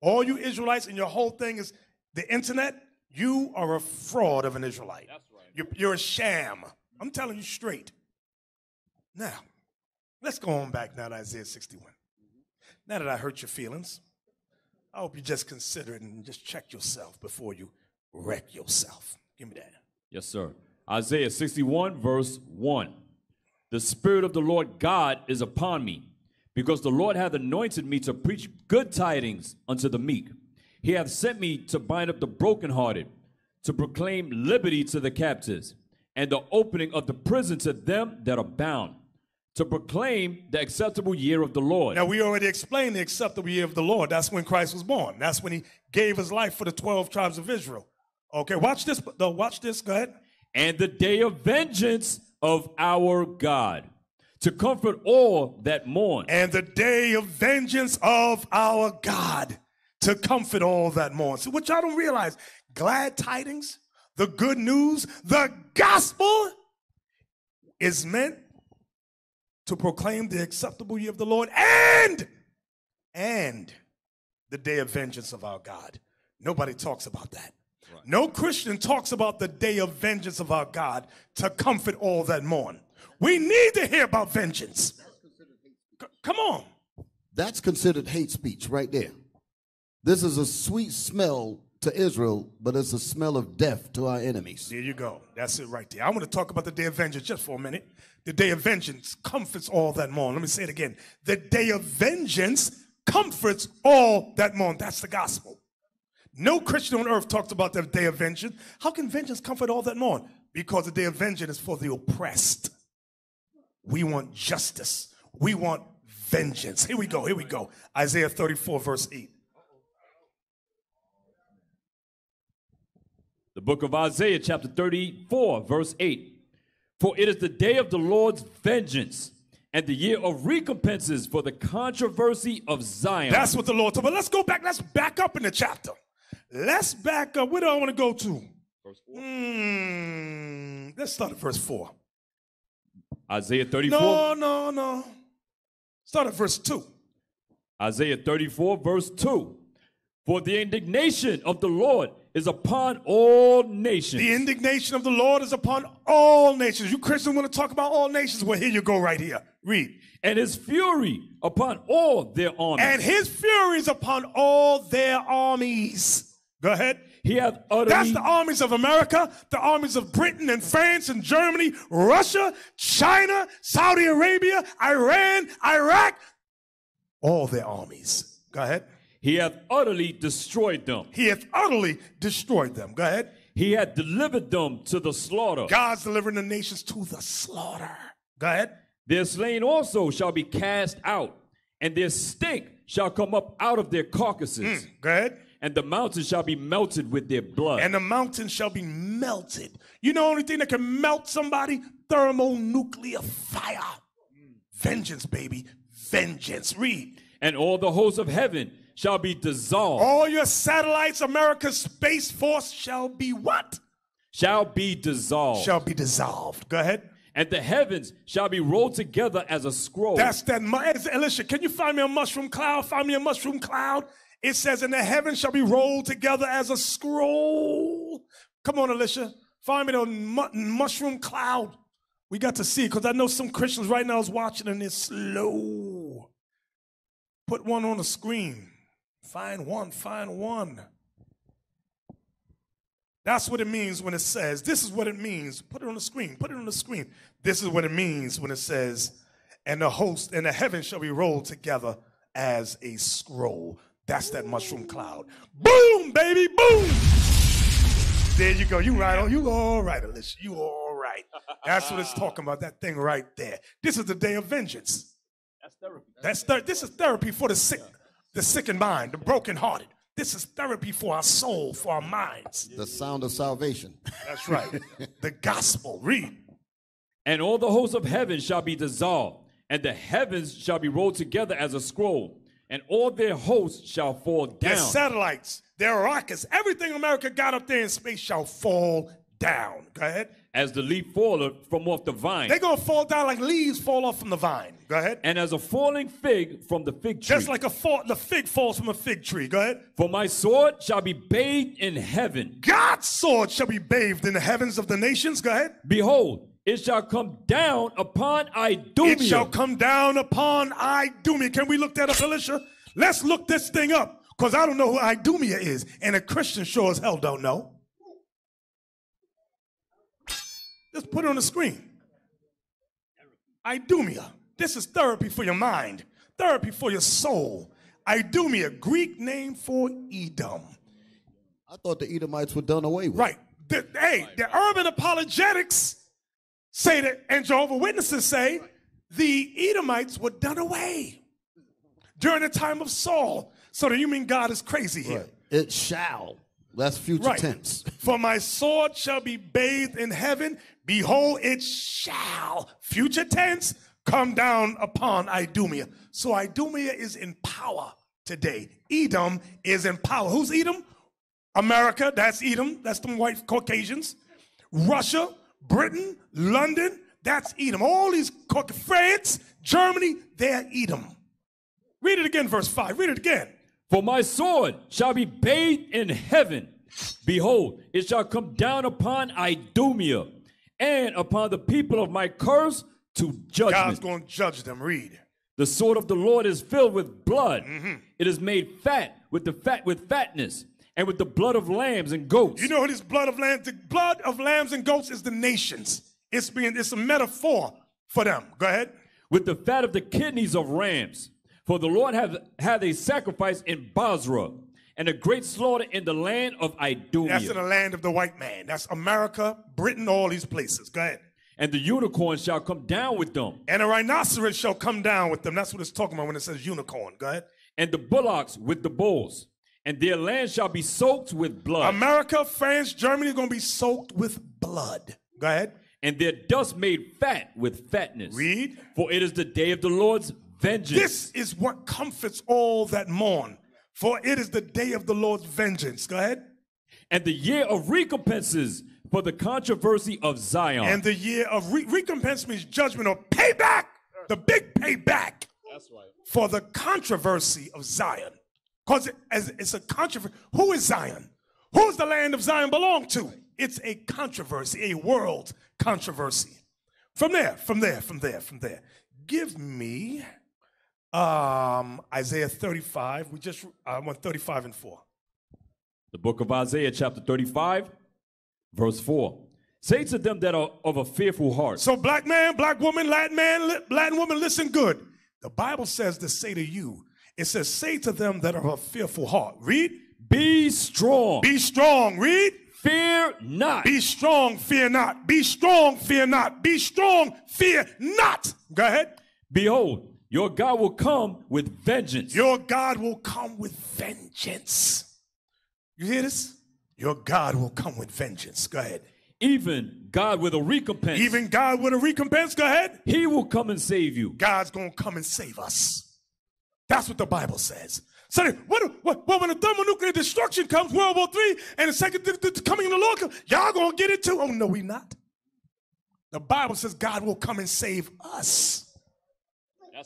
Speaker 1: All you Israelites and your whole thing is the internet, you are a fraud of an Israelite. That's right. You're, you're a sham. I'm telling you straight. Now, let's go on back now to Isaiah 61. Now that I hurt your feelings, I hope you just consider it and just check yourself before you wreck yourself. Give me that.
Speaker 2: Yes, sir. Isaiah 61, verse 1. The Spirit of the Lord God is upon me, because the Lord hath anointed me to preach good tidings unto the meek. He hath sent me to bind up the brokenhearted, to proclaim liberty to the captives, and the opening of the prison to them that are bound to proclaim the acceptable year of the Lord.
Speaker 1: Now, we already explained the acceptable year of the Lord. That's when Christ was born. That's when he gave his life for the 12 tribes of Israel. Okay, watch this. Though, watch this. Go ahead.
Speaker 2: And the day of vengeance of our God to comfort all that mourn.
Speaker 1: And the day of vengeance of our God to comfort all that mourn. So, what y'all don't realize, glad tidings, the good news, the gospel is meant to proclaim the acceptable year of the Lord and and the day of vengeance of our God. Nobody talks about that. Right. No Christian talks about the day of vengeance of our God to comfort all that mourn. We need to hear about vengeance. C- come on.
Speaker 3: That's considered hate speech right there. This is a sweet smell to Israel, but it's a smell of death to our enemies.
Speaker 1: There you go. That's it right there. I want to talk about the day of vengeance just for a minute. The day of vengeance comforts all that mourn. Let me say it again. The day of vengeance comforts all that mourn. That's the gospel. No Christian on earth talks about the day of vengeance. How can vengeance comfort all that mourn? Because the day of vengeance is for the oppressed. We want justice. We want vengeance. Here we go. Here we go. Isaiah 34, verse 8.
Speaker 2: The book of Isaiah, chapter 34, verse 8. For it is the day of the Lord's vengeance and the year of recompenses for the controversy of Zion.
Speaker 1: That's what the Lord told. But let's go back. Let's back up in the chapter. Let's back up. Where do I want to go to?
Speaker 2: Verse four.
Speaker 1: Hmm, let's start at verse 4.
Speaker 2: Isaiah 34.
Speaker 1: No, no, no. Start at verse 2.
Speaker 2: Isaiah 34, verse 2. For the indignation of the Lord is upon all nations.
Speaker 1: The indignation of the Lord is upon all nations. You Christians want to talk about all nations? Well, here you go, right here. Read.
Speaker 2: and his fury upon all their armies.
Speaker 1: And his fury is upon all their armies. Go ahead.
Speaker 2: he hath utterly
Speaker 1: That's the armies of America, the armies of Britain and France and Germany, Russia, China, Saudi Arabia, Iran, Iraq. All their armies. Go ahead.
Speaker 2: He hath utterly destroyed them.
Speaker 1: He hath utterly destroyed them. Go ahead.
Speaker 2: He hath delivered them to the slaughter.
Speaker 1: God's delivering the nations to the slaughter. Go ahead.
Speaker 2: Their slain also shall be cast out, and their stink shall come up out of their carcasses, mm,
Speaker 1: Go ahead.
Speaker 2: and the mountains shall be melted with their blood.
Speaker 1: And the mountains shall be melted. You know, the only thing that can melt somebody? Thermonuclear fire. Mm. Vengeance, baby. Vengeance. Read.
Speaker 2: and all the hosts of heaven shall be dissolved,
Speaker 1: All your satellites, America's Space Force shall be what?
Speaker 2: shall be dissolved,
Speaker 1: Shall be dissolved. Go ahead.
Speaker 2: and the heavens shall be rolled together as a scroll.
Speaker 1: That's that. Alicia, can you find me a mushroom cloud? Find me a mushroom cloud. It says, and the heavens shall be rolled together as a scroll. Come on, Alicia. Find me the mu- mushroom cloud. We got to see because I know some Christians right now is watching and it's slow. Put one on the screen. Find one, find one. That's what it means when it says, this is what it means. Put it on the screen. Put it on the screen. This is what it means when it says, and the host and the heaven shall be rolled together as a scroll. That's that mushroom cloud. Boom, baby, boom. There you go. You right on. You all right, Alicia. You all right. That's what it's talking about. That thing right there. This is the day of vengeance.
Speaker 2: That's therapy.
Speaker 1: That's ther- this is therapy for the sick, the sick in mind, the brokenhearted. This is therapy for our soul, for our minds.
Speaker 3: The sound of salvation.
Speaker 1: That's right. the gospel. Read.
Speaker 2: And all the hosts of heaven shall be dissolved, and the heavens shall be rolled together as a scroll, and all their hosts shall fall down.
Speaker 1: Their
Speaker 2: down.
Speaker 1: satellites, their rockets, everything America got up there in space shall fall down. Go ahead.
Speaker 2: As the leaf falleth from off the vine,
Speaker 1: They're going to fall down like leaves fall off from the vine. Go ahead.
Speaker 2: and as a falling fig from the fig tree.
Speaker 1: Just like a fall, the fig falls from a fig tree. Go ahead.
Speaker 2: For my sword shall be bathed in heaven.
Speaker 1: God's sword shall be bathed in the heavens of the nations. Go ahead.
Speaker 2: Behold, it shall come down upon Idumea.
Speaker 1: It shall come down upon Idumea. Can we look that up, Alicia? Let's look this thing up because I don't know who Idumea is, and a Christian sure as hell don't know. Just put it on the screen. Idumea. This is therapy for your mind, therapy for your soul. Idumea, Greek name for Edom.
Speaker 3: I thought the Edomites were done away with.
Speaker 1: Right. The- hey, the urban apologetics say that, and Jehovah Witnesses say the Edomites were done away during the time of Saul. So do you mean God is crazy here?
Speaker 3: Right. It shall. That's future tense.
Speaker 1: For my sword shall be bathed in heaven. Behold, it shall, future tense, come down upon Idumea. So Idumea is in power today. Edom is in power. Who's Edom? America, that's Edom. That's them white Caucasians. Russia, Britain, London, that's Edom. All these, France, Germany, they're Edom. Read it again, verse 5. Read it again.
Speaker 2: For my sword shall be bathed in heaven. Behold, it shall come down upon Idumea and upon the people of my curse to
Speaker 1: judge.
Speaker 2: God's
Speaker 1: going to judge them. Read.
Speaker 2: The sword of the Lord is filled with blood.
Speaker 1: Mm-hmm.
Speaker 2: It is made fat with the fat with fatness, and with the blood of lambs and goats.
Speaker 1: You know what this blood of lambs, the blood of lambs and goats is the nations. It's being it's a metaphor for them. Go ahead.
Speaker 2: with the fat of the kidneys of rams. For the Lord hath had a sacrifice in Bozrah, and a great slaughter in the land of Idumea.
Speaker 1: That's in the land of the white man. That's America, Britain, all these places. Go ahead.
Speaker 2: and the unicorn shall come down with them,
Speaker 1: And a rhinoceros shall come down with them. That's what it's talking about when it says unicorn. Go ahead.
Speaker 2: and the bullocks with the bulls, and their land shall be soaked with blood,
Speaker 1: America, France, Germany are going to be soaked with blood. Go ahead.
Speaker 2: and their dust made fat with fatness.
Speaker 1: Read.
Speaker 2: For it is the day of the Lord's vengeance.
Speaker 1: This is what comforts all that mourn. For it is the day of the Lord's vengeance. Go ahead.
Speaker 2: and the year of recompenses for the controversy of Zion.
Speaker 1: And the year of re- recompense means judgment or payback. The big payback. That's right. For the controversy of Zion. Because it, it's a controversy. Who is Zion? Who's the land of Zion belong to? It's a controversy, a world controversy. From there, from there, from there, from there. Give me um, Isaiah 35. We just I want 35 and 4.
Speaker 2: The book of Isaiah, chapter 35, verse 4. Say to them that are of a fearful heart,
Speaker 1: So, black man, black woman, Latin man, Latin woman, listen good. The Bible says to say to you, it says, say to them that are of a fearful heart. Read.
Speaker 2: Be strong,
Speaker 1: Be strong. Read.
Speaker 2: fear not.
Speaker 1: Be strong, fear not. Be strong, fear not. Be strong, fear not. Go ahead.
Speaker 2: Behold, your God will come with vengeance.
Speaker 1: Your God will come with vengeance. You hear this? Your God will come with vengeance. Go ahead.
Speaker 2: Even God with a recompense.
Speaker 1: Even God with a recompense. Go ahead.
Speaker 2: he will come and save you.
Speaker 1: God's gonna come and save us. That's what the Bible says. So what, what, what when the thermonuclear destruction comes, World War III, and the second th- th- coming of the Lord, comes, y'all gonna get it too? Oh no, we not. The Bible says God will come and save us.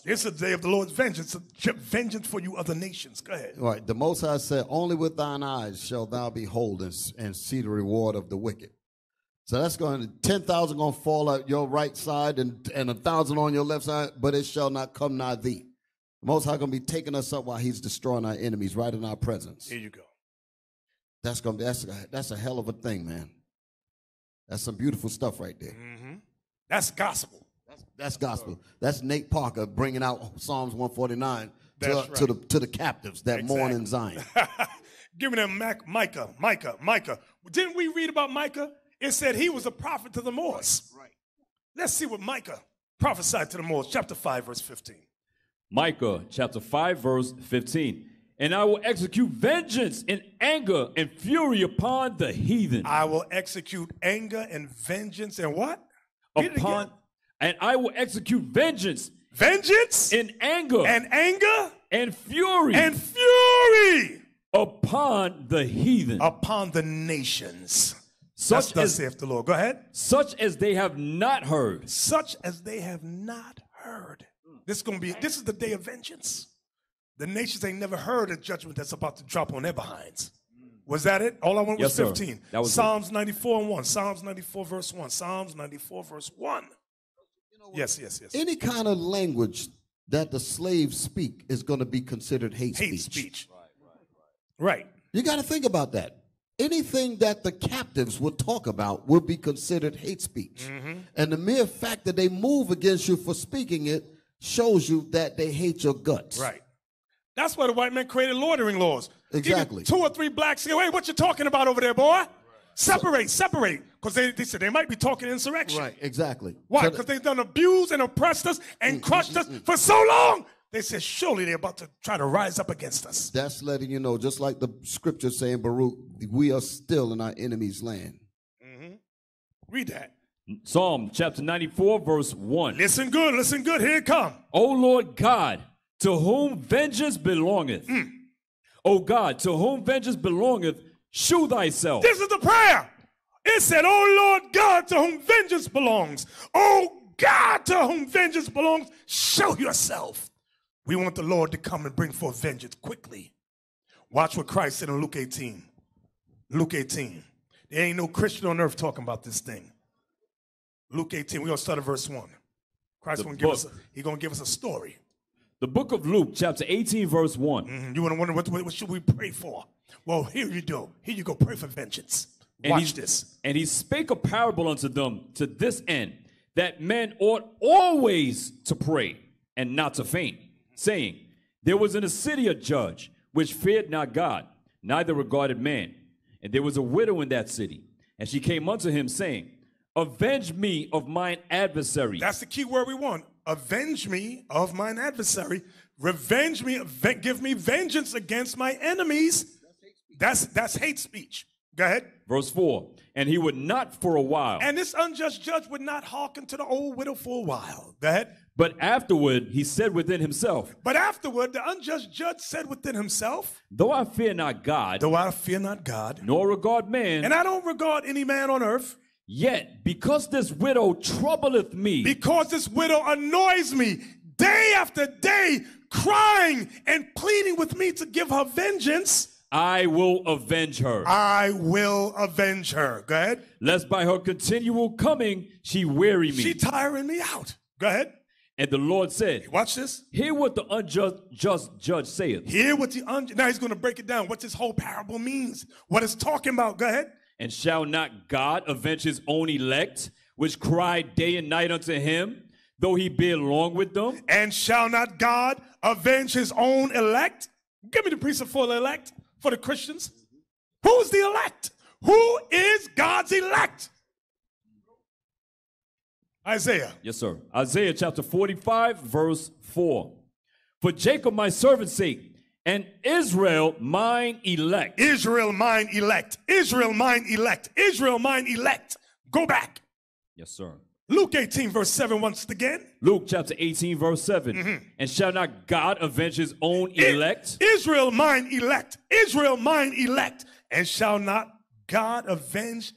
Speaker 1: It's the day of the Lord's vengeance, vengeance for you other nations. Go ahead.
Speaker 3: All right. The Most High said, Only with thine eyes shall thou behold and, and see the reward of the wicked. So that's going to, 10,000 going to fall at your right side and, and a thousand on your left side, but it shall not come nigh thee. The Most High going to be taking us up while he's destroying our enemies right in our presence.
Speaker 1: Here you go.
Speaker 3: That's going to be, that's, a- that's a hell of a thing, man. That's some beautiful stuff right there. Mm-hmm.
Speaker 1: That's gospel.
Speaker 3: That's gospel. That's Nate Parker bringing out Psalms 149 to,
Speaker 1: That's
Speaker 3: to, the, to the captives that mourn in Zion.
Speaker 1: Give me them Mac, Micah, Micah, Micah. Didn't we read about Micah? It said he was a prophet to the Moors. Right. Let's see what Micah prophesied to the Moors, chapter 5, verse 15.
Speaker 2: Micah chapter 5, verse 15. And I will execute vengeance in anger and fury upon the heathen.
Speaker 1: I will execute anger and vengeance and what? Read it
Speaker 2: upon
Speaker 1: again.
Speaker 2: And I will execute vengeance
Speaker 1: vengeance
Speaker 2: in anger
Speaker 1: and anger
Speaker 2: and fury
Speaker 1: and fury
Speaker 2: upon the heathen,
Speaker 1: upon the nations.
Speaker 2: such
Speaker 1: Thus
Speaker 2: as
Speaker 1: saith the Lord. Go ahead.
Speaker 2: such as they have not heard.
Speaker 1: Such as they have not heard. This is gonna be. This is the day of vengeance. The nations ain't never heard a judgment that's about to drop on their behinds. Was that it? All I want was
Speaker 2: Yes, sir.
Speaker 1: 15.
Speaker 2: That was it.
Speaker 1: Psalms 94 and 1. Psalms 94, verse 1. Psalms 94, verse 1. Yes, yes, yes.
Speaker 3: Any kind of language that the slaves speak is going to be considered hate, speech.
Speaker 1: Hate
Speaker 3: speech.
Speaker 1: speech. Right.
Speaker 3: You got to think about that. Anything that the captives would talk about would be considered hate speech.
Speaker 1: Mm-hmm.
Speaker 3: And the mere fact that they move against you for speaking it shows you that they hate your guts.
Speaker 1: Right. That's why the white man created loitering laws. Even
Speaker 3: Exactly.
Speaker 1: two or three blacks say, hey, what you talking about over there, boy? Separate, separate. Because they, they said they might be talking insurrection.
Speaker 3: Right, exactly.
Speaker 1: Why?
Speaker 3: So
Speaker 1: Because they've done abused and oppressed us
Speaker 3: Mm,
Speaker 1: and crushed us for so long. They said, surely they're about to try to rise up against us.
Speaker 3: that's letting you know, just like the scripture saying, Baruch, we are still in our enemy's land.
Speaker 1: Read that.
Speaker 2: Psalm chapter 94, verse 1.
Speaker 1: Listen good, listen good. Here it come.
Speaker 2: O Lord God, to whom vengeance belongeth.
Speaker 1: Hmm.
Speaker 2: O God, to whom vengeance belongeth, shew thyself.
Speaker 1: This is the prayer. It said, Oh Lord God, to whom vengeance belongs. Oh God, to whom vengeance belongs, show yourself. We want the Lord to come and bring forth vengeance quickly. Watch what Christ said in Luke 18. Luke 18. There ain't no Christian on earth talking about this thing. Luke 18. We're gonna start at verse 1. Christ
Speaker 2: The
Speaker 1: gonna give us a, he gonna give us a story.
Speaker 2: The book of Luke, chapter 18, verse one
Speaker 1: Mhm. You want to wonder what, what, what should we pray for? Well, here you do. Here you go. Pray for vengeance.
Speaker 2: And
Speaker 1: Watch
Speaker 2: he,
Speaker 1: this.
Speaker 2: And he spake a parable unto them to this end, that men ought always to pray and not to faint, saying, There was in a city a judge which feared not God, neither regarded man. And there was a widow in that city, and she came unto him, saying, Avenge me of mine adversary.
Speaker 1: That's the key word we want. Avenge me of mine adversary. Revenge me. Give me vengeance against my enemies. That's that's hate speech. Go ahead.
Speaker 2: Verse 4 And he would not for a while,
Speaker 1: And this unjust judge would not hearken to the old widow for a while. Go ahead.
Speaker 2: but afterward he said within himself,
Speaker 1: But afterward, the unjust judge said within himself,
Speaker 2: Though I fear not God,
Speaker 1: Though I fear not God,
Speaker 2: nor regard man,
Speaker 1: and I don't regard any man on earth,
Speaker 2: Yet, because this widow troubleth me,
Speaker 1: because this widow annoys me day after day, crying and pleading with me to give her vengeance,
Speaker 2: I will avenge her,
Speaker 1: I will avenge her. Go ahead.
Speaker 2: lest by her continual coming she weary me.
Speaker 1: She tiring me out. Go ahead.
Speaker 2: and the Lord said,
Speaker 1: Watch this.
Speaker 2: Hear what the unjust just judge saith,
Speaker 1: Hear what the unjust. now he's going to break it down. What this whole parable means. What it's talking about. Go ahead.
Speaker 2: And shall not God avenge his own elect, which cry day and night unto him, though he be long with them?
Speaker 1: And shall not God avenge his own elect? Give me the precept for the elect, for the Christians. Who's the elect? Who is God's elect? Isaiah.
Speaker 2: Yes, sir. Isaiah chapter 45, verse 4. For Jacob my servant's sake, and Israel mine elect.
Speaker 1: Israel, mine elect. Israel, mine elect. Israel, mine elect. Go back.
Speaker 2: Yes, sir.
Speaker 1: Luke 18, verse 7, once again.
Speaker 2: Luke chapter 18, verse 7. Mm-hmm. And shall not God avenge his own elect?
Speaker 1: Israel, mine elect. Israel, mine elect. And shall not God avenge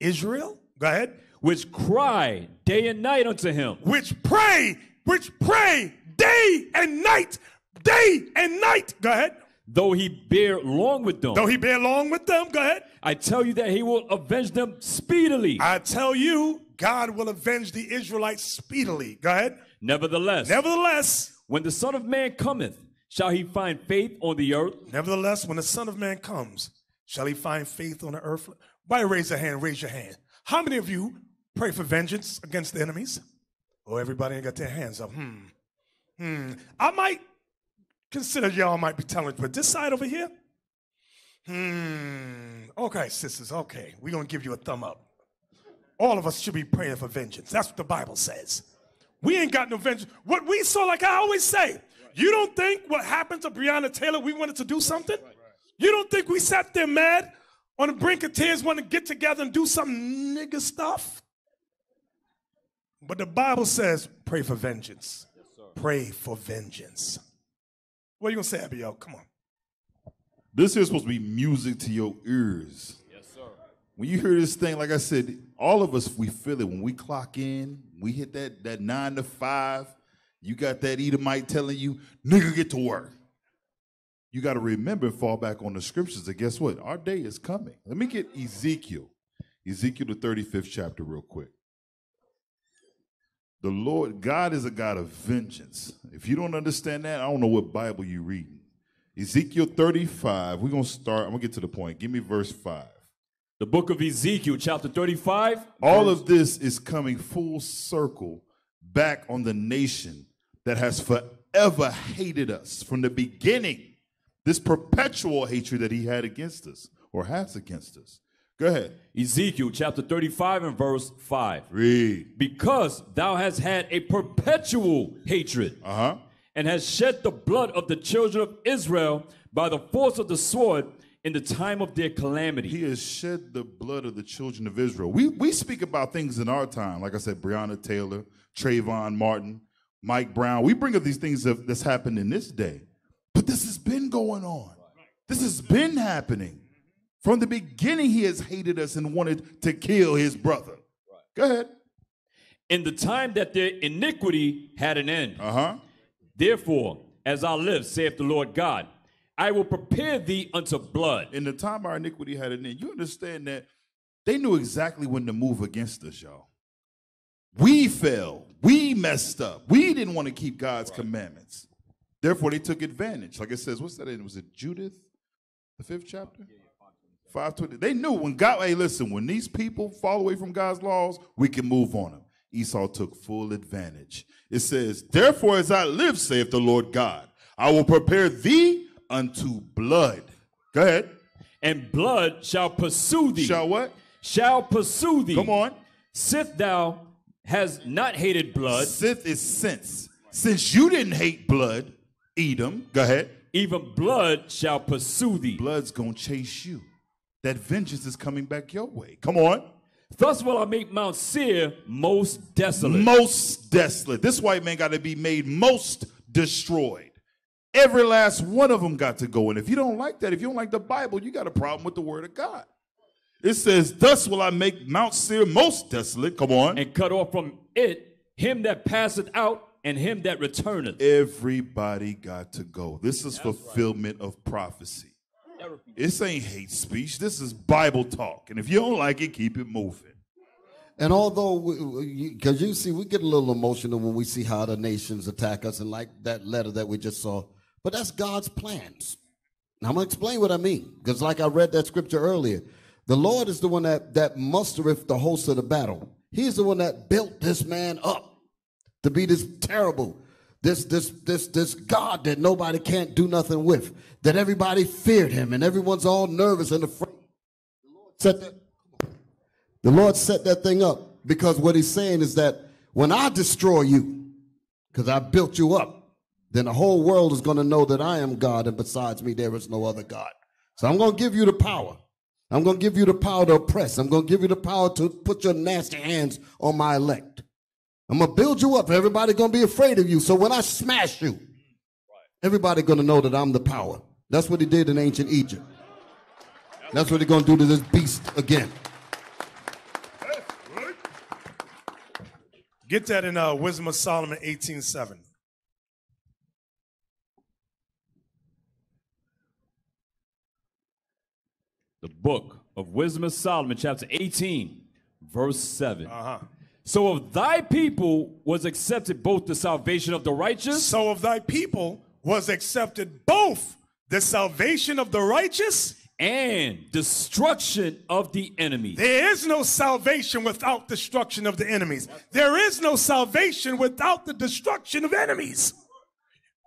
Speaker 1: Israel? Go ahead.
Speaker 2: which cry day and night unto him.
Speaker 1: Which pray, which pray day and night, day and night. Go ahead.
Speaker 2: Though he bear long with them,
Speaker 1: Though he bear long with them, go ahead.
Speaker 2: I tell you that he will avenge them speedily.
Speaker 1: I tell you, God will avenge the Israelites speedily. Go ahead.
Speaker 2: Nevertheless,
Speaker 1: Nevertheless,
Speaker 2: when the Son of Man cometh, shall he find faith on the earth?
Speaker 1: nevertheless, when the Son of Man comes, shall he find faith on the earth? Why raise your hand? Raise your hand. How many of you pray for vengeance against the enemies? Oh, everybody ain't got their hands up. Hmm. Hmm. I might consider y'all might be telling, but this side over here. Hmm. Okay, sisters. Okay, we're gonna give you a thumb up. All of us should be praying for vengeance. That's what the Bible says. We ain't got no vengeance. What we saw, like I always say, you don't think what happened to Breonna Taylor, we wanted to do something? You don't think we sat there mad on the brink of tears, wanting to get together and do some nigga stuff? But the Bible says, pray for vengeance. pray for vengeance. What are you gonna say, Abiel? Come on.
Speaker 5: This is supposed to be music to your ears. Yes, sir. When you hear this thing, like I said, all of us we feel it when we clock in. We hit that that nine to five. You got that Edomite telling you, "Nigga, get to work." You got to remember and fall back on the scriptures. And guess what? Our day is coming. Let me get Ezekiel, Ezekiel the thirty fifth chapter, real quick. The Lord, God is a God of vengeance. If you don't understand that, I don't know what Bible you're reading. Ezekiel 35, we're going to start. I'm going to get to the point. Give me verse 5.
Speaker 2: The book of Ezekiel, chapter 35.
Speaker 5: All of this is coming full circle back on the nation that has forever hated us from the beginning. This perpetual hatred that he had against us or has against us. Go ahead.
Speaker 2: Ezekiel, chapter 35, and verse 5.
Speaker 5: Read.
Speaker 2: Because thou hast had a perpetual hatred
Speaker 5: Uh huh.
Speaker 2: and hast shed the blood of the children of Israel by the force of the sword in the time of their calamity.
Speaker 5: He has shed the blood of the children of Israel. We, we speak about things in our time, like I said, Breonna Taylor, Trayvon Martin, Mike Brown. We bring up these things that's happened in this day. But this has been going on. This has been happening. From the beginning, he has hated us and wanted to kill his brother. Go ahead.
Speaker 2: in the time that their iniquity had an end.
Speaker 5: Uh huh.
Speaker 2: Therefore, as I live, saith the Lord God, I will prepare thee unto blood.
Speaker 5: In the time our iniquity had an end, you understand that they knew exactly when to move against us, y'all. We fell. We messed up. We didn't want to keep God's commandments. Therefore, they took advantage. Like it says, what's that in? Was it Judith, the fifth chapter? 520. They knew when God, hey, listen, when these people fall away from God's laws, we can move on them. Esau took full advantage. It says, Therefore, as I live, saith the Lord God, I will prepare thee unto blood. Go ahead.
Speaker 2: And blood shall pursue thee.
Speaker 5: Shall what?
Speaker 2: Shall pursue thee.
Speaker 5: Come on.
Speaker 2: Sith thou has not hated blood,
Speaker 5: Sith is since. Since you didn't hate blood, Edom, go ahead.
Speaker 2: even blood shall pursue thee.
Speaker 5: Blood's gonna chase you. That vengeance is coming back your way. Come on.
Speaker 2: Thus will I make Mount Seir most desolate.
Speaker 5: Most desolate. This white man got to be made most destroyed. Every last one of them got to go. And if you don't like that, if you don't like the Bible, you got a problem with the word of God. It says, Thus will I make Mount Seir most desolate. Come on.
Speaker 2: and cut off from it him that passeth out and him that returneth.
Speaker 5: Everybody got to go. This is fulfillment of prophecy. This ain't hate speech. This is Bible talk. And if you don't like it, keep it moving.
Speaker 3: And although, because you see, we get a little emotional when we see how the nations attack us, and like that letter that we just saw, but that's God's plans. Now, I'm going to explain what I mean, because like I read that scripture earlier, the Lord is the one that, that mustereth the host of the battle. He's the one that built this man up to be this terrible, this this this this God that nobody can't do nothing with, that everybody feared him, and everyone's all nervous and afraid. The Lord set that, the Lord set that thing up because what he's saying is that when I destroy you, because I built you up, then the whole world is going to know that I am God, and besides me, there is no other God. So I'm going to give you the power. I'm going to give you the power to oppress. I'm going to give you the power to put your nasty hands on my elect. I'm going to build you up. Everybody going to be afraid of you. So when I smash you, everybody going to know that I'm the power. That's what he did in ancient Egypt. That's what he's going to do to this beast again.
Speaker 1: Get that in uh, Wisdom of Solomon 18.7.
Speaker 2: The book of Wisdom of Solomon, chapter 18, verse 7.
Speaker 1: Uh-huh.
Speaker 2: So of thy people was accepted both the salvation of the righteous
Speaker 1: So of thy people was accepted both the salvation of the righteous.
Speaker 2: and destruction of the enemy.
Speaker 1: There is no salvation without destruction of the enemies. There is no salvation without the destruction of enemies.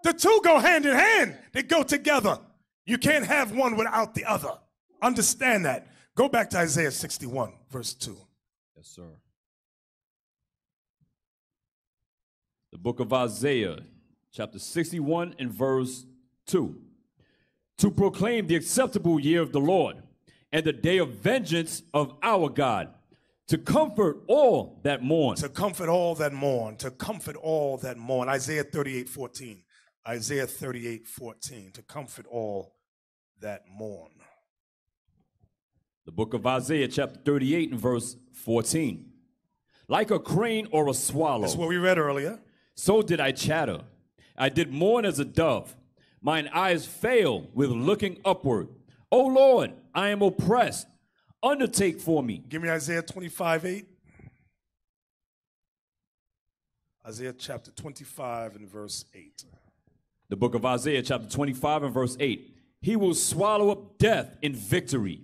Speaker 1: The two go hand in hand, they go together. You can't have one without the other. Understand that. Go back to Isaiah 61, verse 2.
Speaker 2: Yes, sir. Book of Isaiah, chapter 61 and verse 2. To proclaim the acceptable year of the Lord and the day of vengeance of our God, to comfort all that mourn.
Speaker 1: To comfort all that mourn, to comfort all that mourn. Isaiah 38, 14. Isaiah 38, 14. To comfort all that mourn.
Speaker 2: The book of Isaiah, chapter 38 and verse 14. Like a crane or a swallow.
Speaker 1: That's what we read earlier.
Speaker 2: So did I chatter. I did mourn as a dove. Mine eyes fail with looking upward. O Lord, I am oppressed. Undertake for me.
Speaker 1: Give me Isaiah 25, 8. Isaiah chapter 25 and verse 8.
Speaker 2: The book of Isaiah, chapter 25 and verse 8. He will swallow up death in victory,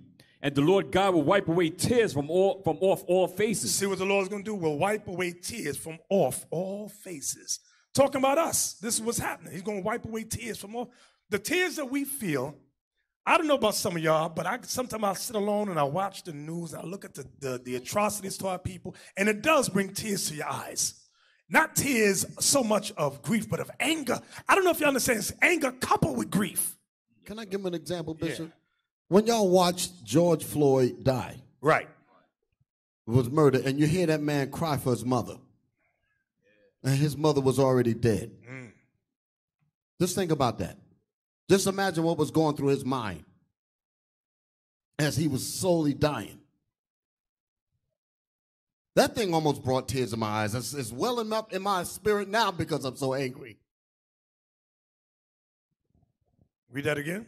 Speaker 2: and the Lord God will wipe away tears from all from off all faces.
Speaker 1: See what the Lord's going to do? We'll wipe away tears from off all faces. Talking about us. This is what's happening. He's going to wipe away tears from all the tears that we feel. I don't know about some of y'all, but I sometimes I sit alone and I watch the news. I look at the, the, the atrocities to our people, and it does bring tears to your eyes. Not tears so much of grief, but of anger. I don't know if you understand. It's anger coupled with grief.
Speaker 3: Can I give him an example, Bishop? When y'all watched George Floyd die,
Speaker 1: Right.
Speaker 3: was murdered, and you hear that man cry for his mother, and his mother was already dead. Mm. Just think about that. Just imagine what was going through his mind as he was slowly dying. That thing almost brought tears in my eyes. It's, it's welling up in my spirit now because I'm so angry.
Speaker 1: Read that again.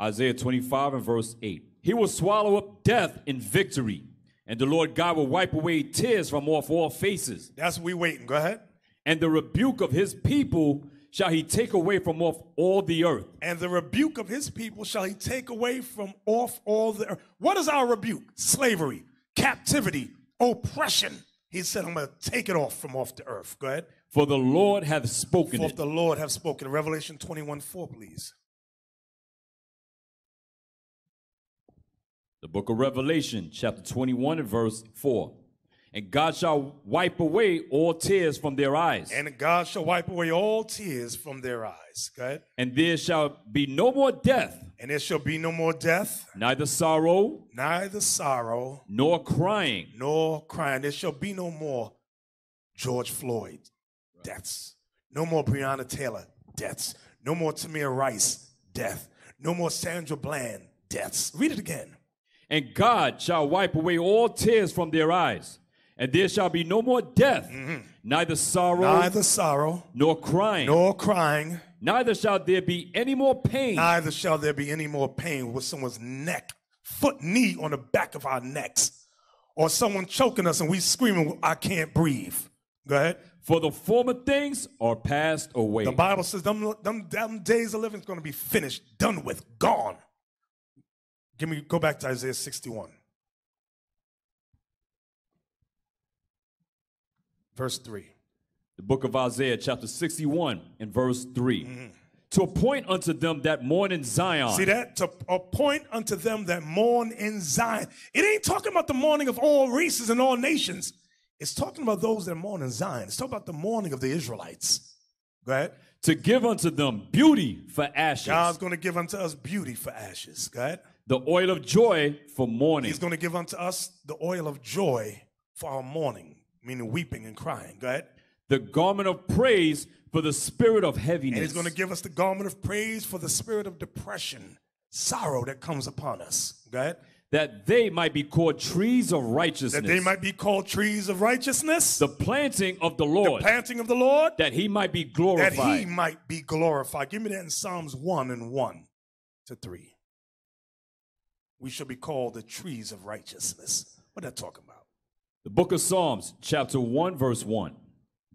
Speaker 2: Isaiah 25 and verse 8. He will swallow up death in victory, and the Lord God will wipe away tears from off all faces.
Speaker 1: That's what we waiting. Go ahead.
Speaker 2: and the rebuke of his people shall he take away from off all the earth.
Speaker 1: And the rebuke of his people shall he take away from off all the earth. What is our rebuke? Slavery, captivity, oppression. He said, I'm going to take it off from off the earth. Go ahead.
Speaker 2: For the Lord hath spoken
Speaker 1: For
Speaker 2: it.
Speaker 1: the Lord hath spoken. Revelation 21 4, please.
Speaker 2: The book of Revelation, chapter 21 and verse 4. And God shall wipe away all tears from their eyes,
Speaker 1: And God shall wipe away all tears from their eyes. Go ahead.
Speaker 2: and there shall be no more death,
Speaker 1: And there shall be no more death,
Speaker 2: neither sorrow
Speaker 1: neither sorrow,
Speaker 2: nor crying,
Speaker 1: nor crying. There shall be no more George Floyd deaths. No more Breonna Taylor deaths. No more Tamir Rice death. No more Sandra Bland deaths. Read it again.
Speaker 2: And God shall wipe away all tears from their eyes, and there shall be no more death, mm-hmm. neither sorrow
Speaker 1: Neither sorrow,
Speaker 2: nor crying,
Speaker 1: nor crying,
Speaker 2: neither shall there be any more pain,
Speaker 1: neither shall there be any more pain with someone's neck, foot, knee on the back of our necks, or someone choking us and we screaming, I can't breathe. Go ahead.
Speaker 2: for the former things are passed away.
Speaker 1: The Bible says them, them, them days of living is going to be finished, done with, gone. Give me, go back to Isaiah 61. Verse 3.
Speaker 2: the book of Isaiah, chapter 61, and verse 3. Mm-hmm. To appoint unto them that mourn in Zion.
Speaker 1: See that? To appoint unto them that mourn in Zion. It ain't talking about the mourning of all races and all nations. It's talking about those that mourn in Zion. It's talking about the mourning of the Israelites. Go ahead.
Speaker 2: To give unto them beauty for ashes,
Speaker 1: God's going to give unto us beauty for ashes. Go ahead.
Speaker 2: The oil of joy for mourning,
Speaker 1: He's going to give unto us the oil of joy for our mourning, meaning weeping and crying. Go ahead.
Speaker 2: the garment of praise for the spirit of heaviness.
Speaker 1: And he's going to give us the garment of praise for the spirit of depression, sorrow that comes upon us. Go ahead.
Speaker 2: that they might be called trees of righteousness.
Speaker 1: That they might be called trees of righteousness,
Speaker 2: the planting of the Lord.
Speaker 1: the planting of the Lord,
Speaker 2: that he might be glorified.
Speaker 1: that he might be glorified. Give me that in Psalms 1 and 1 to 3. We shall be called the trees of righteousness. What that talking about?
Speaker 2: The book of Psalms, chapter 1, verse 1.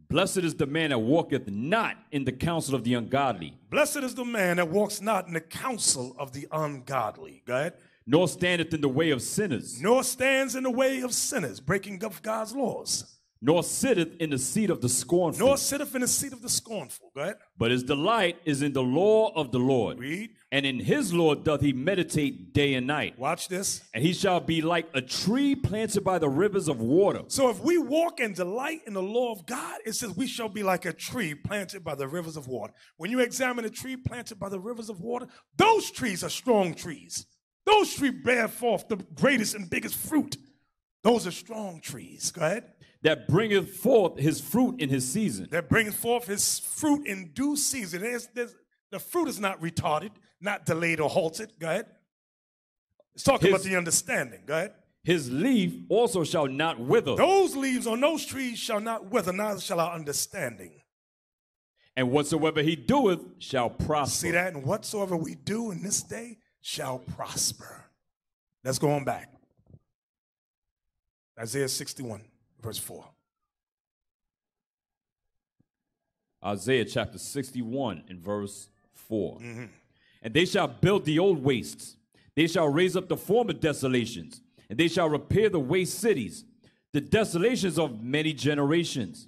Speaker 2: Blessed is the man that walketh not in the counsel of the ungodly,
Speaker 1: Blessed is the man that walks not in the counsel of the ungodly. Go ahead.
Speaker 2: nor standeth in the way of sinners,
Speaker 1: Nor stands in the way of sinners, breaking of God's laws.
Speaker 2: nor sitteth in the seat of the scornful.
Speaker 1: Nor sitteth in the seat of the scornful. Go ahead.
Speaker 2: but his delight is in the law of the Lord.
Speaker 1: Read.
Speaker 2: And in his law doth he meditate day and night.
Speaker 1: Watch this.
Speaker 2: And he shall be like a tree planted by the rivers of water,
Speaker 1: So if we walk and delight in the law of God, it says we shall be like a tree planted by the rivers of water. When you examine a tree planted by the rivers of water, those trees are strong trees. Those trees bear forth the greatest and biggest fruit. Those are strong trees. Go ahead.
Speaker 2: that bringeth forth his fruit in his season.
Speaker 1: That bringeth forth his fruit in due season. There's, there's, the fruit is not retarded, not delayed or halted. Go ahead. It's talking about the understanding. Go ahead.
Speaker 2: His leaf also shall not wither,
Speaker 1: Those leaves on those trees shall not wither, neither shall our understanding.
Speaker 2: and whatsoever he doeth shall prosper.
Speaker 1: See that? And whatsoever we do in this day shall prosper. Let's go on back. Isaiah 61, verse 4.
Speaker 2: Isaiah chapter 61 and verse 4.
Speaker 1: Mm-hmm.
Speaker 2: And they shall build the old wastes, they shall raise up the former desolations, and they shall repair the waste cities, the desolations of many generations.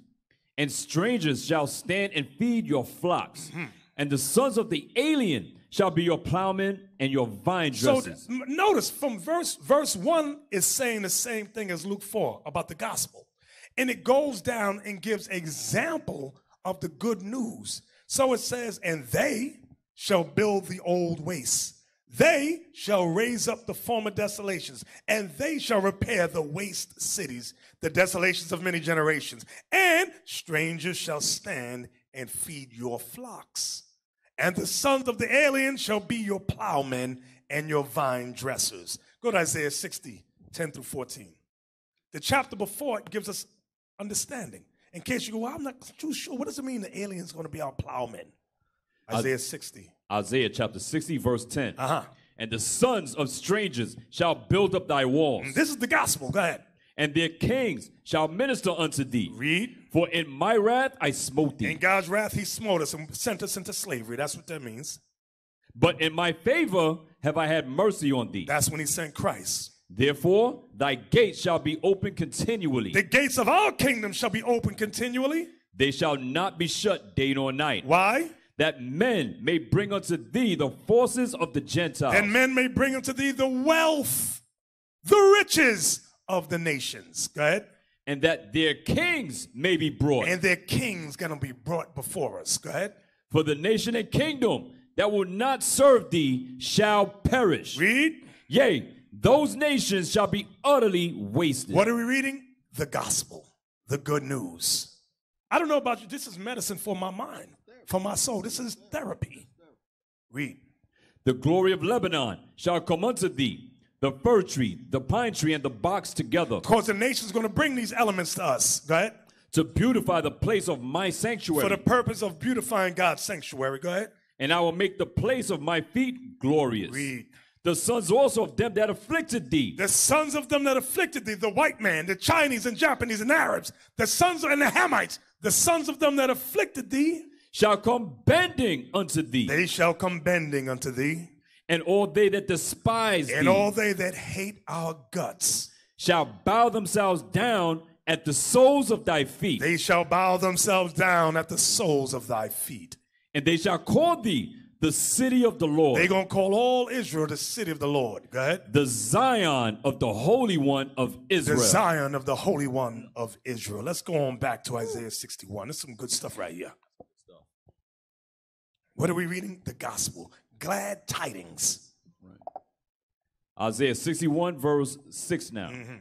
Speaker 2: And strangers shall stand and feed your flocks,
Speaker 1: Mm-hmm.
Speaker 2: and the sons of the alien shall be your plowmen and your vine
Speaker 1: So
Speaker 2: dressers.
Speaker 1: m- notice from verse verse 1 is saying the same thing as Luke 4 about the gospel. And it goes down and gives example of the good news. So it says, and they shall build the old wastes. They shall raise up the former desolations, and they shall repair the waste cities, the desolations of many generations. And strangers shall stand and feed your flocks. And the sons of the alien shall be your plowmen and your vine dressers. Go to Isaiah 60, 10 through 14. The chapter before it gives us understanding. In case you go, well, I'm not too sure. What does it mean the alien's going to be our plowmen? Isaiah 60.
Speaker 2: Isaiah chapter 60, verse 10.
Speaker 1: Uh huh.
Speaker 2: And the sons of strangers shall build up thy walls,
Speaker 1: This is the gospel. Go ahead.
Speaker 2: and their kings shall minister unto thee.
Speaker 1: Read.
Speaker 2: For in my wrath I smote thee,
Speaker 1: In God's wrath, he smote us and sent us into slavery. That's what that means.
Speaker 2: but in my favor have I had mercy on thee.
Speaker 1: That's when he sent Christ.
Speaker 2: Therefore thy gates shall be open continually.
Speaker 1: The gates of our kingdom shall be open continually.
Speaker 2: They shall not be shut day nor night.
Speaker 1: Why?
Speaker 2: That men may bring unto thee the forces of the Gentiles.
Speaker 1: And men may bring unto thee the wealth, the riches of the nations. Go ahead.
Speaker 2: and that their kings may be brought.
Speaker 1: And their kings gonna be brought before us. Go ahead.
Speaker 2: For the nation and kingdom that will not serve thee shall perish.
Speaker 1: Read.
Speaker 2: Yea, those nations shall be utterly wasted.
Speaker 1: What are we reading? The gospel, the good news. I don't know about you. This is medicine for my mind, for my soul. This is therapy. Read.
Speaker 2: The glory of Lebanon shall come unto thee, the fir tree, the pine tree, and the box together,
Speaker 1: Because the nation's going to bring these elements to us. Go ahead.
Speaker 2: to beautify the place of my sanctuary.
Speaker 1: For the purpose of beautifying God's sanctuary. Go ahead.
Speaker 2: and I will make the place of my feet glorious.
Speaker 1: Read.
Speaker 2: The sons also of them that afflicted thee
Speaker 1: The sons of them that afflicted thee, the white man, the Chinese and Japanese and Arabs, the sons and the Hamites, the sons of them that afflicted thee,
Speaker 2: shall come bending unto thee,
Speaker 1: they shall come bending unto thee.
Speaker 2: and all they that despise
Speaker 1: And
Speaker 2: thee And
Speaker 1: all they that hate our guts,
Speaker 2: shall bow themselves down at the soles of thy feet,
Speaker 1: they shall bow themselves down at the soles of thy feet.
Speaker 2: and they shall call thee the city of the Lord,
Speaker 1: They're gonna call all Israel the city of the Lord. Go ahead.
Speaker 2: the Zion of the Holy One of Israel.
Speaker 1: The Zion of the Holy One of Israel. Let's go on back to Isaiah 61. There's some good stuff right here. What are we reading? The gospel. Glad tidings.
Speaker 2: Isaiah 61, verse 6 now.
Speaker 1: Mm-hmm.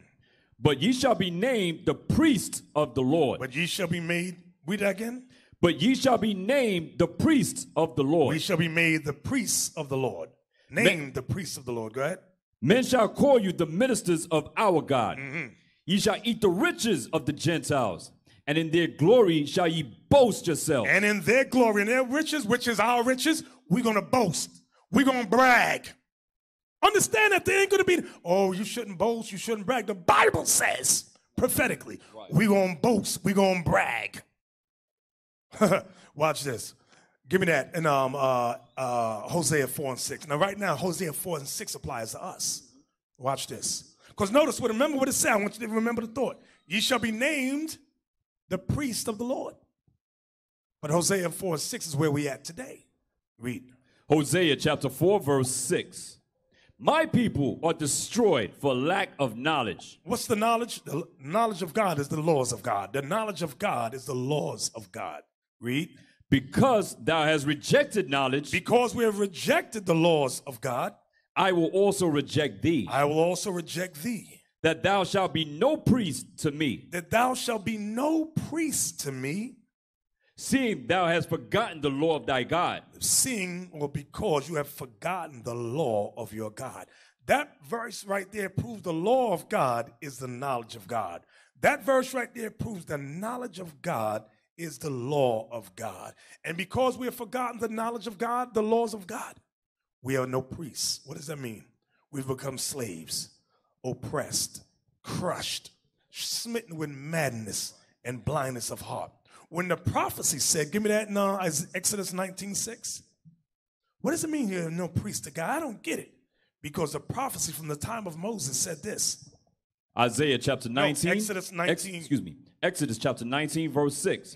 Speaker 2: But ye shall be named the priests of the Lord.
Speaker 1: But ye shall be made, read that again.
Speaker 2: But ye shall be named the priests of the Lord.
Speaker 1: We shall be made the priests of the Lord. Named the priests of the Lord. Go ahead.
Speaker 2: Men shall call you the ministers of our God.
Speaker 1: Mm-hmm.
Speaker 2: Ye shall eat the riches of the Gentiles, and in their glory shall ye boast yourselves.
Speaker 1: And in their glory and their riches, which is our riches, we're going to boast. We're going to brag. Understand that there ain't going to be, oh, you shouldn't boast, you shouldn't brag. The Bible says prophetically, we're going to boast, we're going to brag. Watch this. Give me that in um, uh, uh, Hosea 4 and 6. Now, right now, Hosea 4 and 6 applies to us. Watch this. Because notice what, remember what it said. I want you to remember the thought. Ye shall be named the priest of the Lord. But Hosea 4 6 is where we at today. Read.
Speaker 2: Hosea chapter 4, verse 6. My people are destroyed for lack of knowledge.
Speaker 1: What's the knowledge? The knowledge of God is the laws of God. The knowledge of God is the laws of God. Read.
Speaker 2: Because thou hast rejected knowledge,
Speaker 1: Because we have rejected the laws of God,
Speaker 2: I will also reject thee,
Speaker 1: I will also reject thee,
Speaker 2: that thou shalt be no priest to me,
Speaker 1: that thou shalt be no priest to me,
Speaker 2: seeing thou hast forgotten the law of thy God.
Speaker 1: seeing or because you have forgotten the law of your God. That verse right there proves the law of God is the knowledge of God. That verse right there proves the knowledge of God is the law of God. And because we have forgotten the knowledge of God, the laws of God, we are no priests. What does that mean? We've become slaves, oppressed, crushed, smitten with madness and blindness of heart. When the prophecy said, give me that in uh, Exodus 19 6. What does it mean you're no priest to God? I don't get it. Because the prophecy from the time of Moses said this.
Speaker 2: Isaiah chapter 19.
Speaker 1: Exodus
Speaker 2: Ex-
Speaker 1: 19.
Speaker 2: excuse me. Exodus chapter 19, verse 6.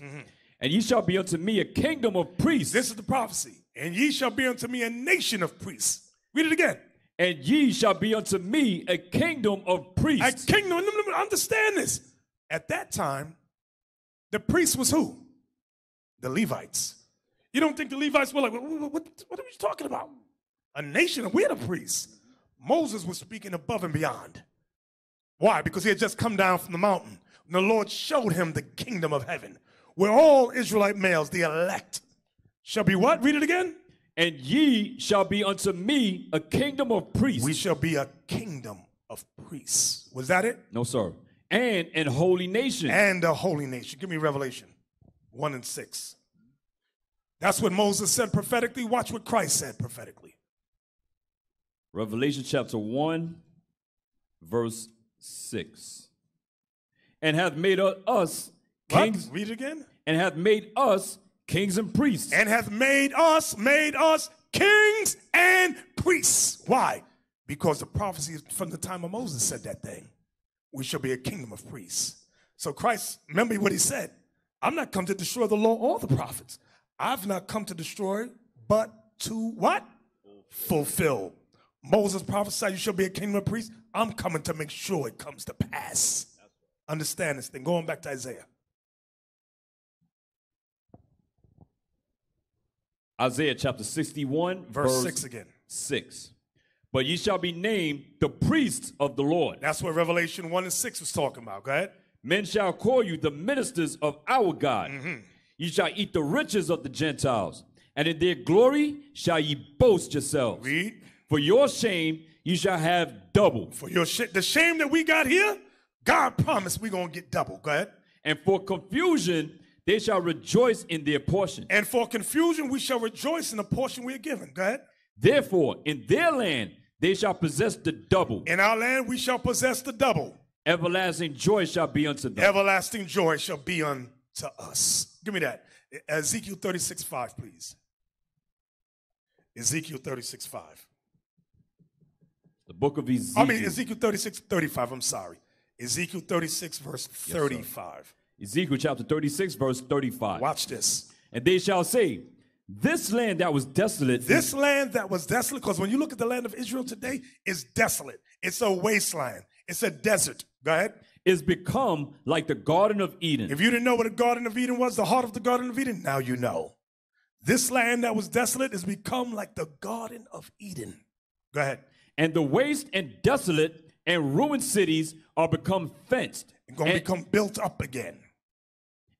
Speaker 2: And ye shall be unto me a kingdom of priests,
Speaker 1: This is the prophecy. And ye shall be unto me a nation of priests. Read it again.
Speaker 2: And ye shall be unto me a kingdom of priests.
Speaker 1: A kingdom. Understand this. At that time, the priest was who? The Levites. You don't think the Levites were like, what, what, what, what are you talking about? A nation, we're the priests. Moses was speaking above and beyond. Why? Because he had just come down from the mountain. And the Lord showed him the kingdom of heaven, where all Israelite males, the elect, shall be what? Read it again.
Speaker 2: And ye shall be unto me a kingdom of priests.
Speaker 1: We shall be a kingdom of priests. Was that it?
Speaker 2: no, sir. And an holy nation.
Speaker 1: and a holy nation. Give me Revelation 1 and 6. That's what Moses said prophetically. Watch what Christ said prophetically.
Speaker 2: Revelation chapter 1, verse 6. and hath made us
Speaker 1: What?
Speaker 2: kings
Speaker 1: Read it again.
Speaker 2: and hath made us kings and priests.
Speaker 1: And hath made us, made us kings and priests. Why? Because the prophecy from the time of Moses said that thing. We shall be a kingdom of priests. So Christ, remember what he said. I'm not come to destroy the law or the prophets. I've not come to destroy, but to what? Fulfill. Moses prophesied, you shall be a kingdom of priests. I'm coming to make sure it comes to pass. Understand this thing. Going back to Isaiah.
Speaker 2: Isaiah chapter 61,
Speaker 1: Verse 6 again.
Speaker 2: 6. But ye shall be named the priests of the Lord.
Speaker 1: That's what Revelation 1 and 6 was talking about. Go ahead.
Speaker 2: Men shall call you the ministers of our God.
Speaker 1: Mm-hmm.
Speaker 2: Ye shall eat the riches of the Gentiles, and in their glory shall ye boast yourselves.
Speaker 1: Read.
Speaker 2: For your shame ye shall have double,
Speaker 1: For your shit, the shame that we got here, God promised we're going to get double. Go ahead.
Speaker 2: and for confusion they shall rejoice in their portion.
Speaker 1: And for confusion, we shall rejoice in the portion we are given. Go ahead.
Speaker 2: Therefore, in their land they shall possess the double.
Speaker 1: In our land, we shall possess the double.
Speaker 2: Everlasting joy shall be unto them.
Speaker 1: Everlasting joy shall be unto us. Give me that. Ezekiel 36 5, please. Ezekiel 36 5.
Speaker 2: The book of Ezekiel.
Speaker 1: I mean, Ezekiel 36 35. I'm sorry. Ezekiel 36, verse 35.
Speaker 2: Ezekiel chapter 36, verse 35.
Speaker 1: Watch this.
Speaker 2: And they shall say, This land that was desolate
Speaker 1: This land that was desolate, because when you look at the land of Israel today, it's desolate. It's a wasteland. It's a desert. Go ahead.
Speaker 2: is become like the Garden of Eden.
Speaker 1: If you didn't know what the Garden of Eden was, the heart of the Garden of Eden, now you know. This land that was desolate has become like the Garden of Eden. Go ahead.
Speaker 2: and the waste and desolate and ruined cities are become fenced And
Speaker 1: Going to
Speaker 2: and,
Speaker 1: become built up again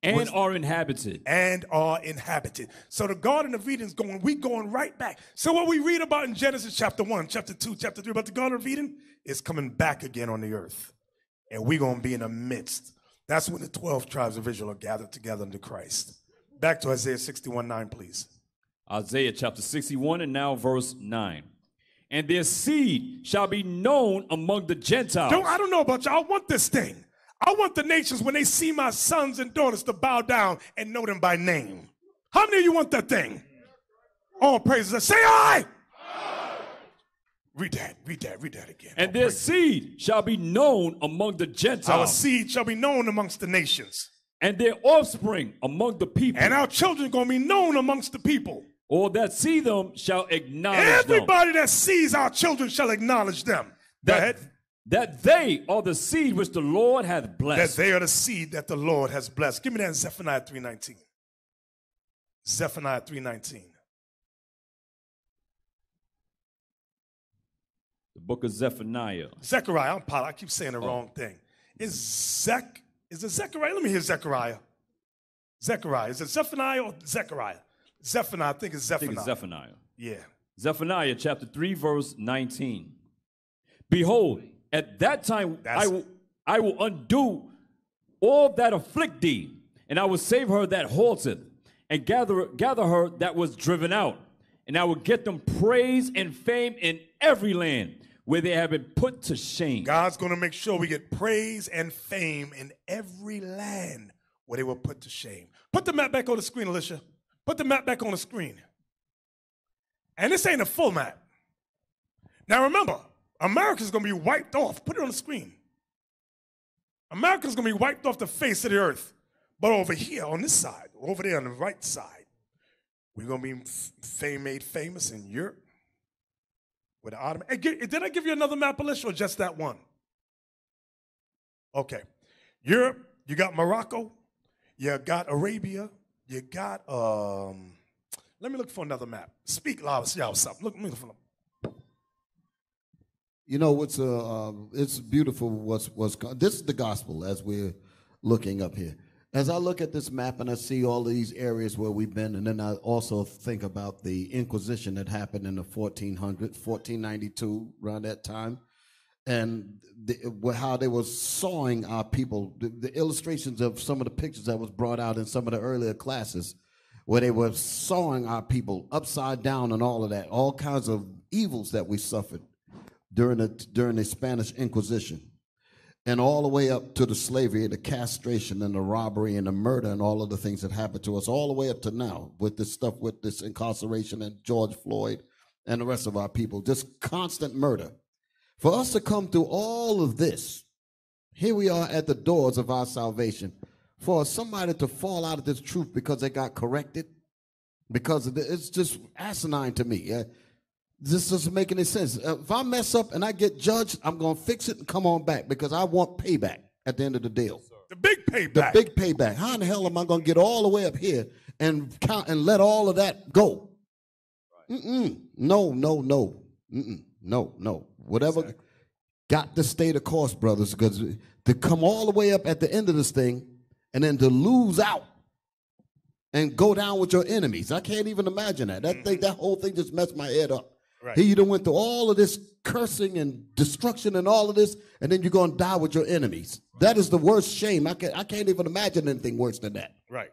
Speaker 2: and
Speaker 1: was-
Speaker 2: are inhabited.
Speaker 1: and are inhabited. So the Garden of Eden is going, we going right back. So what we read about in Genesis chapter 1, chapter 2, chapter 3 about the Garden of Eden is coming back again on the earth. And we're going to be in the midst. That's when the 12 tribes of Israel are gathered together under Christ. Back to Isaiah 61 9, please.
Speaker 2: Isaiah chapter 61 and now verse 9. And their seed shall be known among the Gentiles.
Speaker 1: Don't, I don't know about y'all. I want this thing. I want the nations, when they see my sons and daughters, to bow down and know them by name. How many of you want that thing? All praises. Say I. Read that, read that, read that again.
Speaker 2: and
Speaker 1: All
Speaker 2: their
Speaker 1: praises.
Speaker 2: seed shall be known among the Gentiles.
Speaker 1: Our seed shall be known amongst the nations,
Speaker 2: and their offspring among the people.
Speaker 1: and our children going to be known amongst the people.
Speaker 2: All that see them shall acknowledge them.
Speaker 1: Everybody that sees our children shall acknowledge them. Go ahead.
Speaker 2: That, that they are the seed which the Lord hath blessed.
Speaker 1: That they are the seed that the Lord has blessed. Give me that in Zephaniah 3.19. Zephaniah 3.19.
Speaker 2: the book of Zephaniah.
Speaker 1: Zechariah, I'm I keep saying the oh. wrong thing. Is Zech, is it Zechariah? Let me hear Zechariah. Zechariah. Is it Zephaniah or Zechariah? Zephaniah, I think it's
Speaker 2: I think it's Zephaniah.
Speaker 1: yeah.
Speaker 2: Zephaniah chapter 3, verse 19. Behold, at that time
Speaker 1: That's-
Speaker 2: I will, I will undo all that afflict thee, and I will save her that halteth, and gather, gather her that was driven out. And I will get them praise and fame in every land where they have been put to shame.
Speaker 1: God's going to make sure we get praise and fame in every land where they were put to shame. Put the map back on the screen, Alicia. Put the map back on the screen. And this ain't a full map. Now remember, America's going to be wiped off. Put it on the screen. America's going to be wiped off the face of the earth. But over here on this side, over there on the right side, we're going to be fame made famous in Europe with the Ottoman. Hey, did I give you another map, Alicia, or just that one? Okay. Europe, you got Morocco, you got Arabia, you got um let me look for another map. Speak loud, see y'all something. Look, let me look for.
Speaker 3: You know what's uh, uh it's beautiful what's what's this is the gospel as we're looking up here. As I look at this map and I see all these areas where we've been, and then I also think about the Inquisition that happened in the 1400s, 1492, around that time, and the, how they were sawing our people. The, the illustrations of some of the pictures that was brought out in some of the earlier classes, where they were sawing our people upside down and all of that, all kinds of evils that we suffered during the during the Spanish Inquisition. and all the way up to the slavery, the castration, and the robbery, and the murder, and all of the things that happened to us, all the way up to now with this stuff, with this incarceration and George Floyd and the rest of our people, just constant murder. For us to come through all of this, here we are at the doors of our salvation. For somebody to fall out of this truth because they got corrected, because the, it's just asinine to me. Uh, this doesn't make any sense. Uh, if I mess up and I get judged, I'm going to fix it and come on back because I want payback at the end of the deal.
Speaker 1: The big payback.
Speaker 3: The big payback. How in the hell am I going to get all the way up here and count and let all of that go? Mm-mm. No, no, no. Mm-mm. No, no. Whatever. Got to stay the course, brothers, because to come all the way up at the end of this thing and then to lose out and go down with your enemies. I can't even imagine that. That thing, that whole thing just messed my head up.
Speaker 1: Right.
Speaker 3: Here you done went through all of this cursing and destruction and all of this, and then you're gonna die with your enemies. That is the worst shame. I can I can't even imagine anything worse than that.
Speaker 1: Right.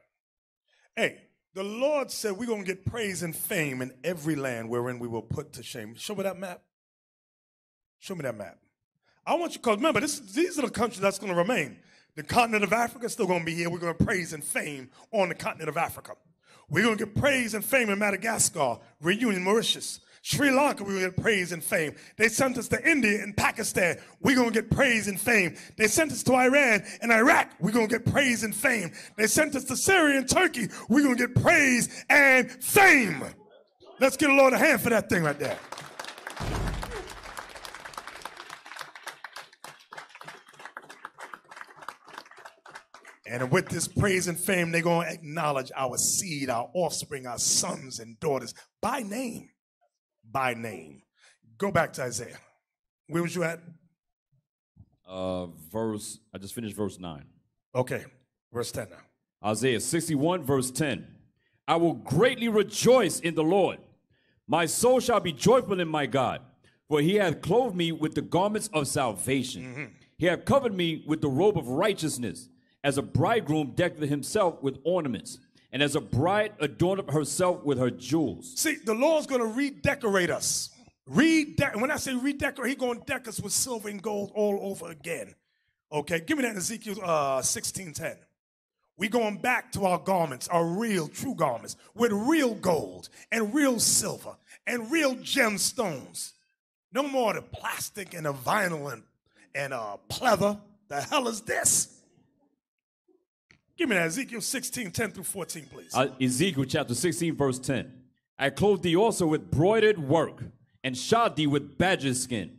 Speaker 1: Hey, the Lord said we're going to get praise and fame in every land wherein we will put to shame. Show me that map. Show me that map. I want you, because remember, this, these are the countries that's going to remain. The continent of Africa is still going to be here. We're going to praise and fame on the continent of Africa. We're going to get praise and fame in Madagascar, Reunion, Mauritius. Sri Lanka, going to get praise and fame. They sent us to India and Pakistan. We're going to get praise and fame. They sent us to Iran and Iraq. We're going to get praise and fame. They sent us to Syria and Turkey. We're going to get praise and fame. Let's get a Lord a hand for that thing right there. And with this praise and fame, they're going to acknowledge our seed, our offspring, our sons and daughters by name. By name. Go back to Isaiah. Where was you at?
Speaker 2: Uh, verse, I just finished verse 9.
Speaker 1: Okay, verse 10 now.
Speaker 2: Isaiah 61, verse 10. I will greatly rejoice in the Lord. My soul shall be joyful in my God, for he hath clothed me with the garments of salvation. He hath covered me with the robe of righteousness, as a bridegroom decketh himself with ornaments, and as a bride adorneth herself with her jewels.
Speaker 1: See, the Lord's going to redecorate us. Rede- when I say redecorate, He's going to deck us with silver and gold all over again. Okay, give me that in Ezekiel uh, 16:10. We going back to our garments, our real, true garments, with real gold and real silver and real gemstones. No more the plastic and the vinyl and, and uh, pleather. The hell is this? Give me that Ezekiel 16, 10 through 14, please.
Speaker 2: Uh, Ezekiel chapter 16, verse 10. I clothed thee also with broidered work, and shod thee with badger skin.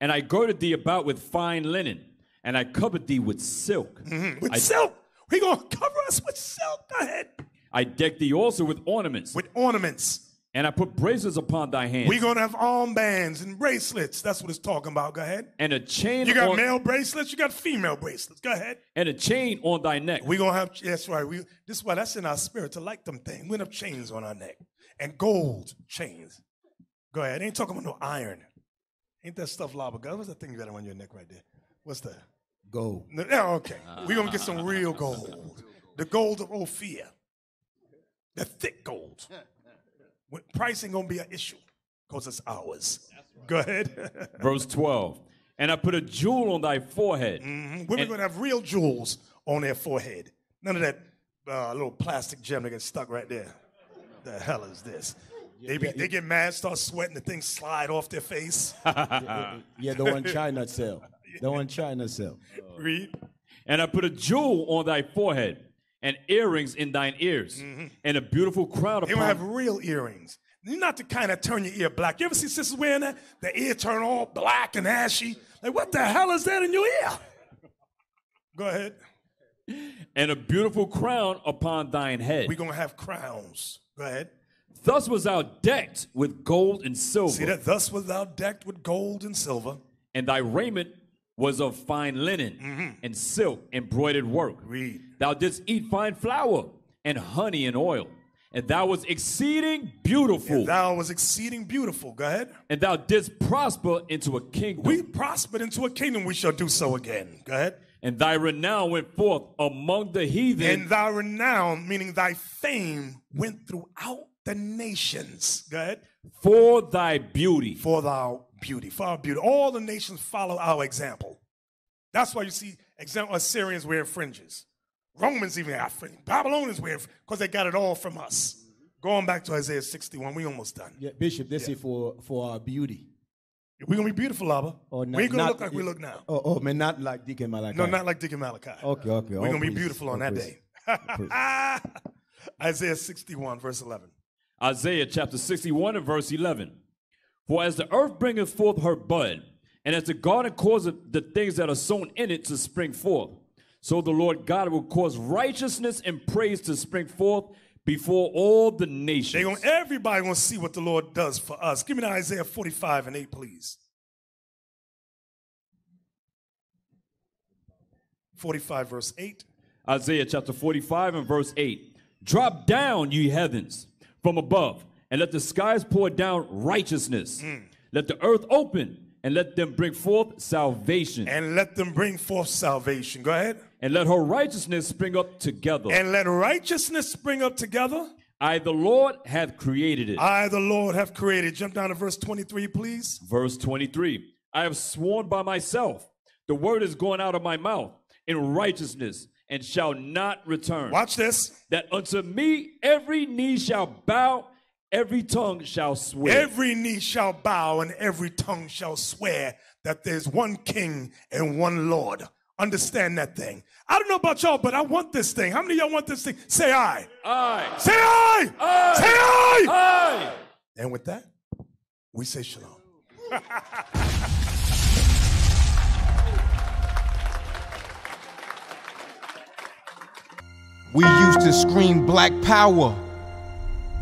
Speaker 2: And I girded thee about with fine linen, and I covered thee with silk.
Speaker 1: with
Speaker 2: I,
Speaker 1: silk. He gonna cover us with silk. Go ahead.
Speaker 2: I decked thee also with ornaments,
Speaker 1: With ornaments.
Speaker 2: And I put bracelets upon thy hands,
Speaker 1: We're gonna have armbands and bracelets. That's what it's talking about. Go ahead.
Speaker 2: and a chain
Speaker 1: You got
Speaker 2: on,
Speaker 1: male bracelets, you got female bracelets. Go ahead.
Speaker 2: and a chain on thy neck.
Speaker 1: We're gonna have that's right. We this is why that's in our spirit to like them things. We're gonna have chains on our neck. And gold chains. Go ahead. Ain't talking about no iron. Ain't that stuff lava? God, what's that thing you got on your neck right there? What's that?
Speaker 6: Gold.
Speaker 1: No, no, okay. We're gonna get some real gold. The gold of Ophir. The thick gold. When- Pricing gonna be an issue because it's ours. Go ahead.
Speaker 2: Verse 12. And I put a jewel on thy forehead.
Speaker 1: Mhm. Women gonna have real jewels on their forehead. None of that uh, little plastic gem that gets stuck right there. The hell is this? They, be, they get mad, start sweating, the things slide off their face.
Speaker 6: Yeah, the one China sell. The one China sell.
Speaker 1: Read.
Speaker 2: And I put a jewel on thy forehead, and earrings in thine ears, mm-hmm. and a beautiful crown
Speaker 1: They
Speaker 2: upon
Speaker 1: gonna have real earrings. You're not the kind that turn your ear black. You ever see sisters wearing that? The ear turn all black and ashy. Like, what the hell is that in your ear? Go ahead.
Speaker 2: and a beautiful crown upon thine head.
Speaker 1: We're gonna have crowns. Go ahead.
Speaker 2: Thus was thou decked with gold and silver,
Speaker 1: See that? Thus was thou decked with gold and silver.
Speaker 2: and thy raiment was of fine linen mm-hmm. and silk embroidered work.
Speaker 1: Read.
Speaker 2: Thou didst eat fine flour and honey and oil, and thou was exceeding beautiful,
Speaker 1: And thou was exceeding beautiful. Go ahead.
Speaker 2: and thou didst prosper into a kingdom.
Speaker 1: We prospered into a kingdom, we shall do so again. Go ahead.
Speaker 2: and thy renown went forth among the heathen,
Speaker 1: And thy renown, meaning thy fame, went throughout the nations. Go ahead.
Speaker 2: for thy beauty.
Speaker 1: For thou beauty, for our beauty. All the nations follow our example. That's why you see example Assyrians wear fringes. Romans even have fringes. Babylonians wear because they got it all from us. Going back to Isaiah 61, we almost done.
Speaker 6: Yeah, Bishop, they say for for our beauty.
Speaker 1: We're gonna be beautiful, Abba.
Speaker 6: Or
Speaker 1: we ain't gonna
Speaker 6: not-
Speaker 1: look like we look now.
Speaker 6: Oh, oh, man, not like Deacon Malachi.
Speaker 1: No, not like Deacon Malachi.
Speaker 6: Okay, okay.
Speaker 1: We're
Speaker 6: all
Speaker 1: gonna be beautiful on
Speaker 6: all
Speaker 1: that
Speaker 6: praise.
Speaker 1: day. Isaiah 61, verse 11.
Speaker 2: Isaiah chapter 61 and verse 11. For as the earth bringeth forth her bud, and as the garden causeth the things that are sown in it to spring forth, so the Lord God will cause righteousness and praise to spring forth before all the nations.
Speaker 1: They gonna everybody gonna see what the Lord does for us. Give me Isaiah 45 and 8, please. 45, verse 8.
Speaker 2: Isaiah chapter 45 and verse 8. Drop down, ye heavens, from above, and let the skies pour down righteousness. Mm. Let the earth open, and let them bring forth salvation. And,
Speaker 1: And let them bring forth salvation. Go ahead.
Speaker 2: And let her righteousness spring up together.
Speaker 1: And let righteousness spring up together.
Speaker 2: I, the Lord, have created it.
Speaker 1: I, the Lord, have created. Jump down to verse 23, please.
Speaker 2: Verse 23 I have sworn by myself, the word is going out of my mouth in righteousness and shall not return.
Speaker 1: Watch this.
Speaker 2: That unto me every knee shall bow, every tongue shall swear.
Speaker 1: Every knee shall bow and every tongue shall swear that there's one king and one Lord. Understand that thing. I don't know about y'all, but I want this thing. How many of y'all want this thing? Say I.
Speaker 2: Aye.
Speaker 1: Say I.
Speaker 2: Aye.
Speaker 1: Say I.
Speaker 2: Aye.
Speaker 1: And with that, we say shalom.
Speaker 7: We used to scream black power